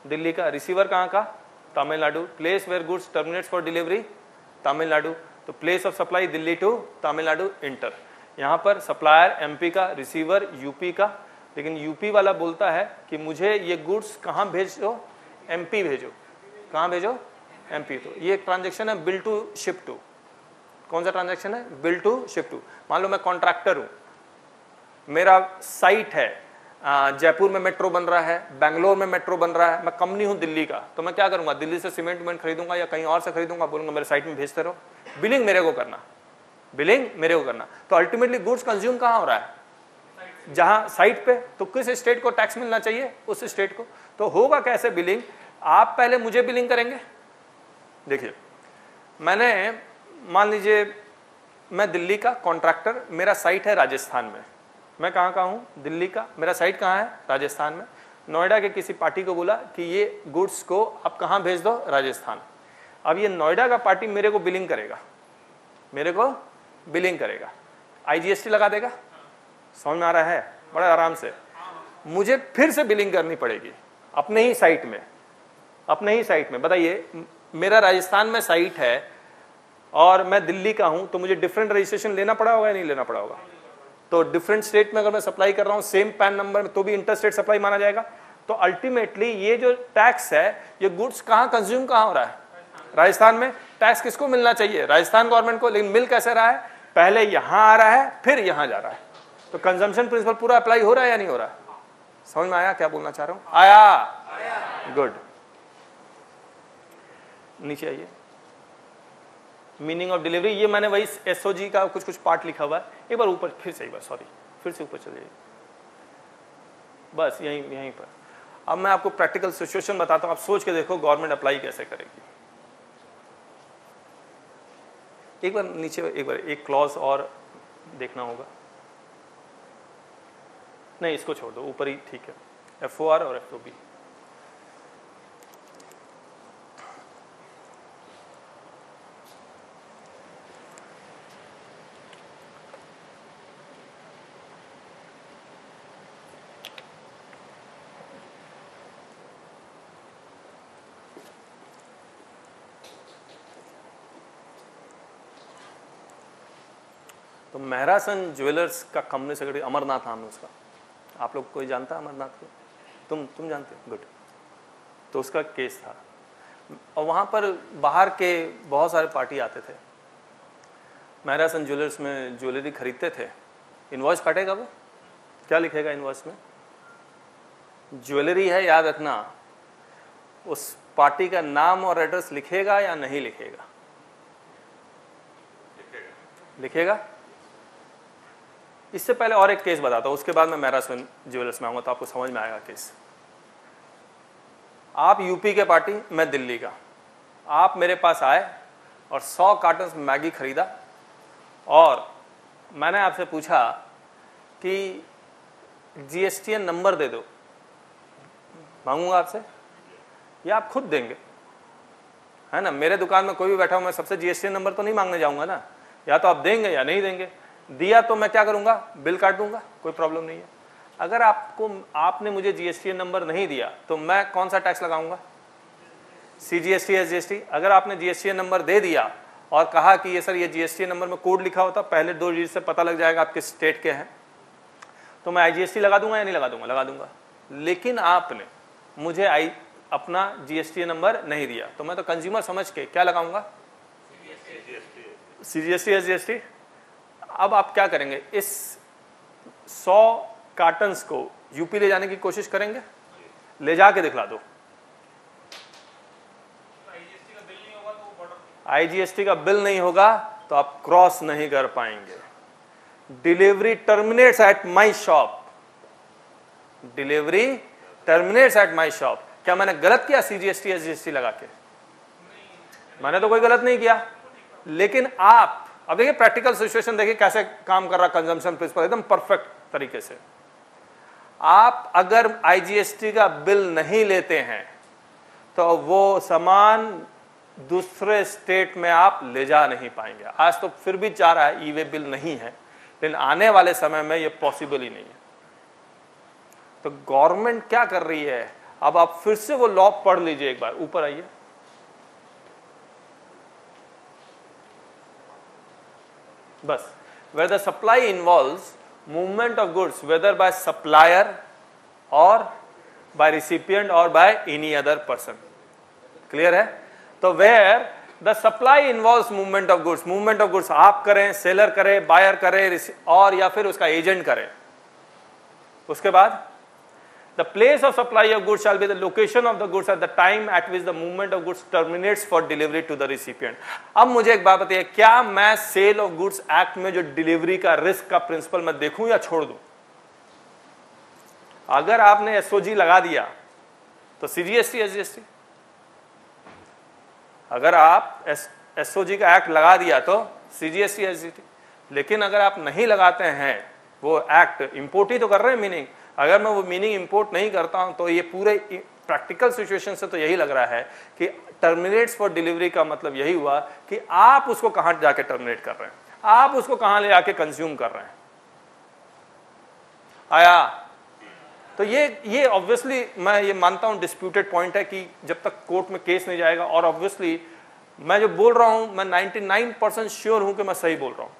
दिल्ली का। रिसीवर कहाँ का? Tamil Nadu. Place where goods terminates for delivery Tamil Nadu. तो place of supply Delhi to Tamil Nadu inter यहाँ पर सप्लायर एमपी का रिसीवर यूपी का। लेकिन यूपी वाला बोलता है कि मुझे ये गुड्स कहाँ भेजो? एमपी भेजो। कहाँ भेजो? एमपी तो ये एक ट्रांजेक्शन है बिल टू शिप टू कौन सा ट्रांजेक्शन है? बिल टू शिप टू मान लो मैं कॉन्ट्रैक्टर हूँ। मेरा साइट है जयपुर में मेट्रो बन रहा है, बैंगलोर में मेट्रो बन रहा है, मैं कंपनी हूँ दिल्ली का तो मैं क्या करूँगा? दिल्ली से सीमेंट विमेंट खरीदूँगा या कहीं और से खरीदूँगा? बोलूँगा, मेरे साइट में भेजते रहो। बिलिंग मेरे को करना। बिलिंग मेरे को करना। तो अल्टीमेटली गुड्स कंज्यूम कहाँ हो रहा है? जहाँ साइट पे। तो किस स्टेट को टैक्स मिलना चाहिए? उस स्टेट को। तो होगा कैसे बिलिंग आप पहले मुझे बिलिंग करेंगे। देखिए, मैंने, मान लीजिए, मैं दिल्ली का कॉन्ट्रैक्टर मेरा साइट है राजस्थान में। मैं कहाँ का हूँ? दिल्ली का। मेरा साइट कहाँ है? राजस्थान में। नोएडा के किसी पार्टी को बोला कि ये गुड्स को आप कहाँ भेज दो? राजस्थान। अब ये नोएडा का पार्टी मेरे को बिलिंग करेगा। मेरे को बिलिंग करेगा। आईजीएसटी लगा देगा? समझ में आ रहा है? बड़े आराम से। मुझे फिर से बिलिंग करनी पड़ेगी। अपने ही साइट में। अपने ही साइट में। बताइए मेरा राजस्थान में साइट है और मैं दिल्ली का हूँ तो मुझे डिफरेंट रजिस्ट्रेशन लेना पड़ा होगा या नहीं लेना पड़ा होगा? तो डिफरेंट स्टेट में अगर मैं सप्लाई कर रहा हूँ सेम पैन नंबर में तो भी इंटर स्टेट सप्लाई माना जाएगा। तो अल्टीमेटली ये जो टैक्स है ये गुड्स कहाँ कंज्यूम कहाँ हो रहा है? राजस्थान में टैक्स किसको मिलना चाहिए? राजस्थान गवर्नमेंट को लेकिन मिल कैसे रहा है? पहले यहाँ आ रहा है फिर यहाँ जा रहा है। तो कंजम्पशन प्रिंसिपल पूरा अप्लाई हो रहा है या नहीं हो रहा है? समझ में आया क्या बोलना चाह रहा हूँ? आया। गुड नीचे आइए मीनिंग ऑफ़ डिलीवरी ये मैंने वही एसओजी का कुछ कुछ पार्ट लिखा हुआ है। एक बार ऊपर, फिर से एक बार सॉरी फिर से ऊपर चलिए। बस, यहीं यहीं पर। अब मैं आपको प्रैक्टिकल सिचुएशन बताता हूँ। आप सोच के देखो गवर्नमेंट अप्लाई कैसे करेगी। एक बार नीचे, एक बार, एक क्लॉज और देखना होगा। नहीं, इसको छोड़ दो, ऊपर ही, ठीक है। एफओआर और F O B Mehrasons jewellers का कंपनी सेक्रेटरी अमरनाथ नाम है उसका। आप लोग कोई जानता है अमरनाथ को? तुम तुम जानते हो? गुड तो उसका केस था। और वहाँ पर बाहर के बहुत सारे पार्टी आते थे। महरासन ज्वेलर्स में ज्वेलरी खरीदते थे। इन्वॉइस काटेगा वो? क्या लिखेगा इन्वॉइस में? ज्वेलरी है, याद रखना। उस पार्टी का नाम और एड्रेस लिखेगा या नहीं लिखेगा? लिखेगा। इससे पहले और एक केस बताता हूँ, उसके बाद मैं मैरासन ज्वेलर्स में आऊँगा तो आपको समझ में आएगा केस आप यूपी के पार्टी मैं दिल्ली का। आप मेरे पास आए और 100 कार्टन मैगी खरीदा और मैंने आपसे पूछा कि जीएसटीएन नंबर दे दो। मांगूँगा आपसे? या आप खुद देंगे? है ना? मेरे दुकान में कोई भी बैठा हो मैं सबसे जीएसटीएन नंबर तो नहीं मांगने जाऊँगा ना? या तो आप देंगे या नहीं देंगे? दिया तो मैं क्या करूँगा बिल काट दूँगा कोई प्रॉब्लम नहीं है अगर आपको आपने मुझे जीएसटी नंबर नहीं दिया तो मैं कौन सा टैक्स लगाऊँगा C G S T S G S T अगर आपने जीएसटी नंबर दे दिया और कहा कि ये सर ये जीएसटी नंबर में कोड लिखा होता पहले दो डिजिट से पता लग जाएगा आप किस स्टेट के हैं तो मैं आई जी एस टी लगा दूँगा या नहीं लगा दूँगा लगा दूँगा लेकिन आपने मुझे आई अपना जीएसटी नंबर नहीं दिया तो मैं तो कंज्यूमर समझ के क्या लगाऊँगा C G S T S G S T अब आप क्या करेंगे? इस सौ कार्टन्स को यूपी ले जाने की कोशिश करेंगे? ले जाके दिखला दो। आईजीएसटी का बिल नहीं होगा तो आप क्रॉस नहीं कर पाएँगे। Delivery terminates at my shop delivery terminates at my shop क्या मैंने गलत किया सीजीएसटी एसजीएसटी लगा के? मैंने तो कोई गलत नहीं किया। लेकिन आप अब देखिए प्रैक्टिकल सिचुएशन देखिए कैसे काम कर रहा कंजम्पशन प्रिंसिपल एकदम परफेक्ट तरीके से। आप अगर आईजीएसटी का बिल नहीं लेते हैं तो वो सामान दूसरे स्टेट में आप ले जा नहीं पाएँगे। आज तो फिर भी चाह रहा है ई वे बिल नहीं है, लेकिन आने वाले समय में ये पॉसिबल ही नहीं है। तो गवर्नमेंट क्या कर रही है? अब आप फिर से वो लॉ पढ़ लीजिए एक बार, ऊपर आइए। बस। Where the supply involve movement of goods whether by supplier और बाय रिसिपियंट और by any other person clear है? तो where the supply involve movement of goods movement of goods आप करें सेलर करें बायर करें और या फिर उसका एजेंट करें। उसके बाद The place of supply of goods shall be the location of the goods at the time at which the movement of goods terminates for delivery to the recipient. अब मुझे एक बात बताइए, क्या मैं सेल ऑफ़ गुड्स एक्ट में जो डिलीवरी का रिस्क का प्रिंसिपल मैं देखूँ या छोड़ दूँ? अगर आपने एसओजी लगा दिया तो सीजीएसटी एसजीएसटी अगर आप एसओजी का एक्ट लगा दिया तो सीजीएसटी एसजीएसटी लेकिन अगर आप नहीं लगाते हैं, वो एक्ट इंपोर्ट ही तो कर रहे हैं मीनिंग अगर मैं वो मीनिंग इंपोर्ट नहीं करता हूँ तो ये पूरे प्रैक्टिकल सिचुएशन से तो यही लग रहा है कि टर्मिनेट्स फॉर डिलीवरी का मतलब यही हुआ कि आप उसको कहाँ जाके टर्मिनेट कर रहे हैं? आप उसको कहाँ ले आके कंज्यूम कर रहे हैं? आया? तो ये ये ऑब्वियसली मैं ये मानता हूँ डिस्प्यूटेड पॉइंट है कि जब तक कोर्ट में केस नहीं जाएगा, और ऑब्वियसली मैं जो बोल रहा हूँ, मैं 99 परसेंट श्योर हूँ कि मैं सही बोल रहा हूँ।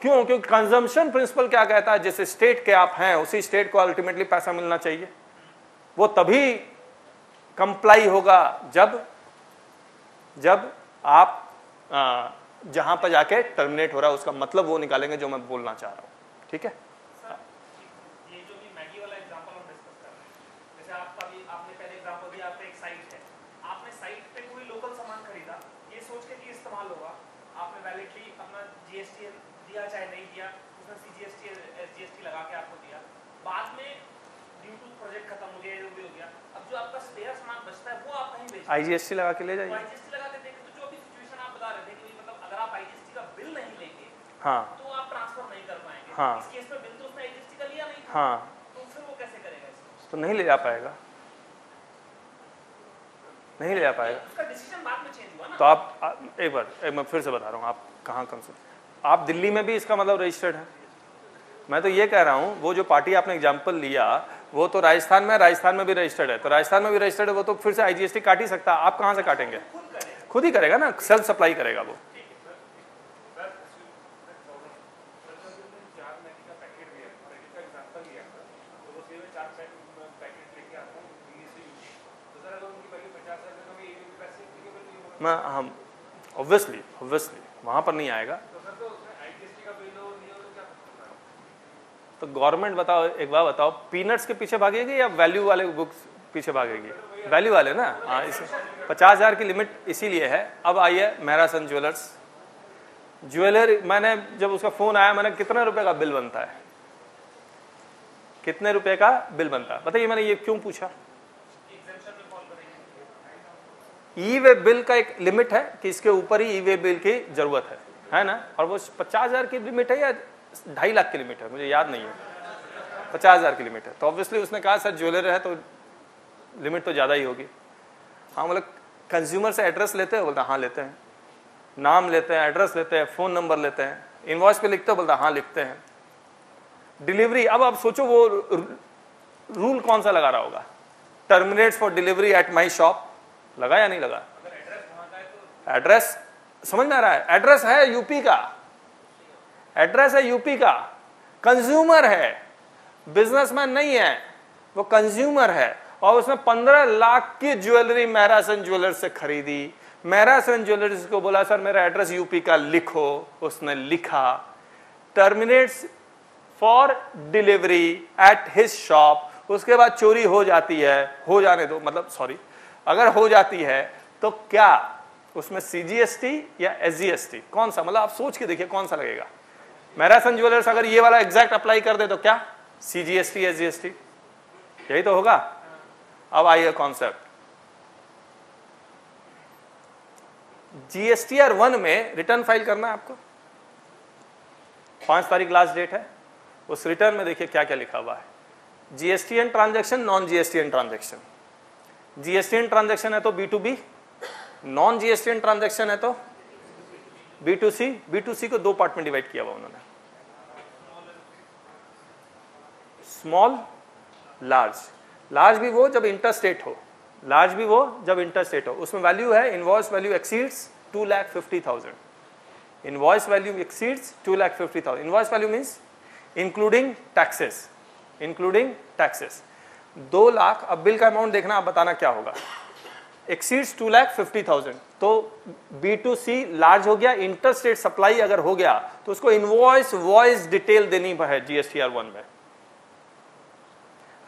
क्यों? क्योंकि कंजम्पशन प्रिंसिपल क्या कहता है? जिस स्टेट के आप हैं उसी स्टेट को अल्टीमेटली पैसा मिलना चाहिए। वो तभी कंप्लाई होगा जब जब आप आ, जहाँ पर जाके टर्मिनेट हो रहा है उसका मतलब वो निकालेंगे जो मैं बोलना चाह रहा हूँ। ठीक है ये जो भी मैगी वाला एग्जांपल हम डिस्कस कर रहे हैं जैसे आपका भी आपने पहले एग्जांपल दिया आपका एक साइट है आपने साइट पे कोई लोकल सामान खरीदा ये सोच के कि इस्तेमाल होगा आपने वैलिडली अपना जीएसटी दिया चाहे नहीं दिया उसने सीजीएसटी एसजीएसटी लगा के आपको दिया बाद में ड्यू टू प्रोजेक्ट खत्म हो गया जो भी हो गया अब जो आपका स्पेयर सामान बचता है वो आप कहीं बेचते आईजीएसटी लगा के ले जाइए आईजीएसटी लगा के देखें तो जो भी सिचुएशन आप बता रहे थे कि मतलब अगर आप आईजीएसटी का बिल नहीं लेंगे हाँ। तो आप ट्रांसफ़र नहीं कर पाएँगे। हाँ। इस केस में बिल तो उसने आईजीएसटी का लिया नहीं। हाँ। तो फिर वो कैसे करेगा इसको? तो नहीं ले जा पाएगा। नहीं ले जा पाएगा। उसका डिसीज़न बाद में चेंज हुआ ना। तो आप आ- एक बार एक मैं फिर से बता रहा हूँ आप कहाँ कंसल्ट आप दिल्ली में भी इसका मतलब रजिस्टर्ड है। मैं तो ये कह रहा हूँ वो जो पार्टी आपने एग्ज़ाम्पल लिया वो तो राजस्थान में राजस्थान में भी रजिस्टर्ड है। तो राजस्थान में भी रजिस्टर्ड है, वो तो फिर से आईजीएसटी काट ही सकता। है आप कहाँ से काटेंगे? खुद ही करेगा ना? सेल्फ सप्लाई करेगा वो। हम ऑब्वियसली ऑब्वियसली वहाँ पर नहीं आएगा। तो गवर्नमेंट बताओ, एक बार बताओ पीनट्स के पीछे भागेगी या वैल्यू वाले बुक्स पीछे भागेगी? वैल्यू वाले ना? हाँ इसे पचास हज़ार की लिमिट इसीलिए है। अब आइए मैरासन ज्वेलर्स ज्वेलर मैंने जब उसका फ़ोन आया, मैंने कितने रुपए का बिल बनता है? कितने रुपए का बिल बनता है? बताइए, मैंने ये क्यों पूछा? ई वे बिल का एक लिमिट है कि इसके ऊपर ही ई वे बिल की ज़रूरत है। है ना? और वो पचास हज़ार की लिमिट है या ढाई लाख किलोमीटर मुझे याद नहीं है। पचास हज़ार किलोमीटर। तो ऑब्वियसली उसने कहा सर ज्वेलर है तो लिमिट तो ज़्यादा ही होगी। हाँ बोले कंज्यूमर से एड्रेस लेते हैं? बोलता हाँ लेते हैं। नाम लेते हैं एड्रेस लेते हैं फ़ोन नंबर लेते हैं इनवॉइस पे लिखते हो बोलता हाँ लिखते हैं। डिलीवरी अब आप सोचो वो रूल कौन सा लगा रहा होगा? Terminates for delivery at my shop लगा या नहीं लगा? एड्रेस समझ में आ रहा है? एड्रेस है यूपी का। एड्रेस है यूपी का। कंज्यूमर है। बिजनेसमैन नहीं है। वो कंज्यूमर है। और उसने पंद्रह लाख की ज्वेलरी मैरासन ज्वेलर से खरीदी। मैरासन ज्वेलर्स को बोला, सर, मेरा एड्रेस यूपी का लिखो। उसने लिखा। Terminates for delivery at his shop. उसके बाद चोरी हो जाती है। हो जाने दो मतलब सॉरी, अगर हो जाती है तो क्या उसमें सीजीएसटी या एसजीएसटी कौन सा? मतलब आप सोच के देखिए कौन सा लगेगा। मैरासन ज्वेलर्स अगर ये वाला एग्जैक्ट अप्लाई कर दे तो क्या? सीजीएसटी एसजीएसटी यही तो होगा। अब आइए कॉन्सेप्ट जीएसटीआर वन में रिटर्न फ़ाइल करना है आपको। पाँच तारीख लास्ट डेट है। उस रिटर्न में देखिए क्या क्या लिखा हुआ है। GST GSTN transaction non GST GSTN transaction GST GSTN transaction है तो B to B non GST GSTN transaction है तो B to C B to C को दो पार्ट में डिवाइड किया हुआ उन्होंने। स्मॉल लार्ज लार्ज भी वो जब इंटरस्टेट हो। लार्ज भी वो जब इंटरस्टेट हो। उसमें वैल्यू है invoice value exceeds two lakh fifty thousand invoice value exceeds two lakh fifty thousand invoice value means including taxes including taxes दो लाख, अब बिल का अमाउंट देखना, आप बताना क्या होगा। Exceeds two lakh fifty thousand तो बी टू सी लार्ज हो गया इंटरस्टेट सप्लाई अगर हो गया तो उसको इनवॉइस वॉइस डिटेल देनी है जीएसटी आर वन में।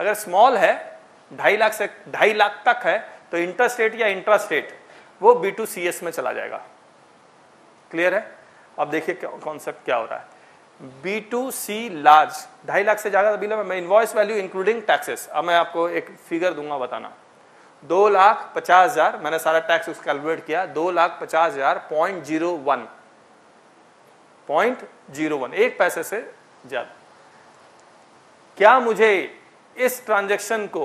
अगर स्मॉल है, ढाई लाख से, ढाई लाख तक है तो इंटरस्टेट या इंट्रास्टेट वो बी टू सी एस में चला जाएगा। क्लियर है? अब देखिए कॉन्सेप्ट क्या हो रहा है। बी टू सी लार्ज ढाई लाख से ज़्यादा बिल में इनवॉइस वैल्यू इंक्लूडिंग टैक्सेस अब मैं आपको एक फिगर दूँगा बताना। दो लाख पचास हज़ार, मैंने सारा टैक्स उसका कैलकुलेट किया, दो लाख पचास हज़ार point zero one point zero one एक पैसे से ज़्यादा। क्या मुझे इस ट्रांजेक्शन को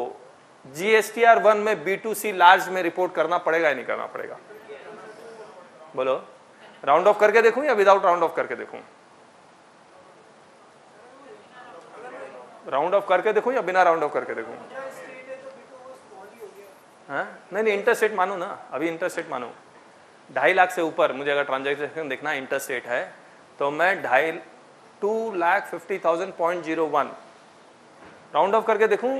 जीएसटीआर वन में बी टू सी लार्ज में रिपोर्ट करना पड़ेगा या नहीं करना पड़ेगा? बोलो। राउंड ऑफ़ करके देखूँ या विदाउट राउंड ऑफ़ करके देखूँ? राउंड ऑफ़ करके देखूँ या बिना राउंड ऑफ़ करके देखूँ? हाँ? नहीं नहीं इंटरस्टेट मानो ना। अभी इंटरस्टेट मानो। ढाई लाख से ऊपर, मुझे अगर ट्रांजेक्शन देखना इंटरस्टेट है तो मैं ढाई two lakh fifty thousand point zero one round off करके देखूँ?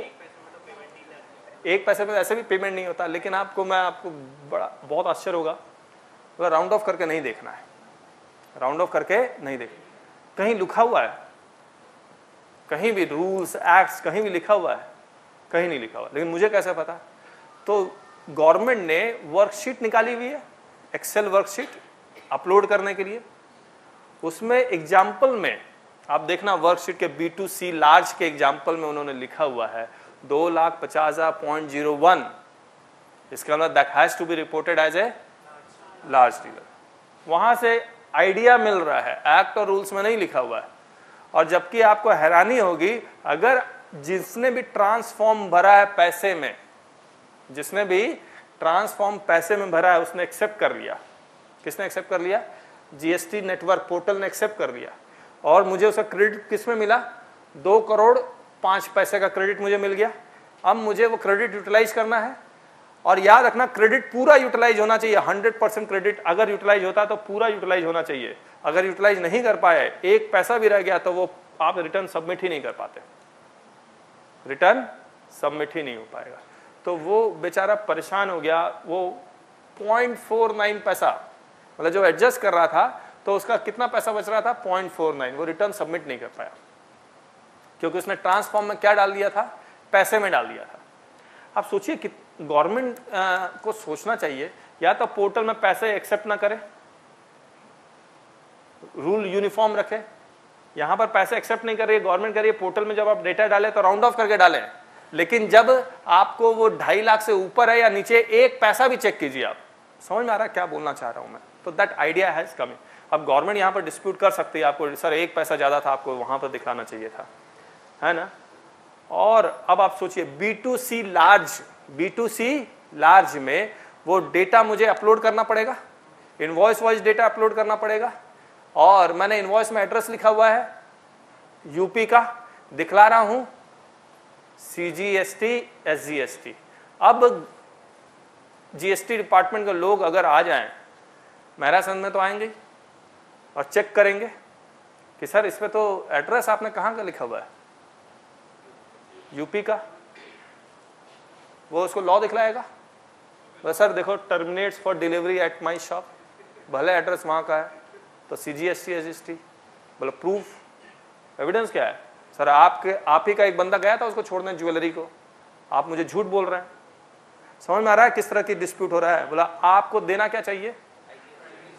एक पैसे में ऐसे भी पेमेंट नहीं होता, लेकिन आपको, मैं आपको बड़ा, बहुत आश्चर्य होगा। अगर राउंड ऑफ़ करके नहीं देखना है। राउंड ऑफ़ करके नहीं देख। कहीं लिखा हुआ है। कहीं भी रूल्स एक्ट्स कहीं भी लिखा हुआ है। कहीं नहीं लिखा हुआ। लेकिन मुझे कैसे पता? तो गवर्नमेंट ने वर्कशीट निकाली हुई है एक्सेल वर्कशीट अपलोड करने के लिए। उसमें एग्ज़ाम्पल में, आप देखना वर्कशीट के बी टू सी लार्ज के एग्ज़ाम्पल में उन्होंने लिखा हुआ है, दो लाख पचास हज़ार पॉइंट ज़ीरो वन। इसका मतलब that has to be reported as a large dealer वहाँ से आइडिया मिल रहा है एक्ट और रूल्स में नहीं लिखा हुआ है। और जबकि आपको हैरानी होगी, अगर जिसने भी ट्रांसफॉर्म भरा है पैसे में जिसने भी ट्रांसफॉर्म पैसे में भरा है, उसने एक्सेप्ट कर लिया। किसने एक्सेप्ट कर लिया? जीएसटी नेटवर्क पोर्टल ने एक्सेप्ट कर लिया। और मुझे उसका क्रेडिट किसमें मिला? दो करोड़ पाँच पैसे का क्रेडिट मुझे मिल गया। अब मुझे वो क्रेडिट यूटिलाइज करना है। और याद रखना क्रेडिट पूरा यूटिलाइज होना चाहिए। हंड्रेड परसेंट क्रेडिट अगर यूटिलाइज होता है तो पूरा यूटिलाइज होना चाहिए। अगर यूटिलाइज नहीं कर पाए, एक पैसा भी रह गया तो वो आप रिटर्न सबमिट ही नहीं कर पाते। रिटर्न सबमिट ही नहीं हो पाएगा। तो वो बेचारा परेशान हो गया, वो पॉइंट फोर नाइन पैसा मतलब जो एडजस्ट कर रहा था तो उसका कितना पैसा बच रहा था? पॉइंट फोर नाइन, वो रिटर्न सबमिट नहीं कर पाया। क्योंकि उसने ट्रांसफॉर्म में क्या डाल दिया था? पैसे में डाल दिया था। आप सोचिए कि गवर्नमेंट को सोचना चाहिए, या तो पोर्टल में पैसे एक्सेप्ट ना करे रूल यूनिफॉर्म रखे। यहाँ पर पैसे एक्सेप्ट नहीं कर रही है गवर्नमेंट कर रही है पोर्टल में जब आप डेटा डालें तो राउंड ऑफ़ करके डालें। लेकिन जब आपको वो ढाई लाख से ऊपर है या नीचे, एक पैसा भी चेक कीजिए आप। समझ में आ रहा है क्या बोलना चाह रहा हूँ मैं? तो दैट आइडिया हैज़ कमिंग अब गवर्नमेंट यहाँ पर डिस्प्यूट कर सकती है आपको, सर, एक पैसा ज़्यादा था, आपको वहाँ पर दिखाना चाहिए था। है ना? और अब आप सोचिए B to C large B to C large में वो डेटा मुझे अपलोड करना पड़ेगा? इनवॉइस वाइज डेटा अपलोड करना पड़ेगा? और मैंने इनवॉइस में एड्रेस लिखा हुआ है यूपी का, दिखला रहा हूँ C G S T S G S T अब जीएसटी डिपार्टमेंट के लोग अगर आ जाएँ मैरासन में तो आएँगे और चेक करेंगे कि सर, इस पे तो एड्रेस आपने कहाँ का लिखा हुआ है? यूपी का। वो उसको लॉ दिखलाएगा। वह सर, देखो terminates for delivery at my shop भले एड्रेस वहाँ का है तो C G S T S G S T बोले प्रूफ एविडेंस क्या है? सर, आपके, आप ही का एक बंदा गया था उसको छोड़ने ज्वेलरी को। आप मुझे झूठ बोल रहे हैं। समझ में आ रहा है किस तरह की डिस्प्यूट हो रहा है? बोला, आपको देना क्या चाहिए?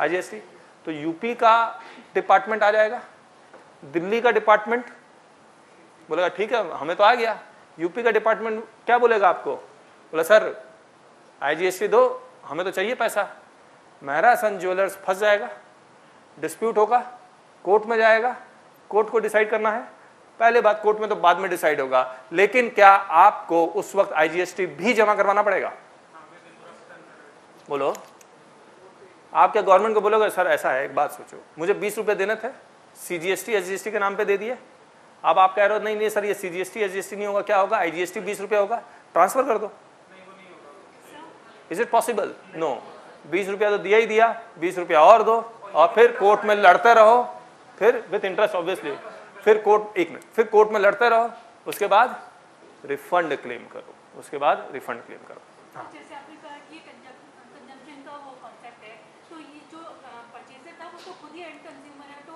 आईजीएसटी तो यूपी का डिपार्टमेंट आ जाएगा। दिल्ली का डिपार्टमेंट बोलेगा, ठीक है, हमें तो आ गया। यूपी का डिपार्टमेंट क्या बोलेगा आपको? बोला, सर आईजीएसटी दो, हमें तो चाहिए पैसा। मेहरा सन ज्वेलर्स फंस जाएगा। डिस्प्यूट होगा, कोर्ट में जाएगा। कोर्ट को डिसाइड करना है। पहले बात कोर्ट में तो बाद में डिसाइड होगा। लेकिन क्या आपको उस वक्त आईजीएसटी भी जमा करवाना पड़ेगा? बोलो। आप क्या गवर्नमेंट को बोलोगे? सर, ऐसा है, एक बात सोचो। मुझे बीस रुपए देने थे सीजीएसटी एसजीएसटी के नाम पे दे दिए। अब आप कह रहे हो, नहीं नहीं, सर, ये सीजीएसटी एसजीएसटी नहीं होगा। क्या होगा? आईजीएसटी बीस रुपया होगा। ट्रांसफ़र कर दो। इज़ इट पॉसिबल नो बीस रुपया तो दिया ही दिया। बीस रुपया और दो। और फिर कोर्ट में लड़ते रहो। फिर विथ इंटरेस्ट ऑब्वियसली फिर कोर्ट एक मिनट फिर कोर्ट में लड़ते रहो उसके बाद रिफंड क्लेम करो उसके बाद रिफंड क्लेम करो। जैसे आपने कहा कि ये कंजम्पशन का वो कॉन्सेप्ट है तो ये जो परचेजर था वो तो खुद ही एंड कंज्यूमर है तो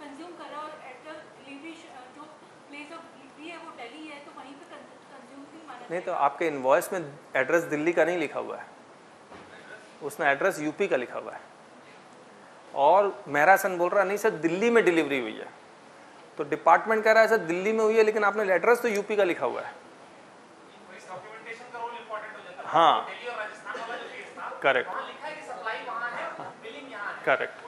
कंज्यूम कर रहा और एट द डिलीवरी जो प्लेस ऑफ़ डिलीवरी है वो दिल्ली है तो वहीं पे कंज्यूम नहीं तो आपके इनवॉइस में एड्रेस दिल्ली का नहीं लिखा हुआ है। उसने एड्रेस यूपी का लिखा हुआ है। और मैरासन बोल रहा नहीं सर दिल्ली में डिलीवरी हुई है। तो डिपार्टमेंट कह रहा है सर दिल्ली में हुई है लेकिन आपने एड्रेस तो यूपी का लिखा हुआ है. हो करेक्ट है। करेक्ट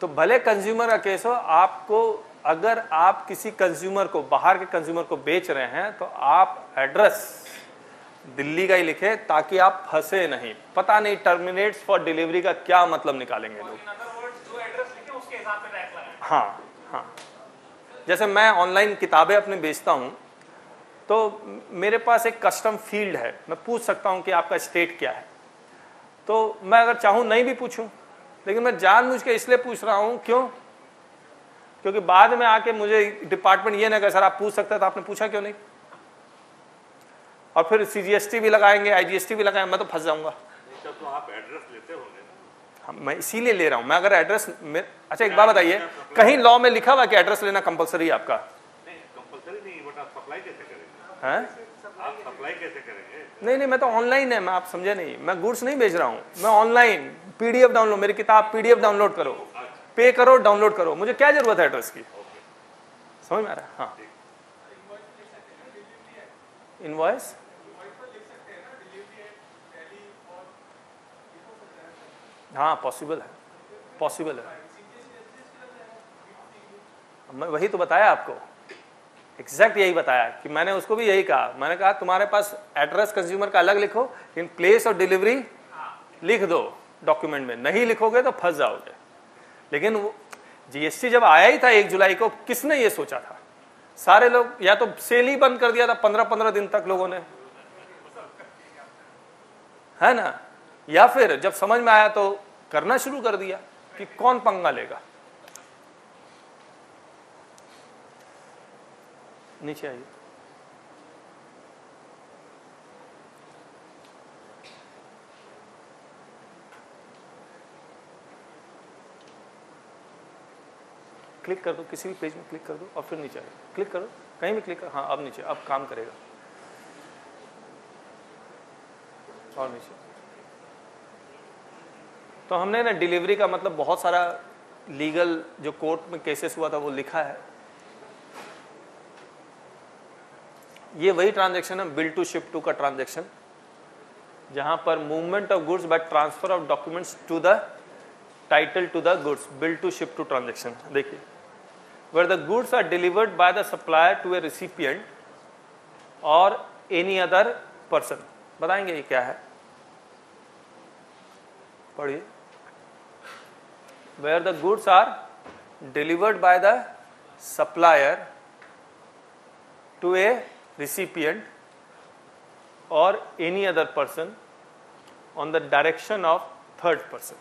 तो भले कंज्यूमर का केस हो आपको अगर आप किसी कंज्यूमर को बाहर के कंज्यूमर को बेच रहे हैं तो आप एड्रेस दिल्ली का ही लिखे ताकि आप फंसे नहीं। पता नहीं टर्मिनेट्स फॉर डिलीवरी का क्या मतलब निकालेंगे लोग। हाँ हाँ। जैसे मैं ऑनलाइन किताबें अपने बेचता हूँ तो मेरे पास एक कस्टम फ़ील्ड है। मैं पूछ सकता हूँ कि आपका स्टेट क्या है। तो मैं अगर चाहूँ नहीं भी पूछूँ, लेकिन मैं जानबूझ के इसलिए पूछ रहा हूँ, क्यों? क्योंकि बाद में आके मुझे डिपार्टमेंट ये ना कहे, सर, आप पूछ सकते तो आपने पूछा क्यों नहीं? और फिर सीजीएसटी भी लगाएँगे आईजीएसटी भी लगाएँगे, मैं तो फंस जाऊँगा तब तो आप एड्रेस लेते होंगे ना हम- मैं इसीलिए ले रहा हूँ। मैं अगर एड्रेस में अच्छा एक बात बताइए। कहीं लॉ में लिखा हुआ कि एड्रेस लेना कंपलसरी है आपका? है? आप सप्लाई कैसे करेंगे? नहीं नहीं मैं तो ऑनलाइन है मैं आप समझे नहीं। मैं गुड्स नहीं बेच रहा हूँ। मैं ऑनलाइन पीडीएफ डाउनलोड मेरी किताब पीडीएफ डाउनलोड करो। पे करो डाउनलोड करो। मुझे क्या ज़रूरत है एड्रेस की? समझ में आ रहा है? हाँ। इनवॉइस हाँ पॉसिबल है पॉसिबल है। मैं वही तो बताया आपको। एग्जैक्ट यही बताया कि मैंने उसको भी यही कहा। मैंने कहा, तुम्हारे पास एड्रेस कंज्यूमर का अलग लिखो इन प्लेस और डिलीवरी लिख दो डॉक्यूमेंट में। नहीं लिखोगे तो फंस जाओगे। लेकिन जीएसटी जब आया ही था एक जुलाई को, किसने ये सोचा था? सारे लोग, या तो सेल ही बंद कर दिया था पंद्रह पंद्रह दिन तक लोगों ने। है ना? या फिर जब समझ में आया तो करना शुरू कर दिया कि कौन पंगा लेगा। नीचे आइए। क्लिक कर दो, किसी भी पेज में क्लिक कर दो और फिर नीचे आइए। क्लिक करो, कहीं भी क्लिक कर हाँ अब नीचे, अब काम करेगा। और नीचे। तो हमने ना डिलीवरी का मतलब बहुत सारा लीगल जो कोर्ट में केसेस हुआ था वो लिखा है। ये वही ट्रांजेक्शन है, बिल टू शिप टू का ट्रांजेक्शन, जहाँ पर movement of goods by transfer of documents to the title to the goods, bill to ship to transaction. देखिए where the goods are delivered by the supplier to a recipient और एनी अदर पर्सन बताएँगे ये क्या है? पढ़िए। Where the goods are delivered by the supplier to a recipient or any other person on the direction of third person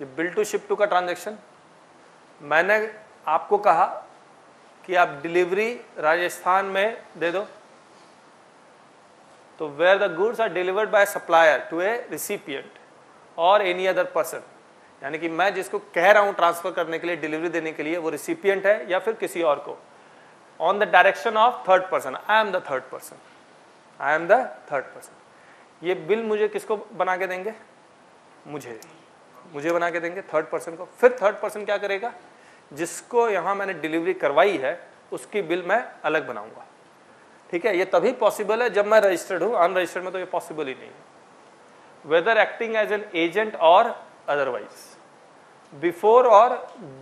ये बिल टू शिप टू का ट्रांजेक्शन मैंने आपको कहा कि आप डिलीवरी राजस्थान में दे दो तो where the goods are delivered by supplier to a recipient और एनी अदर पर्सन यानी कि मैं जिसको कह रहा हूँ ट्रांसफ़र करने के लिए डिलीवरी देने के लिए, वो रिसिपियंट है या फिर किसी और को. On the direction of third person I am the third person I am the third person ये बिल मुझे किसको बना के देंगे? मुझे. मुझे बना के देंगे थर्ड पर्सन को. फिर थर्ड पर्सन क्या करेगा? जिसको यहाँ मैंने डिलीवरी करवाई है, उसकी बिल मैं अलग बनाऊँगा. ठीक है? ये तभी पॉसिबल है जब मैं रजिस्टर्ड हूँ. अनरजिस्टर्ड में तो ये पॉसिबल ही नहीं है. Whether acting as an agent or otherwise before or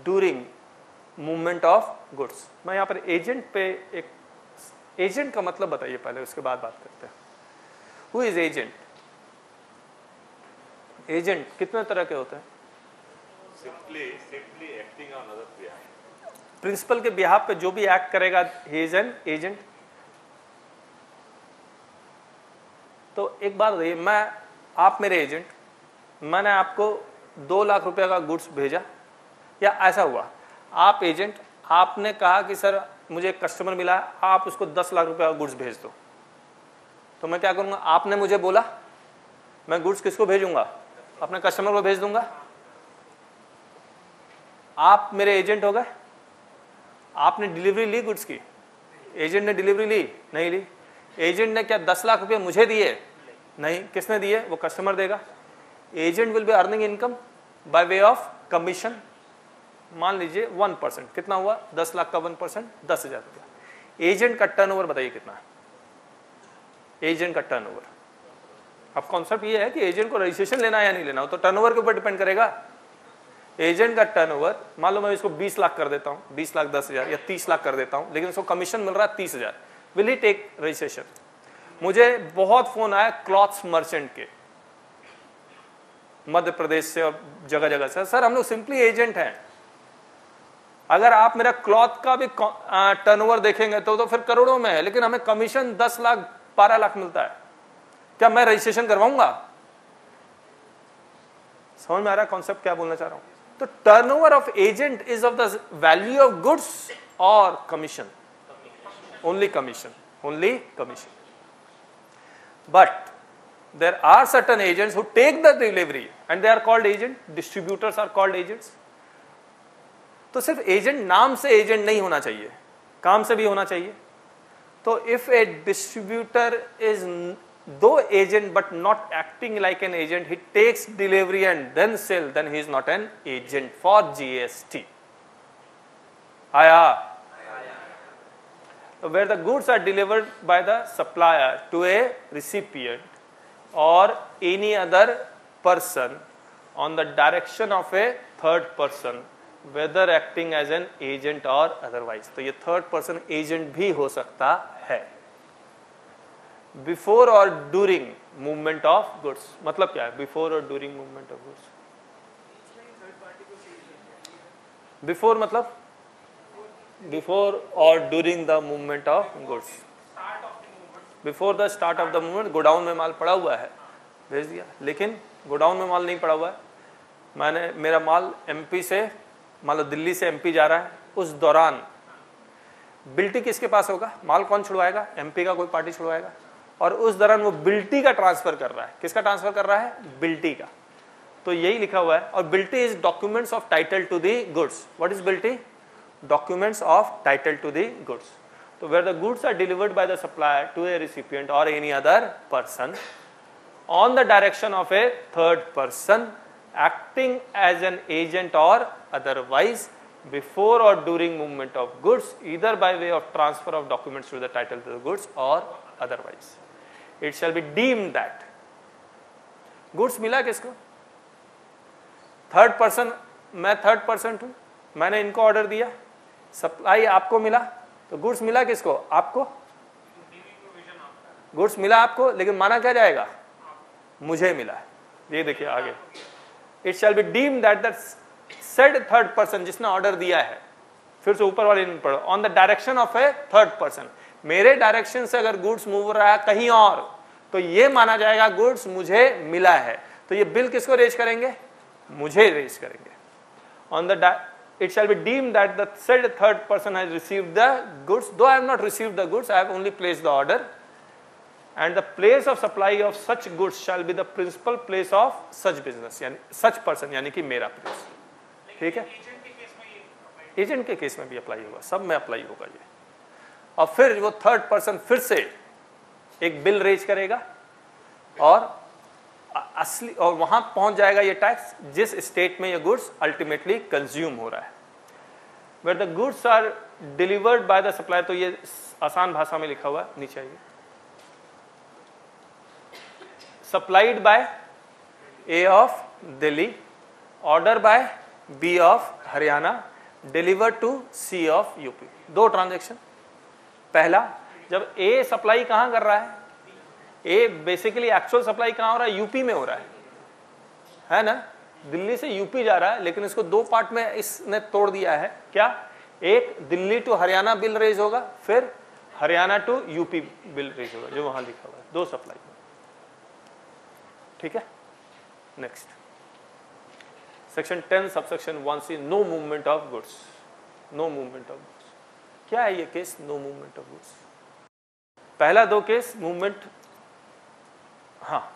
during movement of goods मैं यहाँ पर एजेंट पे एक एजेंट का मतलब बताइए पहले उसके बाद बात करते हैं। हु इज़ एजेंट एजेंट कितने तरह के होते हैं? Simply, simply acting on other behalf. Principal के बिहाफ पे जो भी एक्ट करेगा ही इज़ एन एजेंट तो एक बात बताइए मैं आप मेरे एजेंट, मैंने आपको दो लाख रुपए का गुड्स भेजा, या ऐसा हुआ, आप एजेंट, आपने कहा कि सर, मुझे एक कस्टमर मिला है आप उसको दस लाख रुपए का गुड्स भेज दो। तो मैं क्या करूँगा? आपने मुझे बोला, मैं गुड्स किसको भेजूँगा? अपने कस्टमर को भेज दूँगा। आप मेरे एजेंट हो गए। आपने डिलीवरी ली गुड्स की। एजेंट ने डिलीवरी ली, नहीं ली। एजेंट ने क्या दस लाख रुपए मुझे दिए? नहीं, किसने दिए वो कस्टमर देगा। Agent will be earning income by way of commission मान लीजिए वन परसेंट कितना हुआ? दस लाख का वन परसेंट दस हज़ार रुपया। एजेंट का टर्नओवर बताइए कितना एजेंट का टर्नओवर अब कॉन्सेप्ट ये है कि एजेंट को रजिस्ट्रेशन लेना है या नहीं लेना हो तो टर्नओवर के ऊपर डिपेंड करेगा। एजेंट का टर्नओवर मान लो मैं इसको 20 लाख कर देता हूँ 20 लाख, दस हज़ार या 30 लाख कर देता हूँ, लेकिन उसको कमीशन मिल रहा है तीस हज़ार। विल ही टेक रजिस्ट्रेशन मुझे बहुत फ़ोन आया क्लॉथ्स मर्चेंट के। मध्य प्रदेश से और जगह जगह से। सर, हम लोग सिंपली एजेंट हैं। अगर आप मेरा क्लॉथ का भी टर्नओवर देखेंगे तो तो फिर करोड़ों में है, लेकिन हमें कमीशन दस लाख, बारह लाख मिलता है। क्या मैं रजिस्ट्रेशन करवाऊँगा? समझ में आ रहा कॉन्सेप्ट क्या बोलना चाह रहा हूँ? तो turnover of agent is of the value of goods और commission only commission only commission but there are certain agents who take the delivery and they are called agent. Distributors are called agents. तो सिर्फ़ एजेंट नाम से एजेंट नहीं होना चाहिए। काम से भी होना चाहिए। तो इफ़ ए डिस्ट्रीब्यूटर इज़ दो agent but not acting like an agent he takes delivery and then sell then he is not an agent for GST आया। Where the goods are delivered by the supplier to a recipient or any other person on the direction of a third person whether acting as an agent or otherwise तो ये third person agent भी हो सकता है before or during movement of goods मतलब क्या है before or during movement of goods before मतलब before or during the movement of goods? Before the start of the movement godown में माल पड़ा हुआ है। भेज दिया। लेकिन गोडाउन में माल नहीं पड़ा हुआ है। मैंने, मेरा माल एमपी से, मान लो दिल्ली से एमपी जा रहा है, उस दौरान। बिल्टी किसके पास होगा? माल कौन छुड़वाएगा? एमपी का कोई पार्टी छुड़वाएगा? और उस दौरान वो बिल्टी का ट्रांसफ़र कर रहा है। किसका ट्रांसफ़र कर रहा है? बिल्टी का। तो यही लिखा हुआ है। और bilty is documents of title to the goods what is bilty documents of title to the goods तो where the goods are delivered by the supplier to a recipient or any other person on the direction of a third person acting as an agent or otherwise before or during movement of goods either by way of transfer of documents to the title to the goods or otherwise it shall be deemed that goods मिला किसको थर्ड पर्सन मैं थर्ड पर्सन हूं मैंने इनको ऑर्डर दिया सप्लाई आपको मिला तो गुड्स मिला किसको? आपको? गुड्स मिला आपको, लेकिन माना क्या जाएगा? मुझे मिला। ये देखिए आगे। It shall be deem that that said third person जिसने ऑर्डर दिया है, फिर से ऊपर वाले पढ़ो on the direction of a third person मेरे डायरेक्शन से अगर गुड्स मूव रहा है कहीं और तो ये माना जाएगा गुड्स मुझे मिला है। तो ये बिल किसको रेज करेंगे? मुझे रेज करेंगे। On the it shall be deemed that the said third person has received the goods though i have not received the goods i have only placed the order and the place of supply of such goods shall be the principal place of such business yani such person yani कि मेरा place है एजेंट के केस में ये एजेंट के केस में भी अप्लाई होगा सब में अप्लाई होगा ये और फिर वो थर्ड पर्सन फिर से एक बिल रेज करेगा और अ- असली और वहाँ पहुँच जाएगा ये टैक्स जिस स्टेट में ये गुड्स अल्टीमेटली कंज्यूम हो रहा है। Where the goods are delivered by the supplier तो ये आसान भाषा में लिखा हुआ है नीचे आइए। Supplied by A of Delhi, order by B of Haryana, delivered to C of UP. दो ट्रांजेक्शन पहला जब ए सप्लाई कहाँ कर रहा है? A बेसिकली एक्चुअल सप्लाई कहाँ हो रहा है? यूपी में हो रहा है। है ना? दिल्ली से यूपी जा रहा है, लेकिन इसको दो पार्ट में इसने तोड़ दिया है। क्या? एक, Delhi to Haryana bill raise होगा, फिर Haryana to UP bill raise होगा, जो वहाँ लिखा हुआ है। दो सप्लाई ठीक है? Next section 10 subsection 1 C no movement of goods no movement of goods क्या है ये case no movement of goods पहला दो केस मूवमेंट हाँ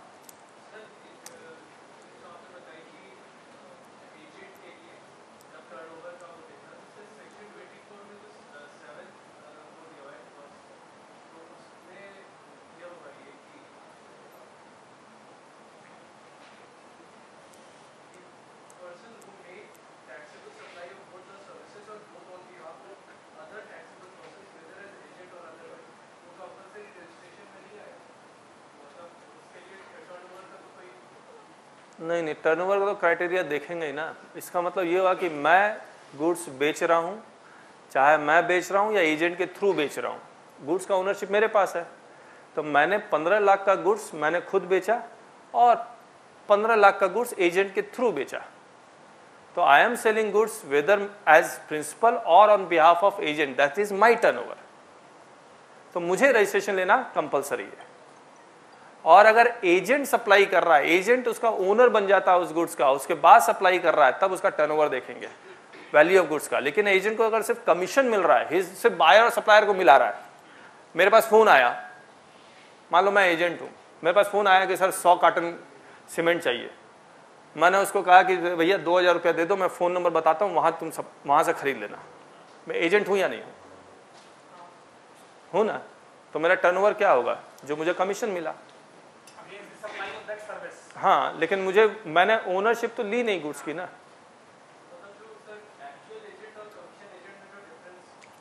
नहीं नहीं टर्नओवर का तो क्राइटेरिया देखेंगे ही ना। इसका मतलब ये हुआ कि मैं गुड्स बेच रहा हूँ, चाहे मैं बेच रहा हूँ या एजेंट के थ्रू बेच रहा हूँ। गुड्स का ओनरशिप मेरे पास है। तो मैंने पंद्रह लाख का गुड्स मैंने खुद बेचा और पंद्रह लाख का गुड्स एजेंट के थ्रू बेचा। तो I am selling goods whether as principal और on behalf of agent that is my turn तो मुझे रजिस्ट्रेशन लेना कंपलसरी है। और अगर एजेंट सप्लाई कर रहा है एजेंट उसका ओनर बन जाता है उस गुड्स का, उसके बाद सप्लाई कर रहा है, तब उसका टर्नओवर देखेंगे वैल्यू ऑफ़ गुड्स का। लेकिन एजेंट को अगर सिर्फ़ कमीशन मिल रहा है सिर्फ़ बायर और सप्लायर को मिला रहा है, मेरे पास फ़ोन आया, मान लो मैं एजेंट हूँ, मेरे पास फ़ोन आया कि सर सौ कार्टन सीमेंट चाहिए। मैंने उसको कहा कि भैया दो हज़ार रुपया दे दो, मैं फ़ोन नंबर बताता हूँ, वहाँ तुम सब, वहाँ से खरीद लेना। मैं एजेंट हूँ या नहीं हूँ? हूँ ना? तो मेरा टर्नओवर क्या होगा? जो मुझे कमीशन मिला सप्लाई ऑफ़ दैट सर्विस हाँ लेकिन मुझे, मैंने ओनरशिप तो ली नहीं गुड्स की ना।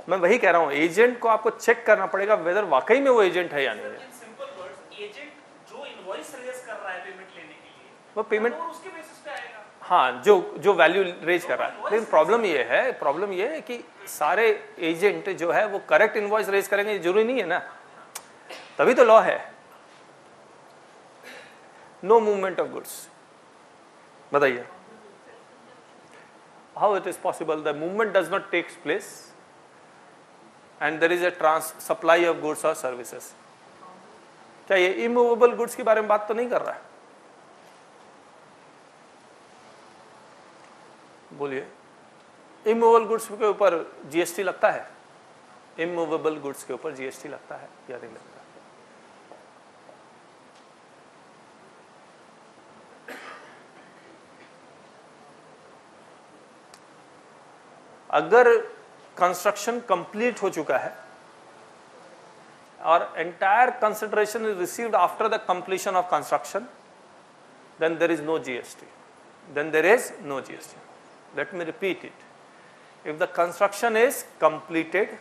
मैं वही कह रहा हूँ एजेंट को आपको चेक करना पड़ेगा वेदर वाकई में वो एजेंट है या नहीं है। वो पेमेंट हाँ जो जो वैल्यू रेज कर रहा है। लेकिन प्रॉब्लम ये है प्रॉब्लम ये है कि सारे एजेंट जो है वो करेक्ट इन्वॉइस रेज करेंगे ज़रूरी नहीं है ना। तभी तो लॉ है। नो मूवमेंट ऑफ़ गुड्स बताइए। How it is possible the movement does not takes place and there is a trans supply of goods और सर्विसेज़ क्या ये इमूवेबल गुड्स के बारे में बात तो नहीं कर रहा है? बोलिए। इमूवेबल गुड्स के ऊपर जीएसटी लगता है? इमूवेबल गुड्स के ऊपर जीएसटी लगता है या नहीं लगता? अगर कंस्ट्रक्शन कंप्लीट हो चुका है, और entire consideration is received after the completion of construction then there is no GST then there is no GST let me repeat it if the construction is completed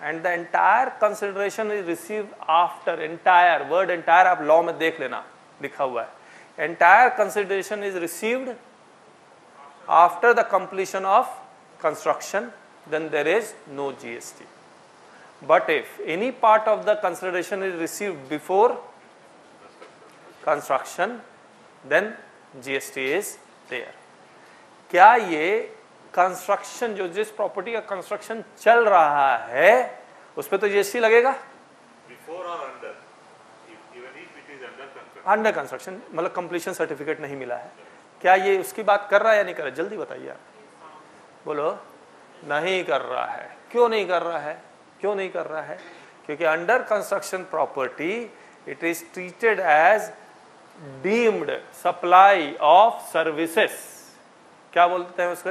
and the entire consideration is received after entire, word entire, आप law में देख लेना, लिखा हुआ है entire consideration is received after the completion of construction then there is no GST. But if any part of the consideration is received before construction then GST is there. क्या ये कंस्ट्रक्शन जो जिस प्रॉपर्टी का कंस्ट्रक्शन चल रहा है उस पर तो जीएसटी लगेगा Before or under? Even if it is under construction. Under construction मतलब कंप्लीशन सर्टिफिकेट नहीं मिला है क्या ये उसकी बात कर रहा है या नहीं कर रहा है जल्दी बताइए आप बोलो, नहीं कर रहा है। क्यों नहीं कर रहा है? क्यों नहीं कर रहा है? क्योंकि under construction property it is treated as deemed supply of services क्या बोलते हैं उसको?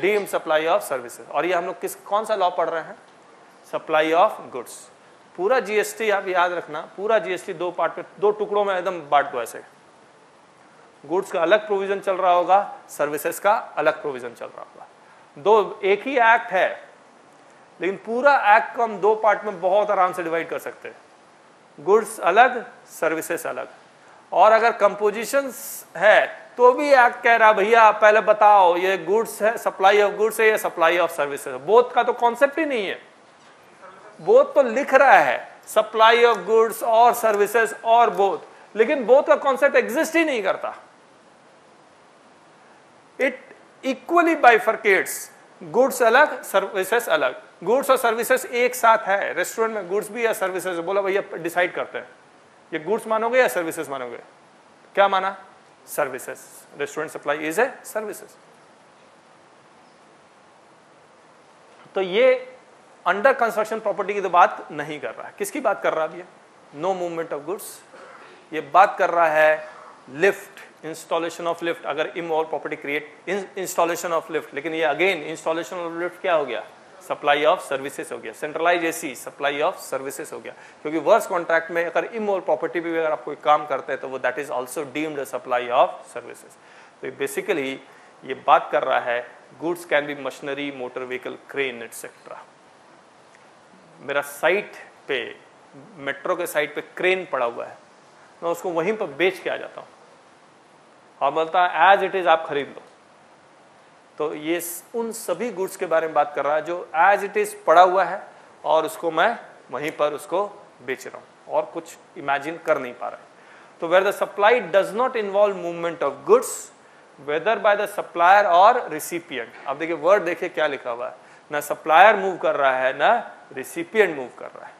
डीम्ड सप्लाई ऑफ़ सर्विसेज़ और ये हम लोग किस, कौन सा लॉ पढ़ रहे हैं? सप्लाई ऑफ़ गुड्स पूरा जीएसटी आप याद रखना, पूरा जीएसटी दो पार्ट में दो टुकड़ों में एकदम बांट दो ऐसे। गुड्स का अलग प्रोविज़न चल रहा होगा सर्विसेज़ का अलग प्रोविज़न चल रहा होगा। दो, एक ही एक्ट है, लेकिन पूरा एक्ट को हम दो पार्ट में बहुत आराम से डिवाइड कर सकते हैं। गुड्स अलग सर्विसेज़ अलग। और अगर कंपोजिशन है तो भी एक्ट कह रहा भैया पहले बताओ, ये गुड्स है सप्लाई ऑफ़ गुड्स है या सप्लाई ऑफ़ सर्विसेज़ बोथ का तो कॉन्सेप्ट ही नहीं है। बोथ तो लिख रहा है सप्लाई ऑफ़ गुड्स और सर्विसेज़ और बोथ लेकिन बोथ का कॉन्सेप्ट एग्जिस्ट ही नहीं करता। इट इक्वली बाइफर्केट्स गुड्स अलग सर्विसेज़ अलग. गुड्स और सर्विसेज़ एक साथ है. रेस्टोरेंट में गुड्स भी या सर्विसेज़ बोला, भैया डिसाइड करते हैं. ये गुड्स मानोगे या सर्विसेज़ मानोगे? क्या माना? Services restaurant supply is a services तो ये अंडर कंस्ट्रक्शन प्रॉपर्टी की तो बात नहीं कर रहा है. किसकी बात कर रहा है अब ये नो मूवमेंट ऑफ़ गुड्स ये बात कर रहा है लिफ्ट इंस्टॉलेशन ऑफ़ लिफ्ट अगर immovable property create installation of lift लेकिन ये अगेन इंस्टॉलेशन ऑफ़ लिफ्ट क्या हो गया? सप्लाई ऑफ़ सर्विसेज़ हो गया. Centralize AC supply of services हो गया. क्योंकि वर्स कॉन्ट्रैक्ट में अगर इमोल प्रॉपर्टी भी अगर आप कोई काम करते हैं तो वो that is also deemed supply of services तो बेसिकली ये बात कर रहा है goods can be machinery motor vehicle crane etcetera मेरा साइट पे मेट्रो के साइट पे क्रेन पड़ा हुआ है. मैं उसको वहीं पर बेच के आ जाता हूँ. और बोलता है एज इट इज़ आप खरीद लो। तो ये उन सभी गुड्स के बारे में बात कर रहा है जो एज इट इज़ पड़ा हुआ है और उसको मैं वहीं पर उसको बेच रहा हूँ और कुछ इमेजिन कर नहीं पा रहा है। तो where the supply does not involve movement of goods whether by the supplier और रिसिपियंट अब देखिए वर्ड देखिए क्या लिखा हुआ है। ना सप्लायर मूव कर रहा है, ना रिसिपियंट मूव कर रहा है।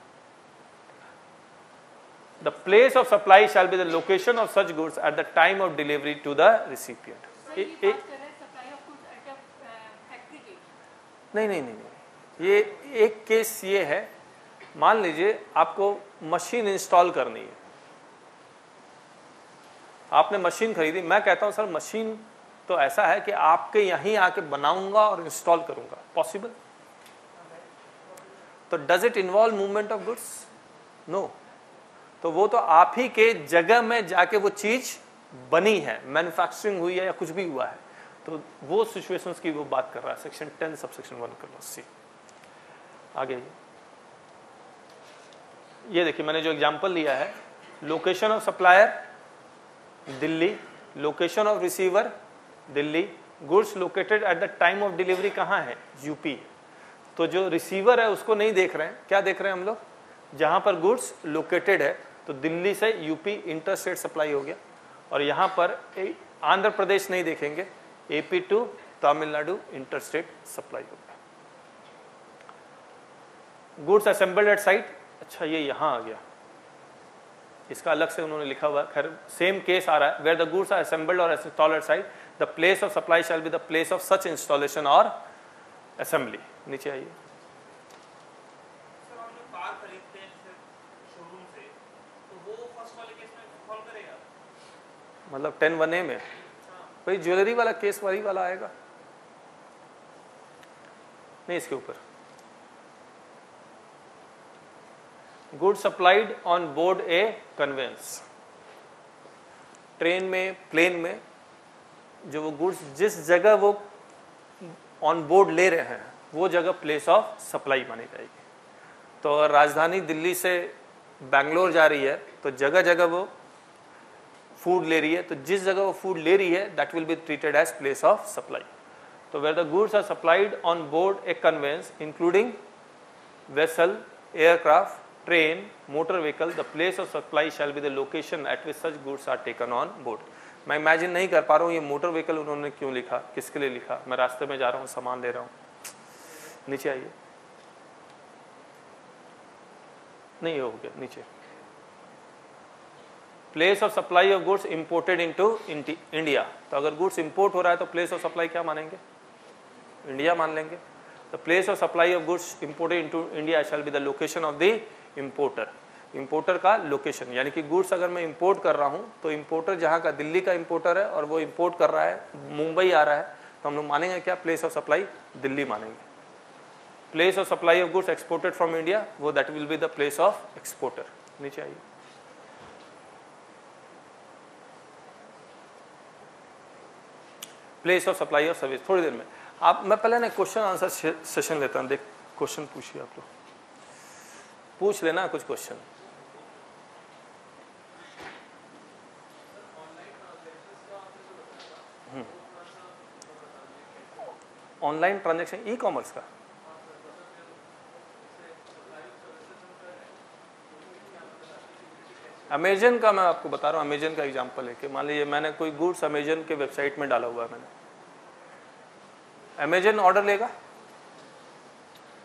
Such goods at the time of delivery to the recipient sir ये बात कर रहे हैं supply of goods at a factory gate नहीं नहीं नहीं नहीं। ये एक केस ये है। मान लीजिए आपको मशीन इंस्टॉल करनी है। आपने मशीन खरीदी। मैं कहता हूँ सर मशीन तो ऐसा है कि आपके यहीं आके बनाऊँगा और इंस्टॉल करूँगा। पॉसिबल तो does it involve movement of goods no तो वो तो आप ही के जगह में जाके वो चीज़ बनी है मैन्युफैक्चरिंग हुई है या कुछ भी हुआ है। तो वो सिचुएशंस की वो बात कर रहा है section ten sub section one कर लो सी आगे। ये देखिए, मैंने जो एग्जांपल लिया है location of supplier Delhi location of receiver Delhi goods located at the time of delivery कहाँ है? यूपी तो जो रिसीवर है, उसको नहीं देख रहे हैं। क्या देख रहे हैं हम लोग? जहाँ पर गुड्स लोकेटेड है तो दिल्ली से यूपी इंटर स्टेट सप्लाई हो गया। और यहाँ पर आंध्र प्रदेश नहीं देखेंगे। AP to Tamil Nadu inter state supply हो गया। गुड्स असेंबल्ड एट साइट अच्छा ये यहाँ आ गया। इसका अलग से उन्होंने लिखा हुआ, खैर सेम केस आ रहा है where the goods are assembled और installed at site the place of supply shall be the place of such installation और असेंबली नीचे आइए सर हम लोग कार खरीदते हैं जैसे शोरूम से तो वो फ़र्स्ट वाले केस में फॉल करेगा मतलब टेन वन ए में। भाई, ज्वेलरी वाला केस वही वाला आएगा। नहीं, इसके ऊपर। Good supplied on board a conveyance train में प्लेन में, जो वो गुड्स जिस जगह वो ऑन बोर्ड ले रहे हैं, वो जगह प्लेस ऑफ़ सप्लाई मानी जाएगी। तो राजधानी दिल्ली से बैंगलोर जा रही है तो जगह जगह वो फ़ूड ले रही है तो जिस जगह वो फ़ूड ले रही है that will be treated as place of supply तो where the goods are supplied on board a conveyance including vessel, aircraft, train, motor vehicle, the place of supply shall be the location at which such goods are taken on board. मैं इमेजिन नहीं कर पा रहा हूँ ये मोटर व्हीकल उन्होंने क्यों लिखा किसके लिए लिखा? मैं रास्ते में जा रहा हूँ सामान ले रहा हूँ। नीचे आइए। नहीं हो गया नीचे। Place of supply of goods imported into India तो अगर गुड्स इंपोर्ट हो रहा है तो प्लेस ऑफ़ सप्लाई क्या मानेंगे? इंडिया मान लेंगे। The place of supply of goods imported into India shall be the location of the importer. Importer का लोकेशन यानी कि गुड्स अगर मैं इंपोर्ट कर रहा हूँ तो इम्पोर्टर जहाँ का दिल्ली का इम्पोर्टर है और वो इम्पोर्ट कर रहा है, मुंबई आ रहा है तो हम लोग मानेंगे क्या? प्लेस ऑफ़ सप्लाई दिल्ली मानेंगे। Place of supply of goods exported from India वो that will be the place of exporter नीचे आइए। Place of supply of service थोड़ी देर में। आप, मैं पहले ना क्वेश्चन आंसर सेशन लेता हूँ। देख क्वेश्चन पूछिए आप लोग। पूछ लेना कुछ question online transaction e commerce का। अमेजन का मैं आपको बता रहा हूँ। अमेजन का एग्जांपल है कि मान लीजिए मैंने कोई गुड्स अमेजन के वेबसाइट में डाला हुआ है मैंने। अमेजन ऑर्डर लेगा।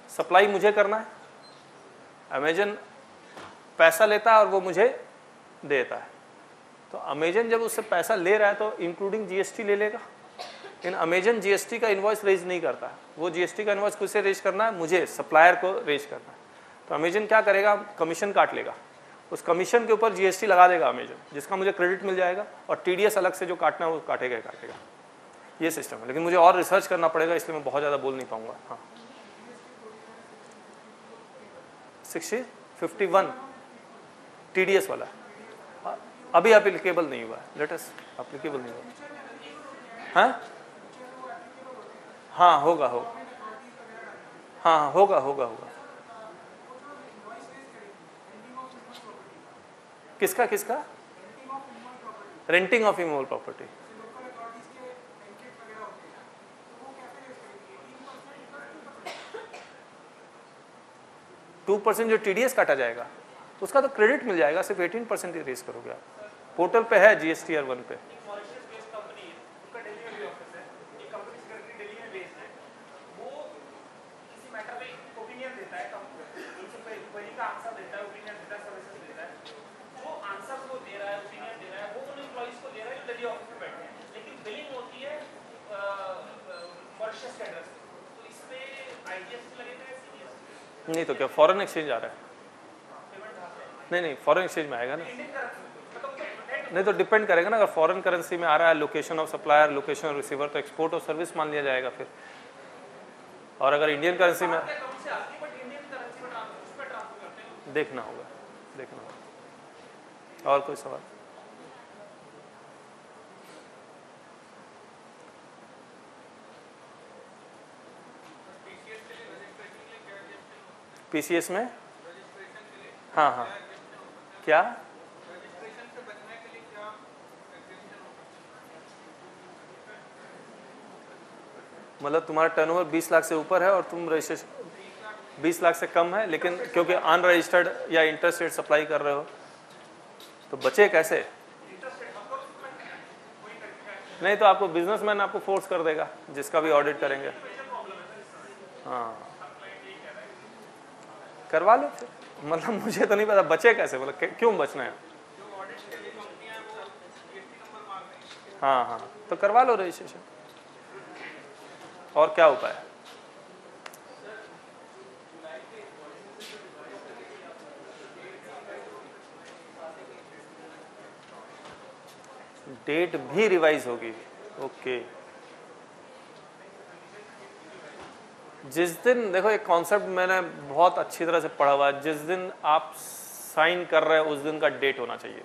सप्लाई मुझे करना है। अमेजन पैसा लेता है और वो मुझे देता है। तो अमेजन जब उससे पैसा ले रहा है तो इंक्लूडिंग जीएसटी ले लेगा। इन अमेजन जीएसटी का इन्वॉइस रेज नहीं करता। है वो जीएसटी का इन्वॉइस किसे रेज करना है, मुझे सप्लायर को रेज करना है। तो अमेजन क्या करेगा? कमीशन काट लेगा। उस कमीशन के ऊपर जीएसटी लगा देगा अमेजन जिसका मुझे क्रेडिट मिल जाएगा और टीडीएस अलग से जो काटना है वो काटेगा ही काटेगा। ये सिस्टम है लेकिन मुझे और रिसर्च करना पड़ेगा इसलिए मैं बहुत ज़्यादा बोल नहीं पाऊँगा। हाँ। Sixty fifty one T D S वाला। हाँ, अभी अप्लीकेबल नहीं हुआ है। लेटेस्ट अप्लीकेबल नहीं हुआ। हाँ? हाँ होगा होगा हाँ हाँ होगा होगा होगा। किसका किसका? Renting of immovable property two percent जो टीडीएस काटा जाएगा तो उसका तो क्रेडिट मिल जाएगा, सिर्फ़ एटीन परसेंट ही रेस करोगे आप। पोर्टल पे है G S T R one पे मॉरिशस बेस्ड कंपनी है उनका दिल्ली में भी ऑफ़िस है एक कंपनी सेक्रेटरी दिल्ली में बेस्ड है वो किसी मैटर में ओपिनियन देता है उनसे क्वेरी का आंसर देता है ओपिनियन देता है सर्विसेज़ देता है जो आंसर वो दे रहा है ओपिनियन दे रहा है वो उन एम्प्लॉइज को दे रहा है जो दिल्ली ऑफ़िस में बैठे हैं लेकिन बिलिंग होती है मॉरिशस के एड्रेस तो इसमें आईजीएसटी लगेगा सीजीएसटी नहीं तो क्या फॉरेन एक्सचेंज आ रहा है? नहीं नहीं फॉरेन एक्सचेंज में आएगा ना। नहीं तो डिपेंड करेगा ना, अगर फॉरेन करेंसी में आ रहा है location of supplier location of receiver तो एक्सपोर्ट और सर्विस मान लिया जाएगा फिर। और अगर इंडियन करेंसी में देखना होगा देखना होगा। और कोई सवाल? पीसीएस में? हाँ हाँ। क्या? मतलब तुम्हारा टर्नओवर 20 लाख से ऊपर है और तुम रजिस्ट्रेशन 20 लाख से कम है, लेकिन क्योंकि अनरजिस्टर्ड या इंटरस्टेट सप्लाई कर रहे हो तो बचे कैसे? नहीं तो आपको बिजनेसमैन आपको फोर्स कर देगा, जिसका भी ऑडिट करेंगे। हाँ। करवा लो फिर। मतलब मुझे तो नहीं पता, बचे कैसे? मतलब क्यों- बचना है? हाँ हाँ तो करवा लो रजिस्ट्रेशन। और क्या उपाय? डेट भी रिवाइज होगी। ओके। जिस दिन, देखो एक कॉन्सेप्ट मैंने बहुत अच्छी तरह से पढ़ा हुआ है, जिस दिन आप साइन कर रहे हैं, उस दिन का डेट होना चाहिए।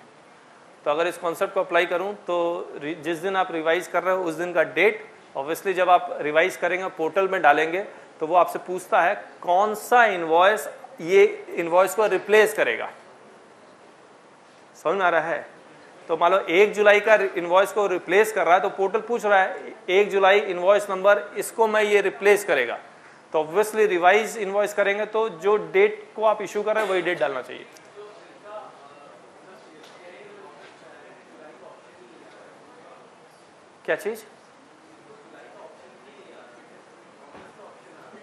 तो अगर इस कॉन्सेप्ट को अप्लाई करूँ तो जिस दिन आप रिवाइज कर रहे हो, उस दिन का डेट ऑब्वियसली जब आप रिवाइज करेंगे पोर्टल में डालेंगे तो वो आपसे पूछता है, कौन सा इन्वॉइस ये इन्वॉइस को रिप्लेस करेगा? समझ आ रहा है? तो मान लो एक जुलाई का इन्वॉइस को रिप्लेस कर रहा है तो पोर्टल पूछ रहा है, एक जुलाई इन्वॉइस नंबर इसको मैं ये रिप्लेस करेगा। तो ऑब्वियसली रिवाइज इन्वॉइस करेंगे तो जो डेट को आप इशू कर रहे हैं, वही डेट डालना चाहिए। क्या चीज़?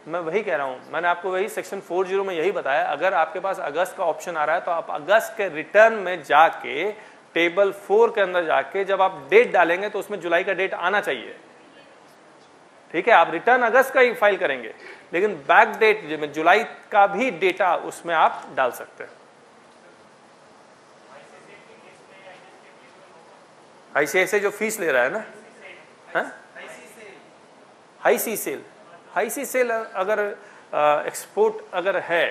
मैं वही कह रहा हूँ। मैंने आपको वही सेक्शन 40 में यही बताया। अगर आपके पास अगस्त का ऑप्शन आ रहा है तो आप अगस्त के रिटर्न में जाके टेबल फोर के अंदर जाके, जब आप डेट डालेंगे तो उसमें जुलाई का डेट आना चाहिए। ठीक है? आप रिटर्न अगस्त का ही फ़ाइल करेंगे। लेकिन बैक डेट में जुलाई का भी डेटा उसमें आप डाल सकते हैं। आईसीआईसी जो फ़ीस ले रहा है ना? High sea sale high sea sale अगर एक्सपोर्ट अगर है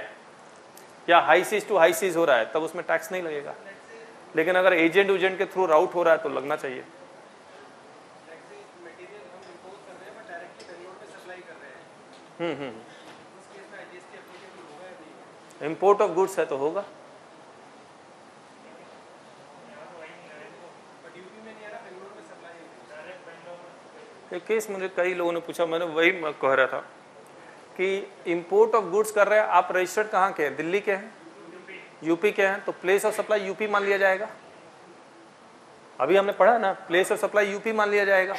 या high seas to high seas हो रहा है तब उसमें टैक्स नहीं लगेगा। लेकिन अगर एजेंट उजेंट के थ्रू राउट हो रहा है तो लगना चाहिए। इम्पोर्ट ऑफ़ गुड्स है तो होगा। केस मुझे कई लोगों ने पूछा, मैंने वही मैं कह रहा था कि इंपोर्ट ऑफ़ गुड्स कर रहे हैं, आप रजिस्टर्ड कहाँ के हैं? दिल्ली के हैं? यूपी के हैं? तो प्लेस ऑफ़ सप्लाई यूपी मान लिया जाएगा। अभी हमने पढ़ा ना प्लेस ऑफ़ सप्लाई यूपी मान लिया जाएगा।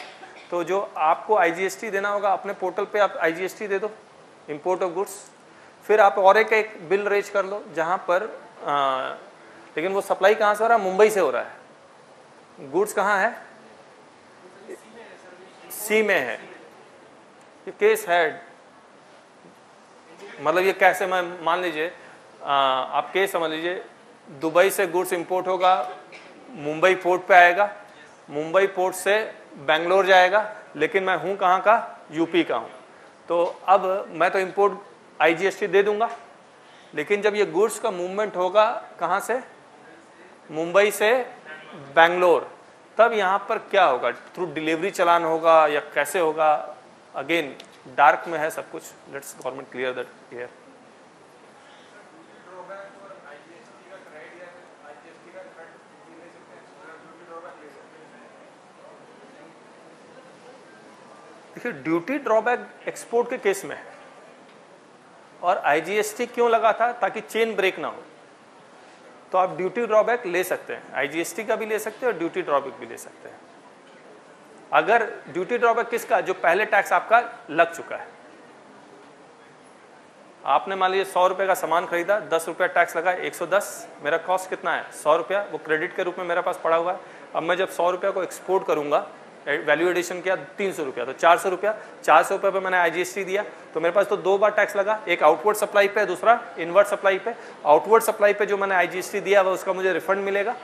तो जो आपको आईजीएसटी देना होगा अपने पोर्टल पे आप आईजीएसटी दे दो इंपोर्ट ऑफ़ गुड्स फिर आप और एक एक बिल रेज कर लो जहाँ पर आ, लेकिन वो सप्लाई कहाँ से हो रहा है? मुंबई से हो रहा है। गुड्स कहाँ है? सी में है। ये केस है मतलब ये कैसे मैं मान लीजिए आप केस समझ लीजिए दुबई से गुड्स इंपोर्ट होगा मुंबई पोर्ट पे आएगा। मुंबई पोर्ट से बेंगलोर जाएगा, लेकिन मैं हूँ कहाँ का? यूपी का हूँ। तो अब मैं तो इंपोर्ट आईजीएसटी दे दूँगा, लेकिन जब ये गुड्स का मूवमेंट होगा कहाँ से? मुंबई से बेंगलोर, तब यहाँ पर क्या होगा? थ्रू डिलीवरी चलान होगा या कैसे होगा? अगेन डार्क में है सब कुछ। Let's government clear that here देखिए ड्यूटी ड्रॉबैक एक्सपोर्ट के केस में है। और आईजीएसटी क्यों लगा था? ताकि चेन ब्रेक ना हो। तो आप ड्यूटी ड्रॉबैक ले सकते हैं। आईजीएसटी का भी ले सकते हैं और ड्यूटी ड्रॉबैक भी ले सकते हैं। अगर ड्यूटी ड्रॉबैक किसका? जो पहले टैक्स आपका लग चुका है। आपने मान लीजिए सौ रुपए का सामान खरीदा, दस रुपया टैक्स लगा, एक सौ दस, मेरा कॉस्ट कितना है? सौ रुपया, वो क्रेडिट के रूप में मेरे पास पड़ा हुआ है। अब मैं जब सौ रुपया को एक्सपोर्ट करूँगा वैल्यू एडिशन किया तीन सौ रुपया। तो चार सौ रुपया। चार सौ रुपये पे मैंने आईजीएसटी दिया। तो मेरे पास तो दो बार टैक्स लगा। एक आउटवर्ड सप्लाई पे, दूसरा इनवर्ड सप्लाई पे। आउटवर्ड सप्लाई पे जो मैंने आईजीएसटी दिया वो उसका मुझे रिफंड मिलेगा।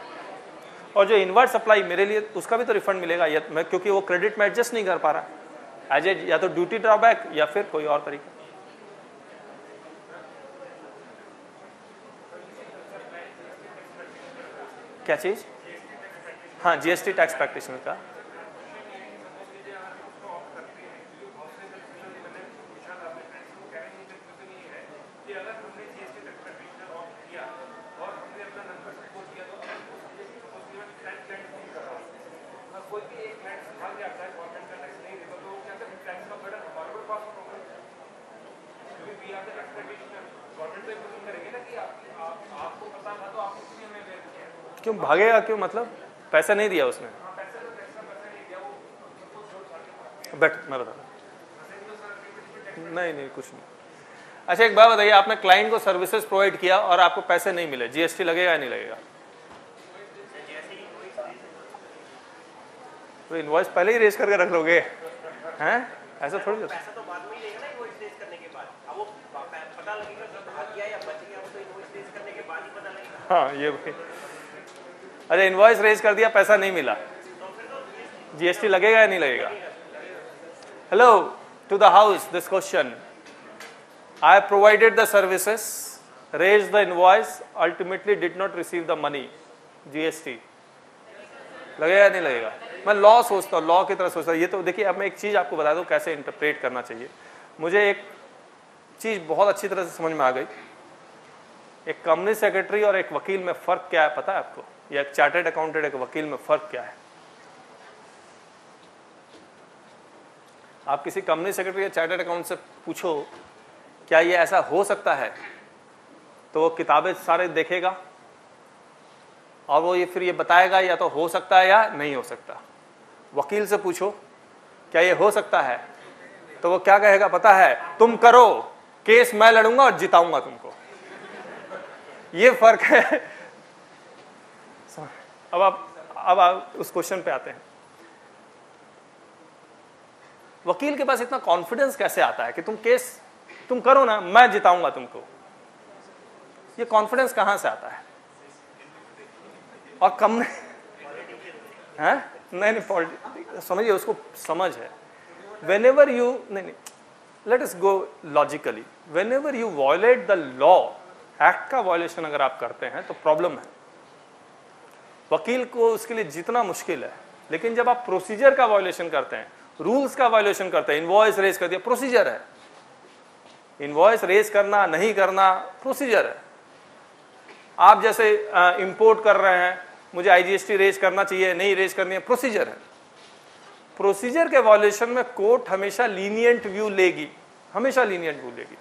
और जो इनवर्ड सप्लाई मेरे लिए, उसका भी तो रिफंड मिलेगा। मैं, क्योंकि वो क्रेडिट में एडजस्ट नहीं कर पा रहा। एज ए या तो ड्यूटी ड्रॉबैक या फिर कोई और तरीका। क्या चीज़? हाँ जीएसटी टैक्स प्रैक्टिशनर का। क्यों भागेगा क्यों? मतलब पैसा नहीं दिया उसने। बैठ मैं बता नहीं नहीं कुछ नहीं। अच्छा एक बात बताइए आपने क्लाइंट को सर्विसेज़ प्रोवाइड किया और आपको पैसे नहीं मिले? जीएसटी लगेगा या नहीं लगेगा? तो इनवॉइस पहले ही रेज करके रख लोगे? हैं? ऐसा थोड़ी पैसा तो बाद में ही लेगा ना इनवॉइस रेज करने के बाद। अब वो पता लगेगा जब भाग गया या बच गया वो तो इनवॉइस रेज करने के बाद ही पता लगेगा। हाँ ये भी अच्छा इन्वॉइस रेज कर दिया पैसा नहीं मिला। जीएसटी लगेगा या नहीं लगेगा? Hello to the house this question I provided the services, raised the invoice, ultimately did not receive the money, GST. लगेगा या नहीं लगेगा? मैं लॉ सोचता हूँ लॉ की तरह सोचता हूँ। ये तो देखिए अब मैं एक चीज़ आपको बता दूँ कैसे इंटरप्रेट करना चाहिए। मुझे एक चीज़ बहुत अच्छी तरह से समझ में आ गई। एक कंपनी सेक्रेटरी और एक वकील में फ़र्क क्या है पता है आपको? या एक चार्टेड अकाउंटेंट एक वकील में फ़र्क क्या है? आप किसी कंपनी सेक्रेटरी या चार्टेड अकाउंट से पूछो, क्या ये ऐसा हो सकता है? तो वो किताबें सारे देखेगा, और वो ये फिर ये बताएगा, या तो हो सकता है या नहीं हो सकता। वकील से पूछो, क्या ये हो सकता है? तो वो क्या कहेगा? पता है, तुम करो, केस मैं लड़ूँगा और जिताऊँगा तुमको। ये फ़र्क है अब आप अब आप उस क्वेश्चन पे आते हैं। वकील के पास इतना कॉन्फिडेंस कैसे आता है कि तुम केस तुम करो ना, मैं जिताऊँगा तुमको। ये कॉन्फिडेंस कहाँ से आता है? और कम है? नहीं नहीं पॉलिटिक समझिए, उसको समझ है। वेन एवर यू नहीं नहीं let is go logically whenever you violate the law act का वॉयलेशन अगर आप करते हैं तो प्रॉब्लम है। वकील को उसके लिए जितना मुश्किल है। लेकिन जब आप प्रोसीजर का वॉयलेशन करते हैं रूल्स का वायोलेशन करते हैं इनवॉइस रेज कर दिया प्रोसीजर है। इनवॉइस रेज करना, नहीं करना प्रोसीजर है। आप जैसे इंपोर्ट कर रहे हैं, मुझे आईजीएसटी रेज करना चाहिए, नहीं रेज करनी है प्रोसीजर है। प्रोसीजर के वॉल्यूशन में कोर्ट हमेशा लीनियंट व्यू लेगी। हमेशा लीनियंट व्यू लेगी।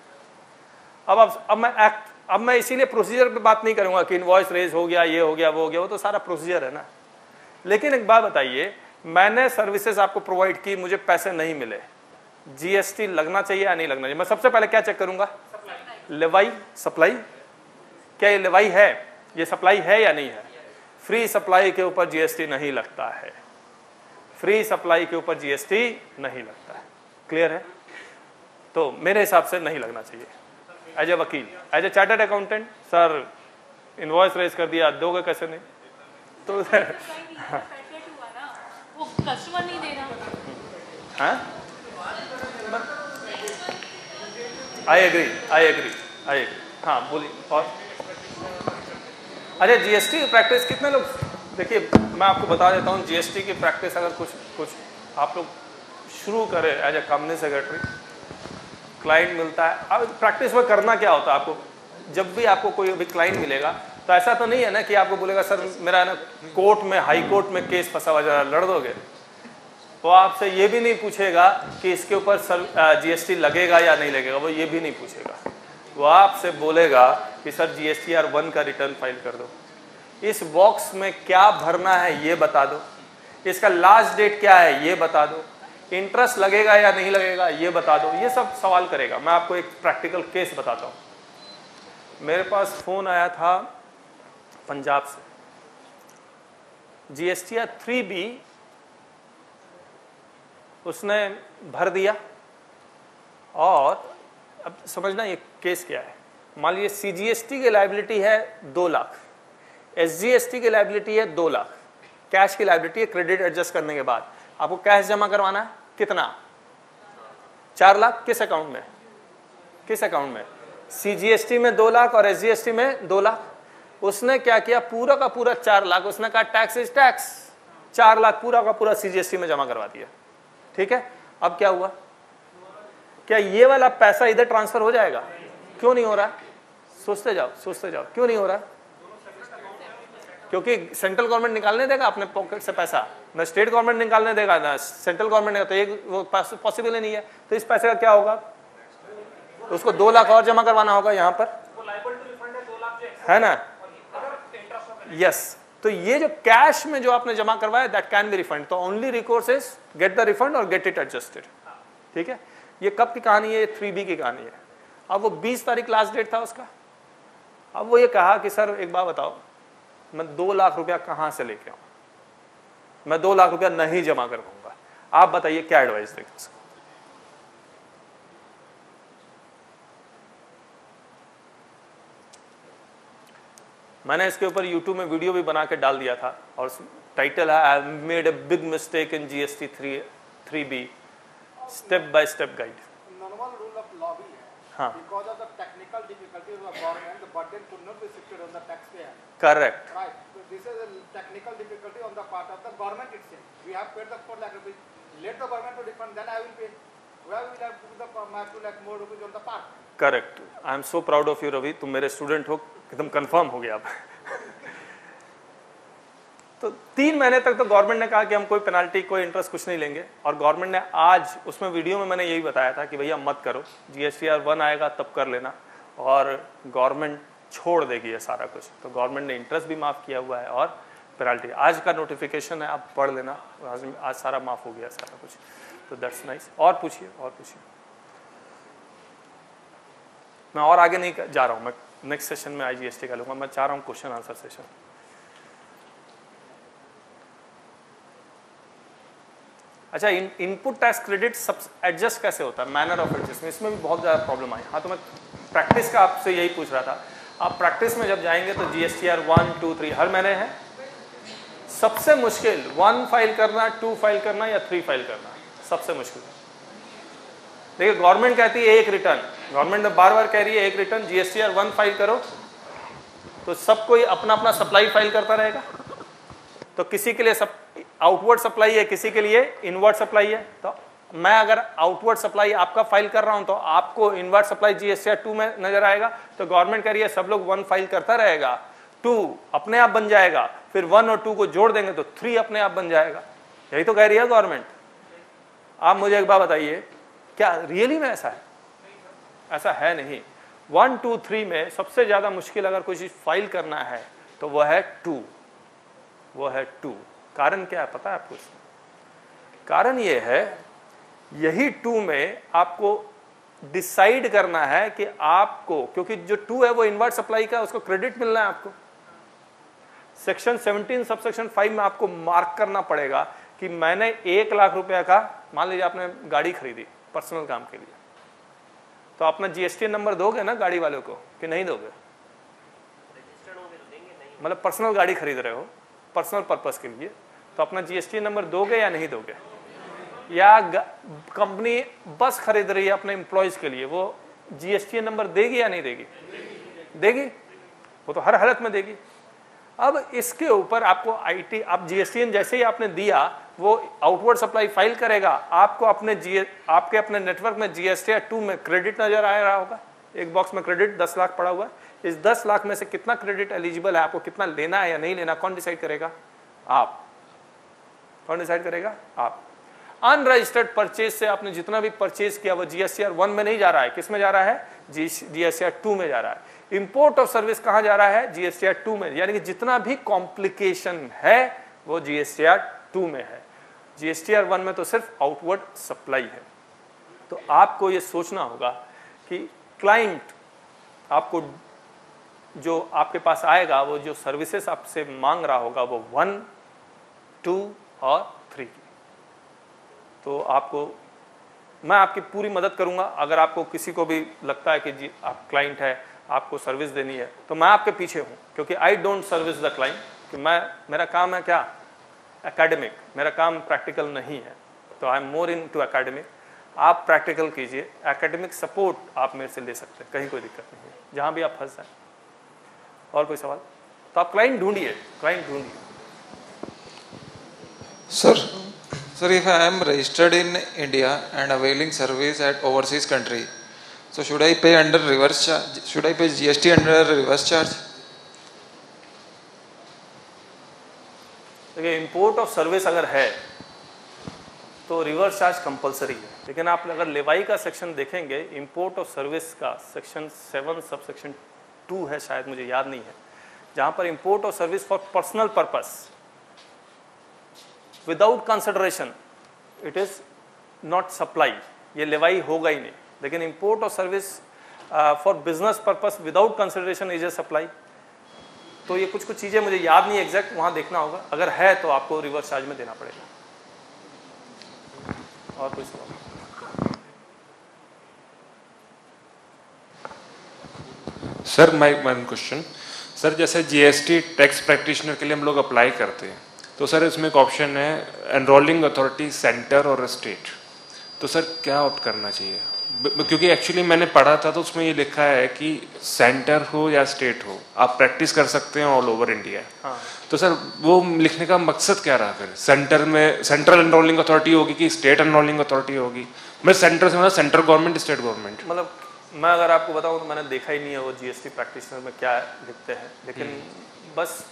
अब अब अब मैं एक्ट अब मैं इसीलिए प्रोसीजर पे बात नहीं करूँगा कि इनवॉइस रेज हो गया, ये हो गया, वो हो गया, वो तो सारा प्रोसीजर है ना। लेकिन एक बात बताइए, मैंने सर्विसेज़ आपको प्रोवाइड की, मुझे पैसे नहीं मिले। जीएसटी लगना चाहिए या नहीं लगना चाहिए? मैं सबसे पहले क्या चेक करूँगा? लेवाई सप्लाई क्या ये लेवाई है? ये सप्लाई है या नहीं है? फ्री सप्लाई के ऊपर जीएसटी नहीं लगता है। फ्री सप्लाई के ऊपर जीएसटी नहीं लगता है। क्लियर है? तो मेरे हिसाब से नहीं लगना चाहिए। एज ए वकील as a chartered accountant sir invoice raise कर दिया दोगे कैसे नहीं? तो हुआ ना वो कस्टमर नहीं दे रहा। हाँ? I agree I agree I agree हाँ बोलिए और? अच्छा जीएसटी प्रैक्टिस कितने लोग देखिए मैं आपको बता देता हूँ जीएसटी की प्रैक्टिस अगर कुछ कुछ आप लोग शुरू करें as a company secretary client मिलता है। अब प्रैक्टिस में करना क्या होता है आपको? जब भी आपको कोई अभी क्लाइंट मिलेगा तो ऐसा तो नहीं है ना कि आपको बोलेगा, सर, मेरा ना कोर्ट में हाई कोर्ट में केस फंसा हुआ जरा लड़ दोगे? वो आपसे ये भी नहीं पूछेगा कि इसके ऊपर सर जीएसटी लगेगा या नहीं लगेगा, वो ये भी नहीं पूछेगा। वो आपसे बोलेगा कि, सर जीएसटी आर वन का रिटर्न फ़ाइल कर दो। इस बॉक्स में क्या भरना है, ये बता दो। इसका लास्ट डेट क्या है, ये बता दो। इंटरेस्ट लगेगा या नहीं लगेगा, ये बता दो। ये सब सवाल करेगा। मैं आपको एक प्रैक्टिकल केस बताता हूँ। मेरे पास फ़ोन आया था पंजाब से। जी जीएसटी आर थ्री बी उसने भर दिया और अब समझना ये केस क्या है। मान लीजिए सी जी एस टी की लाइबिलिटी है दो lakh. S G S T की लाइबिलिटी है दो लाख। कैश की लाइबिलिटी है क्रेडिट एडजस्ट करने के बाद। आपको कैश जमा करवाना है? कितना? चार लाख किस अकाउंट में? किस अकाउंट में? सीजीएसटी में दो लाख और एसजीएसटी में दो लाख। उसने क्या किया? पूरा का पूरा चार लाख। उसने कहा टैक्स इज़ टैक्स चार लाख पूरा का पूरा सीजीएसटी में जमा करवा दिया। ठीक है? अब क्या हुआ? क्या ये वाला पैसा इधर ट्रांसफ़र हो जाएगा? क्यों नहीं हो रहा? सोचते जाओ सोचते जाओ। क्यों नहीं हो रहा? क्योंकि सेंट्रल गवर्नमेंट निकालने देगा अपने पॉकेट से पैसा। न स्टेट गवर्नमेंट निकालने देगा ना सेंट्रल गवर्नमेंट तो एक वो पॉसिबल ही नहीं है। तो इस पैसे का क्या होगा? उसको दो लाख और जमा करवाना होगा यहाँ पर। है ना? यस तो ये जो कैश में जो आपने जमा करवाया दैट कैन बी रिफंड तो only recourse is get the refund और गेट इट एडजस्टेड ठीक है? ये कब की कहानी है? थ्री बी की कहानी है। अब वो बीस तारीख लास्ट डेट था उसका। अब वो ये कहा कि सर एक बात बताओ मैं दो लाख रुपया कहाँ से लेके आऊँ? मैं दो लाख रुपया नहीं जमा कर पाऊँगा। आप बताइए क्या एडवाइस देंगे इसको मैंने इसके ऊपर यूट्यूब में वीडियो भी बना के डाल दिया था और टाइटल है I made a big mistake in G S T three three B step by step guide हाँ. Correct this is a technical difficulty on the part of the government itself. We have paid the four lakh rupees. Let the government to refund, then I will pay. Where will I put the uh, my two lakh more rupees on the park? Correct I am so proud of you Ravi तुम मेरे स्टूडेंट हो एकदम कंफर्म हो गया तो तीन महीने तक तो गवर्नमेंट ने कहा कि हम कोई पेनाल्टी कोई इंटरेस्ट कुछ नहीं लेंगे और गवर्नमेंट ने आज उसमें वीडियो में मैंने यही बताया था कि भैया मत करो जीएसटीआर वन आएगा तब कर लेना और गवर्नमेंट छोड़ देगी ये सारा कुछ। तो गवर्नमेंट ने इंटरेस्ट भी माफ़ किया हुआ है और पेनाल्टी आज का नोटिफिकेशन है आप पढ़ लेना। आज, आज सारा माफ़ हो गया सारा कुछ। तो दैट्स नाइस और पूछिए और पूछिए। मैं और आगे नहीं जा रहा हूँ मैं नेक्स्ट सेशन में आई का लूँगा। मैं चाह रहा हूँ क्वेश्चन आंसर सेशन अच्छा इन इनपुट टैक्स क्रेडिट सब एडजस्ट कैसे होता है? मैनर ऑफ़ एडजस्टमेंट इसमें भी बहुत ज़्यादा प्रॉब्लम आई। हाँ तो मैं प्रैक्टिस का आपसे यही पूछ रहा था। आप प्रैक्टिस में जब जाएँगे तो G S T R one two three हर महीने है। सबसे मुश्किल वन फ़ाइल करना टू फ़ाइल करना या थ्री फ़ाइल करना? सबसे मुश्किल। देखिए गवर्नमेंट कहती है एक रिटर्न गवर्नमेंट ने बार बार कह रही है एक रिटर्न जीएसटीआर वन फ़ाइल करो। तो सब कोई अपना अपना सप्लाई फ़ाइल करता रहेगा। तो किसी के लिए सब आउटवर्ड सप्लाई है, किसी के लिए इनवर्ड सप्लाई है। तो मैं अगर आउटवर्ड सप्लाई आपका फ़ाइल कर रहा हूँ तो आपको इनवर्ड सप्लाई जीएसटीआर टू में नज़र आएगा तो गवर्नमेंट है, सब लोग वन फ़ाइल करता रहेगा। टू अपने आप बन जाएगा, फिर वन और टू को जोड़ देंगे तो थ्री अपने आप बन जाएगा। यही तो कह रही है गवर्नमेंट आप मुझे एक बात बताइए, क्या रियली में ऐसा है? ऐसा है नहीं। वन टू थ्री में सबसे ज़्यादा मुश्किल अगर कोई चीज़ फ़ाइल करना है तो वह है टू वो है टू कारण क्या है? पता है आपको कारण ये है यही टू में आपको डिसाइड करना है कि आपको क्योंकि जो टू है वो इनवर्ट सप्लाई का उसको क्रेडिट मिलना है आपको। सेक्शन 17 सब सेक्शन 5 में आपको मार्क करना पड़ेगा कि मैंने एक लाख रुपया का मान लीजिए आपने गाड़ी खरीदी पर्सनल काम के लिए तो अपना जीएसटी नंबर दोगे ना गाड़ी वालों को कि नहीं दोगे? तो मतलब पर्सनल गाड़ी खरीद रहे हो पर्सनल पर्पस के लिए तो अपना जीएसटी नंबर दोगे या नहीं दोगे? या कंपनी बस खरीद रही है अपने एम्प्लॉयज़ के लिए, वो जीएसटी नंबर देगी या नहीं देगी? देगी। वो तो हर हालत में देगी। अब इसके ऊपर आपको आईटी आप जीएसटी जैसे ही आपने दिया, वो आउटवर्ड सप्लाई फ़ाइल करेगा। आपको अपने जी आपके अपने नेटवर्क में जीएसटी टू में क्रेडिट नज़र आ रहा होगा। एक बॉक्स में क्रेडिट दस लाख पड़ा हुआ है। इस दस लाख में से कितना क्रेडिट एलिजिबल है? आपको कितना लेना है या नहीं लेना? कौन डिसाइड करेगा? आप। कौन डिसाइड करेगा? आप। अनरजिस्टर्ड परचेज से आपने जितना भी परचेज किया, वो जीएसटीआर वन में नहीं जा रहा है। किसमें जा रहा है? जीएसटीआर टू में जा रहा है। इंपोर्ट ऑफ़ सर्विस कहाँ जा रहा है? जीएसटीआर टू में। यानी कि जितना भी कॉम्प्लिकेशन है, वो जीएसटीआर टू में है। जीएसटीआर वन में तो सिर्फ़ आउटवर्ड सप्लाई है। तो आपको ये सोचना होगा कि क्लाइंट आपको जो आपके पास आएगा, वो जो सर्विसेज़ आपसे मांग रहा होगा, वो वन टू और तो आपको मैं आपकी पूरी मदद करूँगा। अगर आपको किसी को भी लगता है कि जी आप क्लाइंट है आपको सर्विस देनी है तो मैं आपके पीछे हूँ क्योंकि I don't service the client कि मैं मेरा काम है क्या? एकेडमिक मेरा काम प्रैक्टिकल नहीं है तो I am more into academic आप प्रैक्टिकल कीजिए। एकेडमिक सपोर्ट आप मेरे से ले सकते हैं कहीं कोई दिक्कत नहीं है। जहाँ भी आप फंस जाए। और कोई सवाल? तो आप क्लाइंट ढूंढिए क्लाइंट ढूंढिए। Sir, sir, if I am registered in India and availing service at overseas country, so should I pay under reverse charge? Should I pay GST under reverse charge? देखिए इंपोर्ट ऑफ़ सर्विस अगर है तो रिवर्स चार्ज कंपलसरी है लेकिन आप अगर लेवाई का सेक्शन देखेंगे इंपोर्ट ऑफ़ सर्विस का section seven sub section two है शायद मुझे याद नहीं है जहाँ पर import of service for personal purpose without consideration it is not supply ये लेवाई होगा ही नहीं। लेकिन इम्पोर्ट और service for business purpose without consideration is a supply तो ये कुछ कुछ चीज़ें मुझे याद नहीं एग्जैक्ट वहाँ देखना होगा। अगर है तो आपको रिवर्स चार्ज में देना पड़ेगा। और कुछ सवाल? Sir my one question sir जैसे जीएसटी टैक्स प्रैक्टिशनर के लिए हम लोग अप्लाई करते हैं। तो सर इसमें एक ऑप्शन है एनरोलिंग अथॉरिटी सेंटर और स्टेट तो सर क्या ऑप्ट करना चाहिए? क्योंकि एक्चुअली मैंने पढ़ा था तो उसमें ये लिखा है कि सेंटर हो या स्टेट हो आप प्रैक्टिस कर सकते हैं ऑल ओवर इंडिया तो सर वो लिखने का मकसद क्या रहा फिर? सेंटर में सेंट्रल एनरोलिंग अथॉरिटी होगी कि स्टेट एनरोलिंग अथॉरिटी होगी? मैं सेंटर से मतलब सेंट्रल गवर्नमेंट स्टेट गवर्नमेंट मतलब मैं अगर आपको बताऊँ तो मैंने देखा ही नहीं है वो जीएसटी प्रैक्टिशनर में क्या लिखते हैं लेकिन बस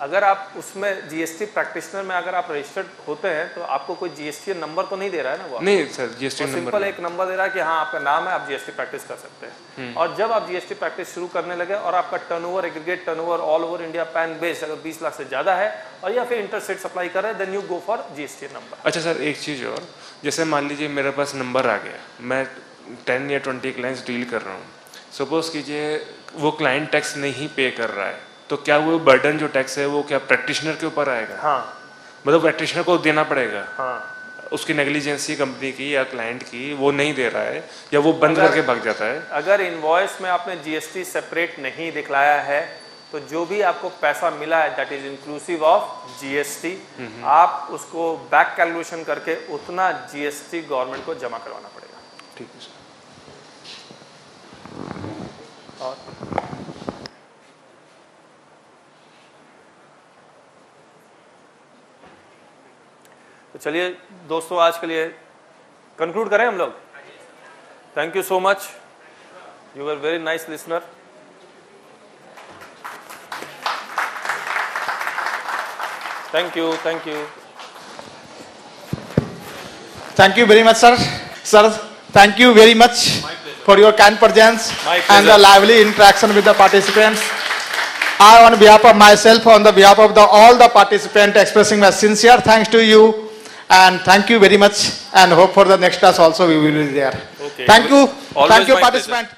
अगर आप उसमें जीएसटी प्रैक्टिशनर में अगर आप रजिस्टर्ड होते हैं तो आपको कोई जीएसटी नंबर तो नहीं दे रहा है ना वो? नहीं सर जीएसटी नंबर सिंपल एक नंबर दे रहा है कि हाँ आपका नाम है आप जीएसटी प्रैक्टिस कर सकते हैं। और जब आप जीएसटी प्रैक्टिस शुरू करने लगे और आपका turnover aggregate turnover all over India PAN based अगर 20 लाख से ज़्यादा है और या फिर इंटरस्टेट सप्लाई कर रहे हैं then you go for GST number अच्छा सर एक चीज़ और। जैसे मान लीजिए मेरे पास नंबर आ गया मैं टेन या ट्वेंटी क्लाइंट्स डील कर रहा हूँ। सपोज़ कीजिए वो क्लाइंट टैक्स नहीं पे कर रहा है। तो क्या वो बर्डन जो टैक्स है वो क्या प्रैक्टिशनर के ऊपर आएगा? हाँ। मतलब प्रैक्टिशनर को देना पड़ेगा। हाँ। उसकी नेग्लिजेंसी कंपनी की या क्लाइंट की वो नहीं दे रहा है या वो बंद करके भाग जाता है। अगर इनवॉइस में आपने जीएसटी सेपरेट नहीं दिखलाया है तो जो भी आपको पैसा मिला है that is inclusive of GST आप उसको बैक कैलकुलेशन करके उतना जीएसटी गवर्नमेंट को जमा करवाना पड़ेगा। ठीक है सर और चलिए दोस्तों आज के लिए कंक्लूड करें हम लोग। Thank you so much you are very nice listener thank you thank you thank you very much sir sir thank you very much for your kind presence and the lively interaction with the participants I on behalf of myself on the behalf of the all the participant expressing my sincere thanks to you and thank you very much and hope for the next class also we will be there. Okay. Thank you. Always thank you, my pleasure. participant.